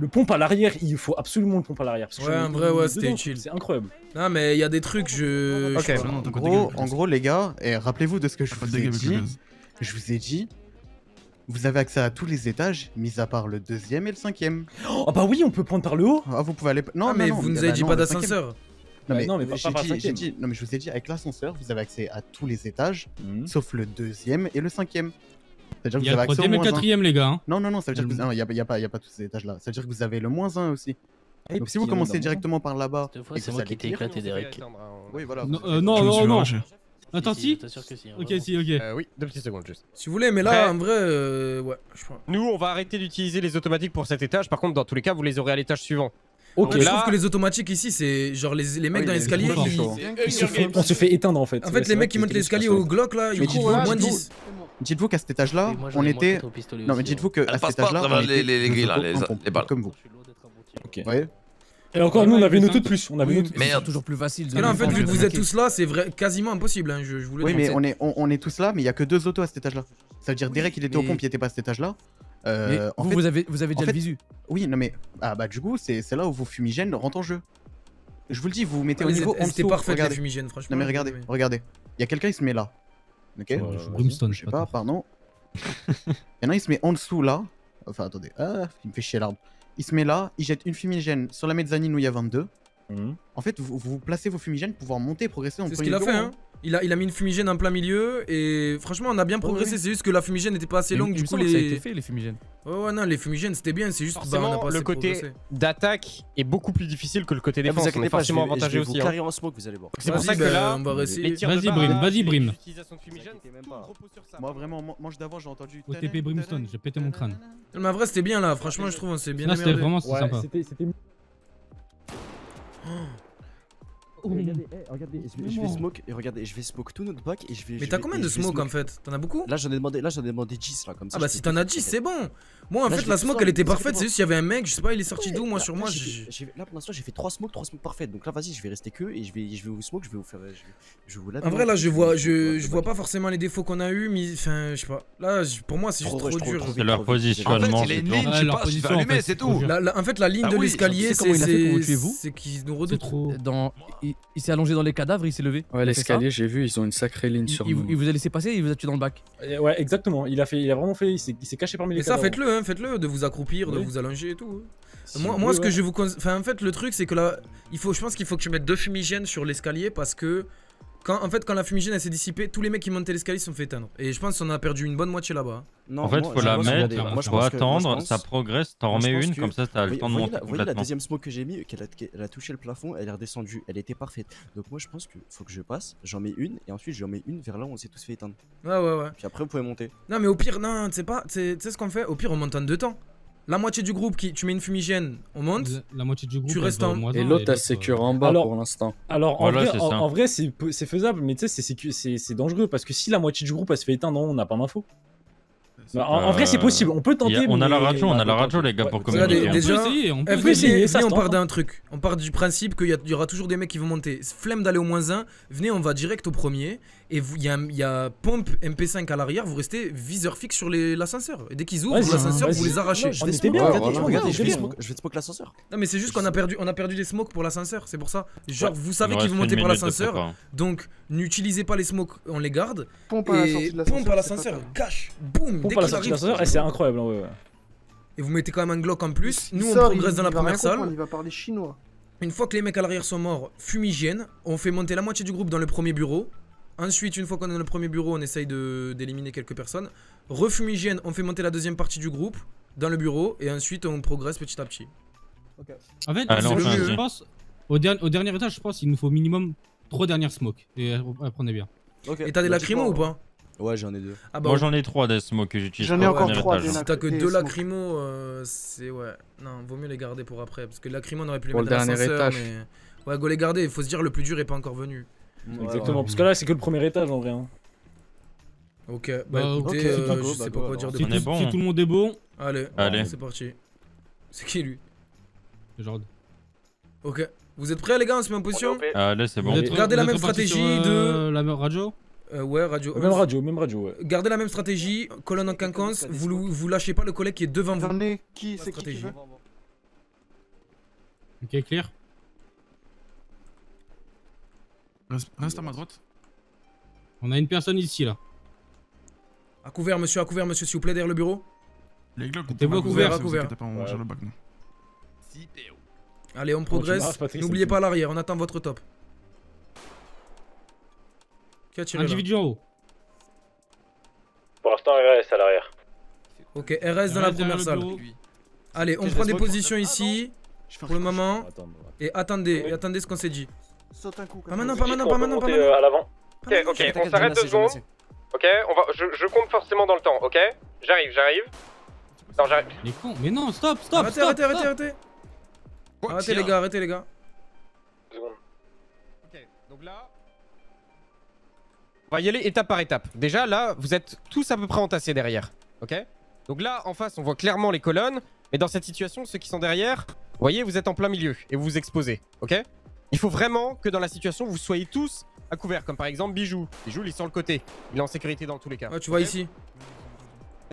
le pompe à l'arrière, il faut absolument le pompe à l'arrière. Ouais, en vrai, ouais, c'était utile. C'est incroyable. Non, mais il y a des trucs, je. Ok, non, en gros, en gros les gars, et rappelez-vous de ce que je vous ai dit. Je vous ai dit, vous avez accès à tous les étages, mis à part le deuxième et le cinquième. Oh bah oui, on peut prendre par le haut. Ah, vous pouvez aller. Non, Ah, mais non, vous nous bah avez dit non, pas d'ascenseur. Non Bah mais, non, mais pas- j'ai pas le dit, dit- non mais je vous ai dit avec l'ascenseur vous avez accès à tous les étages Mhm. sauf le deuxième et le cinquième. C'est-à-dire que Il y vous a avez le accès au troisième et le moins un. quatrième, les gars. hein. Non non non ça veut dire que Le- vous... non, il y a, il y a pas il y a pas tous ces étages là. Ça veut dire que vous avez le moins un aussi. Et Donc si vous il commencez directement par là-bas c'est moi qui t'ai éclaté, Derek. Oui voilà. Non, euh, non, non. Attends, Si, si. T'assures que si. Ok, vraiment. si, ok. Euh, oui, deux petites secondes juste. Si vous voulez, mais là, en vrai, euh, ouais. Nous, on va arrêter d'utiliser les automatiques pour cet étage. Par contre, dans tous les cas, vous les aurez à l'étage suivant. Ok, je trouve que les automatiques ici, c'est genre les, les mecs Oui, dans l'escalier. c'est trop ils- chaud. Ils se font- on se fait éteindre en fait. En fait, les mecs qui montent l'escalier au Glock là, ils courent moins dites-vous- 10. Dites-vous qu'à cet étage-là, on ai était. Non mais dites-vous que Elle à passe cet étage-là, les- grilles, là, les- balles. Comme vous. Ok. Ouais. Et encore, nous on avait nos trucs plus. On avait mais c'est toujours plus facile. Que là, en fait, vu que vous êtes tous là, c'est quasiment impossible. Hein, je, je vous le Oui mais on est on, est tous là mais il y a que deux autos à cet étage-là. Ça veut dire Derek il était au pompe il était pas à cet étage-là. Euh, en vous, fait, vous avez, vous avez en déjà fait- le visu. Oui, non mais ah bah du coup c'est c'est là où vos fumigènes rentrent en jeu. Je vous le dis, vous vous mettez Ouais, au niveau en dessous. parfaites, les regardez. fumigènes, franchement. Non mais regardez, mais- regardez. Il y a quelqu'un il se met là. Ok. Je suis Brimstone, Je sais pas, pardon. Il y en a il se met en dessous là. Enfin attendez, ah, il me fait chier l'arbre. Il se met là, il jette une fumigène sur la mezzanine où il y a 22. Mhm. En fait, vous, vous placez vos fumigènes pour pouvoir monter et progresser en C'est ce premier qu'il a fait, bureau, hein. Il a, il a mis une fumigène en plein milieu et franchement on a bien progressé, c'est juste que la fumigène n'était pas assez longue il du coup que ça a les... été fait, les fumigènes. Ouais ouais non les fumigènes c'était bien, c'est juste bah, on a Forcément, pas assez le côté d'attaque est beaucoup plus difficile que le côté Eh, vous défense. On est pas, forcément avantagé vous aussi. hein. carrer en smoke, vous allez voir. C'est pour ça que bah, là, on va les essayer. Vas-y, Brim, vas-y, Brim. Moi vraiment, man- manche d'avant j'ai entendu. OTP Brimstone, j'ai pété mon crâne. Mais en vrai c'était bien là, franchement je trouve on s'est bien Là, c'était vraiment sympa. C'était Regardez, eh, regardez, je vais, je vais Vraiment. smoke et regardez, je vais smoke tout notre bac et je vais. Mais t'as combien de vais smoke en fait? T'en as beaucoup? Là j'en ai demandé, là j'en ai demandé 10 là comme ça. Ah bah si t'en as tout 10 faire. c'est bon Moi, en Là, fait, la smoke, elle était parfaite. C'est juste, il y avait un mec, je sais pas, il est sorti Ouais, d'où Moi, là- sur là, moi, j'ai j'ai. fait- j'ai- Là, pour l'instant, j'ai fait 3 smokes, 3 smokes parfaites. Donc là, vas-y, je vais rester que et je vais, je vais vous smoke, je vais vous faire. Je vous En vrai, là, je vois, vais je, vous je vois pas forcément les défauts qu'on a eu, mais enfin, je sais pas. Là, pour moi, c'est juste Trop, dur. C'est leur En positionnement. fait, il a une c'est ligne, tout. allumer, c'est en fait, la ligne Ah de l'escalier, c'est il a fait pour c'est- tuer vous c'est qu'ils nous redoutent. Dans... Il, s'est allongé dans les cadavres, il s'est levé. Ouais, fait l'escalier, j'ai vu, ils ont une sacrée ligne sur nous. il vous a laissé passer et il vous a tué dans le bac. Ouais, exactement. Il a, fait, il a vraiment fait. Il s'est caché parmi les Mais ça, cadavres. faites-le, hein, faites-le, de vous accroupir, de vous allonger et tout. Si moi, moi ce que ouais. je vous conseille. Enfin, en fait, le truc, c'est que là, il faut, je pense qu'il faut que tu mettes deux fumigènes sur l'escalier parce que. Quand, en fait, quand la fumigène elle s'est dissipée, tous les mecs qui montaient l'escalier se sont fait éteindre. Et je pense qu'on a perdu une bonne moitié là-bas. En fait, faut la mettre, faut attendre, ça progresse, t'en remets une, que- comme ça, t'as le Voyez- temps de monter la- Vous voyez la deuxième smoke que j'ai mis, qu'elle a, qu'elle a touché le plafond, elle est redescendue, elle était parfaite. Donc moi je pense qu'il faut que je passe, j'en mets une, et ensuite j'en mets une vers là où on s'est tous fait éteindre. Ouais, ouais, ouais. Puis après vous pouvez monter. Non, mais au pire, non, tu sais pas, tu sais ce qu'on fait? Au pire, on monte en deux temps. La moitié du groupe, qui, tu mets une fumigène, on monte. La moitié du groupe. Tu restes en. moins Et un, l'autre, t'as sécure euh, en bas Alors- pour l'instant. Alors en Voilà, vrai, c'est en, ça. en vrai, c'est peu- c'est faisable, mais tu sais, c'est dangereux parce que si la moitié du groupe elle se fait éteindre, on n'a pas d'info. Bah, en, en vrai, c'est possible, on peut a- tenter. on a la mais- radio, on a la radio, les gars, pour communiquer. On déjà, peut essayer, on peut venez, essayer, ça venez, on part d'un truc. On part du principe qu'il y, aura toujours des mecs qui vont monter. Flemme d'aller au moins 1, venez, on va direct au premier. Et vous- il y a, il y a pompe MP5 à l'arrière, vous restez viseur fixe sur l'ascenseur. Et dès qu'ils ouvrent l'ascenseur, vous les arrachez. Non, Je vais bien, regardez, je vais smoke, je vais smoke l'ascenseur. Non, mais c'est juste qu'on a perdu, on a perdu des smokes pour l'ascenseur, c'est pour ça. Genre, Ouais, vous savez qu'ils vont monter par l'ascenseur, donc n'utilisez pas les smokes, on les garde. Pompe à l'ascenseur, cache, boum, Pompe dès à la qu'il sortie de arrive. l'ascenseur, et c'est incroyable. ouais, ouais. Et vous mettez quand même un Glock en plus. Nous, on progresse dans la première salle. Il va parler chinois. Une fois que les mecs à l'arrière sont morts, fumigène, on fait monter la moitié du groupe dans le premier bureau. Ensuite, une fois qu'on est dans le premier bureau, on essaye de- d'éliminer quelques personnes. Refumigène, on fait monter la deuxième partie du groupe dans le bureau. Et ensuite, on progresse petit à petit. En fait, je pense. Au, der- au dernier étage, je pense qu'il nous faut minimum 3 dernières smokes. Et apprenez bien. Ok, Et t'as des bah, lacrymos ou pas? Ouais, j'en ai deux. Ah bah, Moi j'en ai trois des smokes que j'utilise J'en ai encore trois, si t'as que deux lacrymos, euh, c'est ouais. Non, vaut mieux les garder pour après. Parce que les lacrymos, on aurait pu les Pour mettre le dans dernier l'ascenseur. étage. Mais... Ouais, go les garder. Il faut se dire, le plus dur est pas encore venu. Exactement, parce que là, c'est que le premier étage en vrai. hein. Ok, bah, Bah, écoutez, ok, euh, bah, je bah, sais go, pas quoi dire de Si, On plus. est tout, bon. si tout le monde est bon, Allez, Allez. c'est parti. C'est qui lui? Genre. Ok. Vous êtes prêts les gars? On se met en position? Allez, c'est bon. Vous êtes- Gardez la êtes même stratégie sur, euh, La même radio? Euh, ouais, radio. Même radio, même radio, ouais. Gardez la même stratégie, colonne en quinconce, vous, vous lâchez pas le collègue qui est devant vous. J'en ai qui La C'est qui qui stratégie. veut? Ok, clear. Reste, reste à ma droite. On a une personne ici là. À couvert, monsieur, à couvert, monsieur, s'il vous plaît, derrière le bureau. Les glocks, couvert, à vous couvert. inquiétez pas, on va Ouais. gérer le bac, nous. Allez, on tu progresse. N'oubliez pas à l'arrière, on attend votre top. Qui a tiré Individu en haut. Pour l'instant, reste à l'arrière. Ok, RS dans la première le salle. Allez, on prend des positions ici pour le moment. Attends, Et attendez, et attendez ce qu'on s'est dit. Saute un coup. Pas maintenant, pas maintenant, pas maintenant, pas maintenant. euh, à l'avant. Pas Ok, ok, on s'arrête deux secondes. Ok, on va, je, je compte forcément dans le temps, ok J'arrive, j'arrive. Non, j'arrive. Les cons. Mais non, stop, stop, Arrêtez, stop, arrêtez, arrêtez, stop. arrêtez. Quoi, Arrêtez tiens. les gars, arrêtez les gars. Deux secondes. Ok, donc là. On va y aller étape par étape. Déjà, là, vous êtes tous à peu près entassés derrière. Ok Donc là, en face, on voit clairement les colonnes. Mais dans cette situation, ceux qui sont derrière, vous voyez, vous êtes en plein milieu et vous vous exposez. Ok Il faut vraiment que dans la situation, vous soyez tous à couvert. Comme par exemple Bijou. Bijou, il est sur le côté. Il est en sécurité dans tous les cas. Ouais, tu vois ici.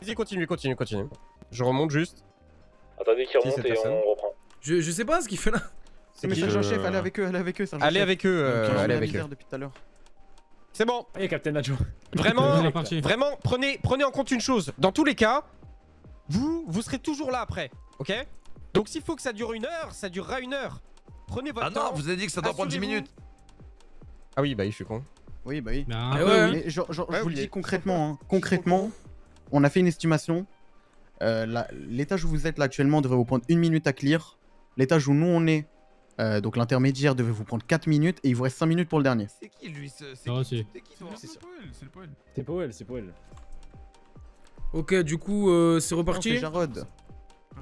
Vas-y, continue, continue, continue. Je remonte juste. Attendez qu'il Qui, remonte et personne on reprend. Je, je sais pas ce qu'il fait là. C'est sergent Je- chef, allez avec eux, allez avec eux, Allez avec eux, euh, allez avec eux. depuis tout à l'heure. C'est bon. Allez, Captain Nacho. Vraiment, vraiment, prenez, prenez en compte une chose. Dans tous les cas, vous, vous serez toujours là après, ok? Donc s'il faut que ça dure une heure, ça durera une heure. Prenez votre Ah temps. non, vous avez dit que ça doit prendre 10 assurez-vous. minutes. Ah oui, bah je suis con. Oui, bah oui. Eh ouais. oui. Mais genre, genre, Ouais, je vous le dis concrètement, hein, concrètement, on a fait une estimation. Euh, la- L'étage où vous êtes là actuellement devrait vous prendre une minute à clear. L'étage où nous on est, euh, donc l'intermédiaire, devait vous prendre 4 minutes et il vous reste 5 minutes pour le dernier. C'est qui lui ce- C'est Ah, qui, aussi. c'est qui toi? C'est elle, c'est pas elle. C'est pas elle, c'est pas elle. Ok, du coup, euh, c'est Non, reparti. C'est Jarod. Ah.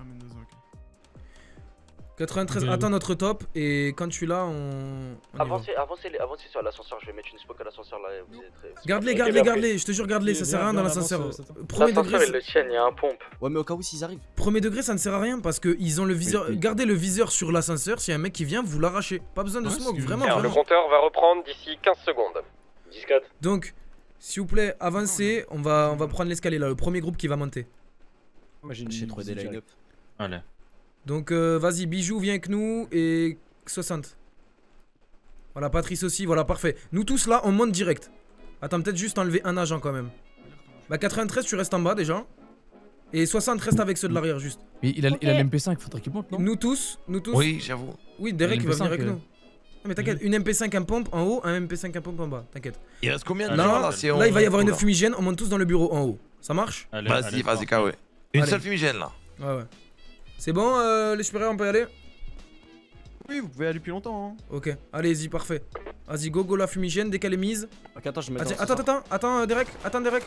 93, Ok. attends notre top et quand tu l'as, on. on. Avancez, avancez, les- avancez sur l'ascenseur, je vais mettre une smoke à l'ascenseur là. Vous êtes Garde-les, garde-les, garde-les, je te jure, garde-les, ça sert à rien dans l'ascenseur. Premier degré, le tiennent, il y a un pompe. Ouais, mais au cas où s'ils arrivent. premier degré, ça ne sert à rien parce que ils ont le viseur. Gardez le viseur sur l'ascenseur, s'il y a un mec qui vient, vous l'arrachez. Pas besoin de smoke, vraiment, Alors, le compteur va reprendre d'ici 15 secondes. 10-4. Donc, s'il vous plaît, avancez, on va, on va prendre l'escalier là, le premier groupe qui va monter. Moi j'ai J'ai trouvé des line-up. Allez. Donc, euh, vas-y, Bijou, viens avec nous et 60. Voilà, Patrice aussi, voilà, parfait. Nous tous là, on monte direct. Attends, peut-être juste enlever un agent quand même. Bah, 93, tu restes en bas déjà. Et 60 reste avec ceux de l'arrière, juste. Mais il a, il a l'MP5, faudrait qu'il monte, non? Nous tous, nous tous. Oui, j'avoue. Oui, Derek Il va venir MP5, avec euh. nous. Non, mais t'inquiète, une MP5 un pompe en haut, un MP5 un pompe en bas, t'inquiète. Il reste combien de Là, gens là si on là, il va y avoir une fumigène, on monte tous dans le bureau en haut. Ça marche? Allez, Vas-y, vas-y. K, ouais. Une Allez. seule fumigène là. Ouais, ouais. C'est bon, euh, les supérieurs, on peut y aller? Oui, vous pouvez aller plus longtemps. Hein. Ok, allez-y, parfait. Vas-y, go, go la fumigène, dès qu'elle est mise. Ok, attends, je me mets Attends, attends, attends, attends, euh, Derek, attends, Derek.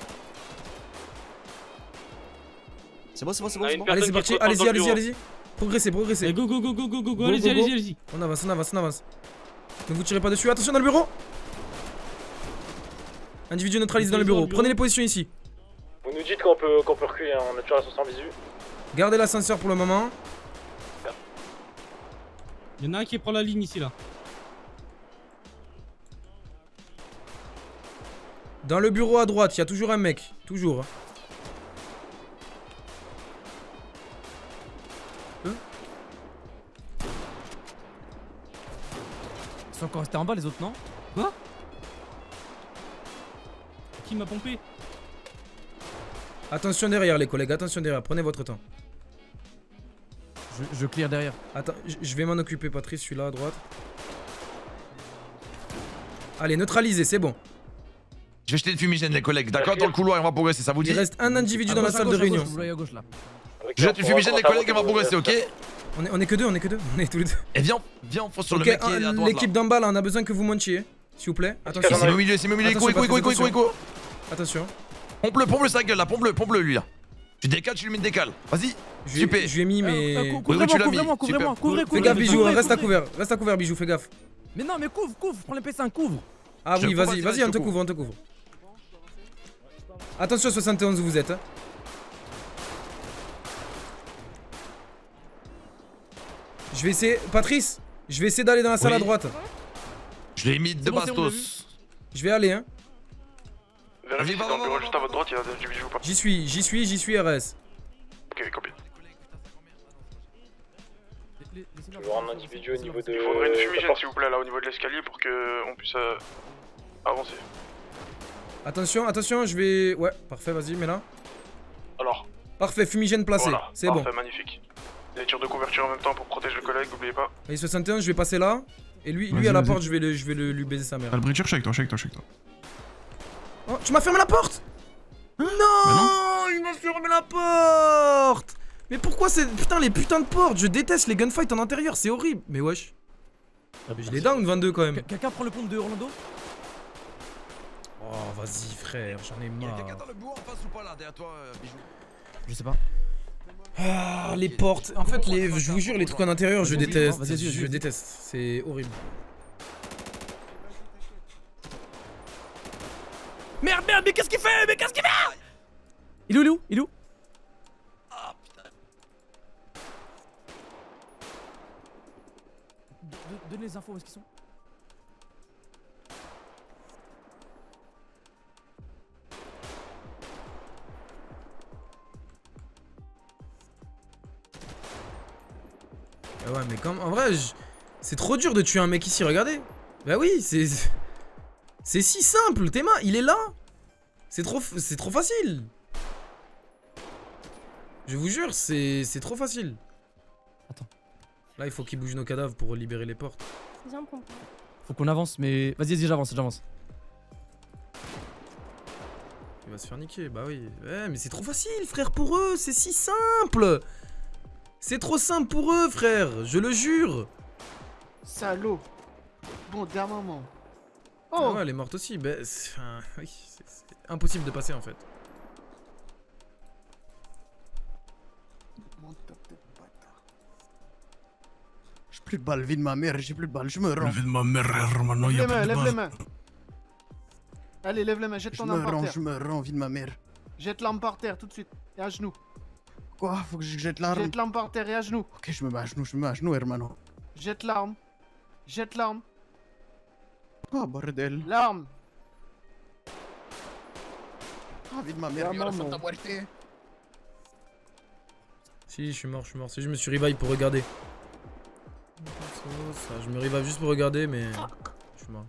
C'est bon, c'est bon, c'est bon. Ah, bon. Allez, c'est parti, allez-y, allez-y, allez-y. Progressez, progressez. Allez, go, go, go, go, go, go, go, allez-y, allez-y, allez-y. On avance, on avance, on avance. Ne vous tirez pas dessus, attention dans le bureau Individu neutralisé dans le bureau. Prenez les positions ici. Vous nous dites qu'on peut, qu'on peut reculer, hein, on a toujours l'ascenseur visu. Gardez l'ascenseur pour le moment. Il y en a un qui prend la ligne ici, là. Dans le bureau à droite, il y a toujours un mec. Toujours. hein. Ils sont encore restés en bas, les autres, non Quoi Qui m'a pompé Attention derrière, les collègues, attention derrière. Prenez votre temps. Je, je clear derrière. Attends, je- vais m'en occuper, Patrice. Je suis là à droite. Allez, neutralisé, c'est bon. Je vais jeter une fumigène, les collègues. D'accord, dans le couloir, on va progresser. Ça vous dit Il reste un individu À dans la à salle de réunion. gauche, là. Je jette une fumigène, les collègues, on va progresser, ok On est, on est que deux, on est que deux. On est tous les deux. Et viens, viens, on fonce sur le mec qui est un- à droite. l'équipe d'en bas là, on a besoin que vous montiez. S'il vous plaît. Attention. C'est au milieu, c'est au milieu. Attention. Attention. Pompe-le, pompe-le sa gueule là, pompe-le, pompe-le lui là. Tu décales, tu lui mets une décale. Vas-y, Je super. lui- je lui ai mis, mais. Euh, oui, Couvrez-moi, couvrez-moi, couvrez-moi, couvrez, Fais gaffe, bijou, couvrez, reste à couvert. Reste à couvert, bijou, fais gaffe. Mais non, mais couvre, couvre, prends les P5, couvre. Ah Je oui, vas-y, vas-y, on te couvre. on te couvre. Attention, 71 où vous êtes. hein. Je vais essayer. Patrice, je vais essayer d'aller dans la salle Oui. à droite. Je l'ai mis de bon, bastos. Je vais aller, hein. Vérifiez dans le bureau juste à votre droite, il y a un individu ou pas. J'y suis, j'y suis, j'y suis, RS. Ok, copie. Je vais rendre l'individu au niveau de. Il faudrait une fumigène s'il vous plaît là au niveau de l'escalier pour que on puisse euh, avancer. Attention, attention, je vais. Ouais, parfait, vas-y, mets là. Alors, Parfait, fumigène placé. voilà, C'est bon. parfait, magnifique. Des tirs de couverture en même temps pour protéger le collègue, n'oubliez pas. Allez, 61, je vais passer là. Et lui, lui à la porte, je vais, le, je vais le- lui baiser sa mère. T'as le breacher, avec toi, avec toi, avec toi. Oh, tu m'as fermé la porte Bah Non, Il m'a fermé la porte Mais pourquoi c'est... Putain, les putains de portes Je déteste les gunfights en intérieur, c'est horrible Mais wesh. Je les down 22 quand même. Qu- Quelqu'un prend le pompe de Orlando? Oh, vas-y frère, j'en ai marre. quelqu'un dans le bureau en face ou pas là, derrière toi, euh, bijou? Je sais pas. Ah, les portes. En fait, les, je vous jure, les trucs en intérieur, je déteste. Je déteste. C'est horrible. Merde, merde, mais qu'est-ce qu'il fait? Mais qu'est-ce qu'il fait? Il est où, il est où? Il est où? D- Donne les infos où est-ce qu'ils sont? Ah ouais, mais comme. En vrai, je- c'est trop dur de tuer un mec ici, regardez. Bah oui, c'est. C'est si simple, mains, il est là. C'est trop, f- c'est trop facile. Je vous jure, c'est c'est trop facile. Attends. Là, il faut qu'il bouge nos cadavres pour libérer les portes. Faut qu'on avance, mais. Vas-y, vas-y, j'avance, j'avance. Il va se faire niquer, bah oui. Ouais, mais c'est trop facile, frère, pour eux, c'est si simple. C'est trop simple pour eux, frère, je le jure. Salaud. Bon, dernier moment. Ah Oh ouais, elle est morte aussi. Bah, c'est enfin, oui, impossible de passer en fait. Mon top de bâtard. plus de balles, vie de ma mère, j'ai plus de balles, je me rends. Vie de ma mère, hermano, Lève y a les mains, plus de lève les mains. Allez, lève les mains, jette Je ton me arme par rends, terre. je me rends, vie de ma mère. Jette l'arme par terre tout de suite. Et à genoux. Quoi? Faut que je jette l'arme? Jette l'arme par terre et à genoux. Ok, je me mets à genoux, je me mets à genoux, hermano. Jette l'arme. Jette l'arme. Ah, bordel. L'arme. Ah, vie de ma mère, la. Santa Muerte. Si, je suis mort, je suis mort. Si, je me suis revive pour regarder. Ça, ça, je me revive juste pour regarder, mais. Je suis mort.